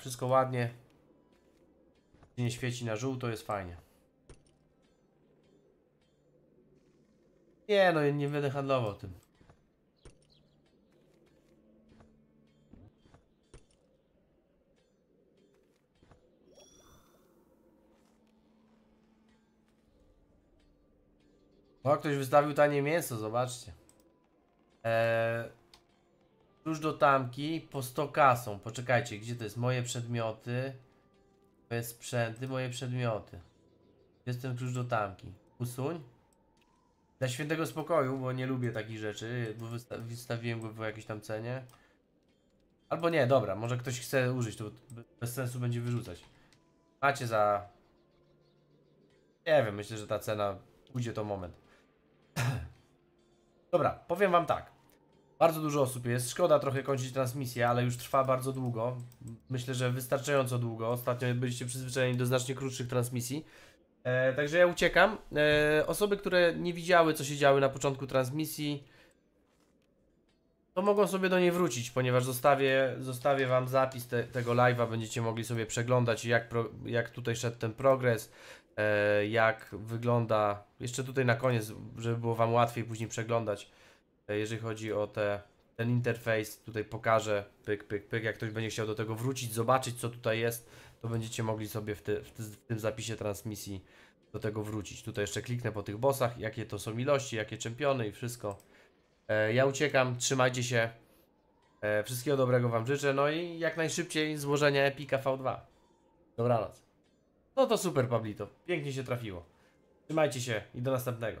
Wszystko ładnie. Nie świeci na żółto, jest fajnie. Nie no, nie będę handlował tym. O, ktoś wystawił tanie mięso, zobaczcie. Eee, Klucz do tamki po 100 kasą. Poczekajcie, gdzie to jest? Moje przedmioty. Moje sprzęty, moje przedmioty. Jest ten klucz do tamki? Usuń. Dla świętego spokoju, bo nie lubię takich rzeczy, bo wysta wystawiłem go w jakiejś tam cenie. Albo nie, dobra, może ktoś chce użyć, to be- bez sensu będzie wyrzucać. Macie za... Nie wiem, myślę, że ta cena pójdzie to moment. Dobra, powiem wam tak. Bardzo dużo osób jest. Szkoda trochę kończyć transmisję, ale już trwa bardzo długo. Myślę, że wystarczająco długo. Ostatnio byliście przyzwyczajeni do znacznie krótszych transmisji. E, także ja uciekam. E, osoby, które nie widziały, co się działy na początku transmisji, to mogą sobie do niej wrócić, ponieważ zostawię, zostawię Wam zapis te, tego live'a. Będziecie mogli sobie przeglądać, jak, pro, jak tutaj szedł ten progres, e, jak wygląda. Jeszcze tutaj na koniec, żeby było Wam łatwiej później przeglądać. E, jeżeli chodzi o te, ten interfejs, tutaj pokażę, pyk, pyk, pyk, jak ktoś będzie chciał do tego wrócić, zobaczyć co tutaj jest, to będziecie mogli sobie w, w, w tym zapisie transmisji do tego wrócić. Tutaj jeszcze kliknę po tych bossach, jakie to są ilości, jakie czempiony i wszystko. E, ja uciekam, trzymajcie się, e, wszystkiego dobrego Wam życzę, no i jak najszybciej złożenia Epika V2. Dobranoc. No to super Pablito, pięknie się trafiło. Trzymajcie się i do następnego.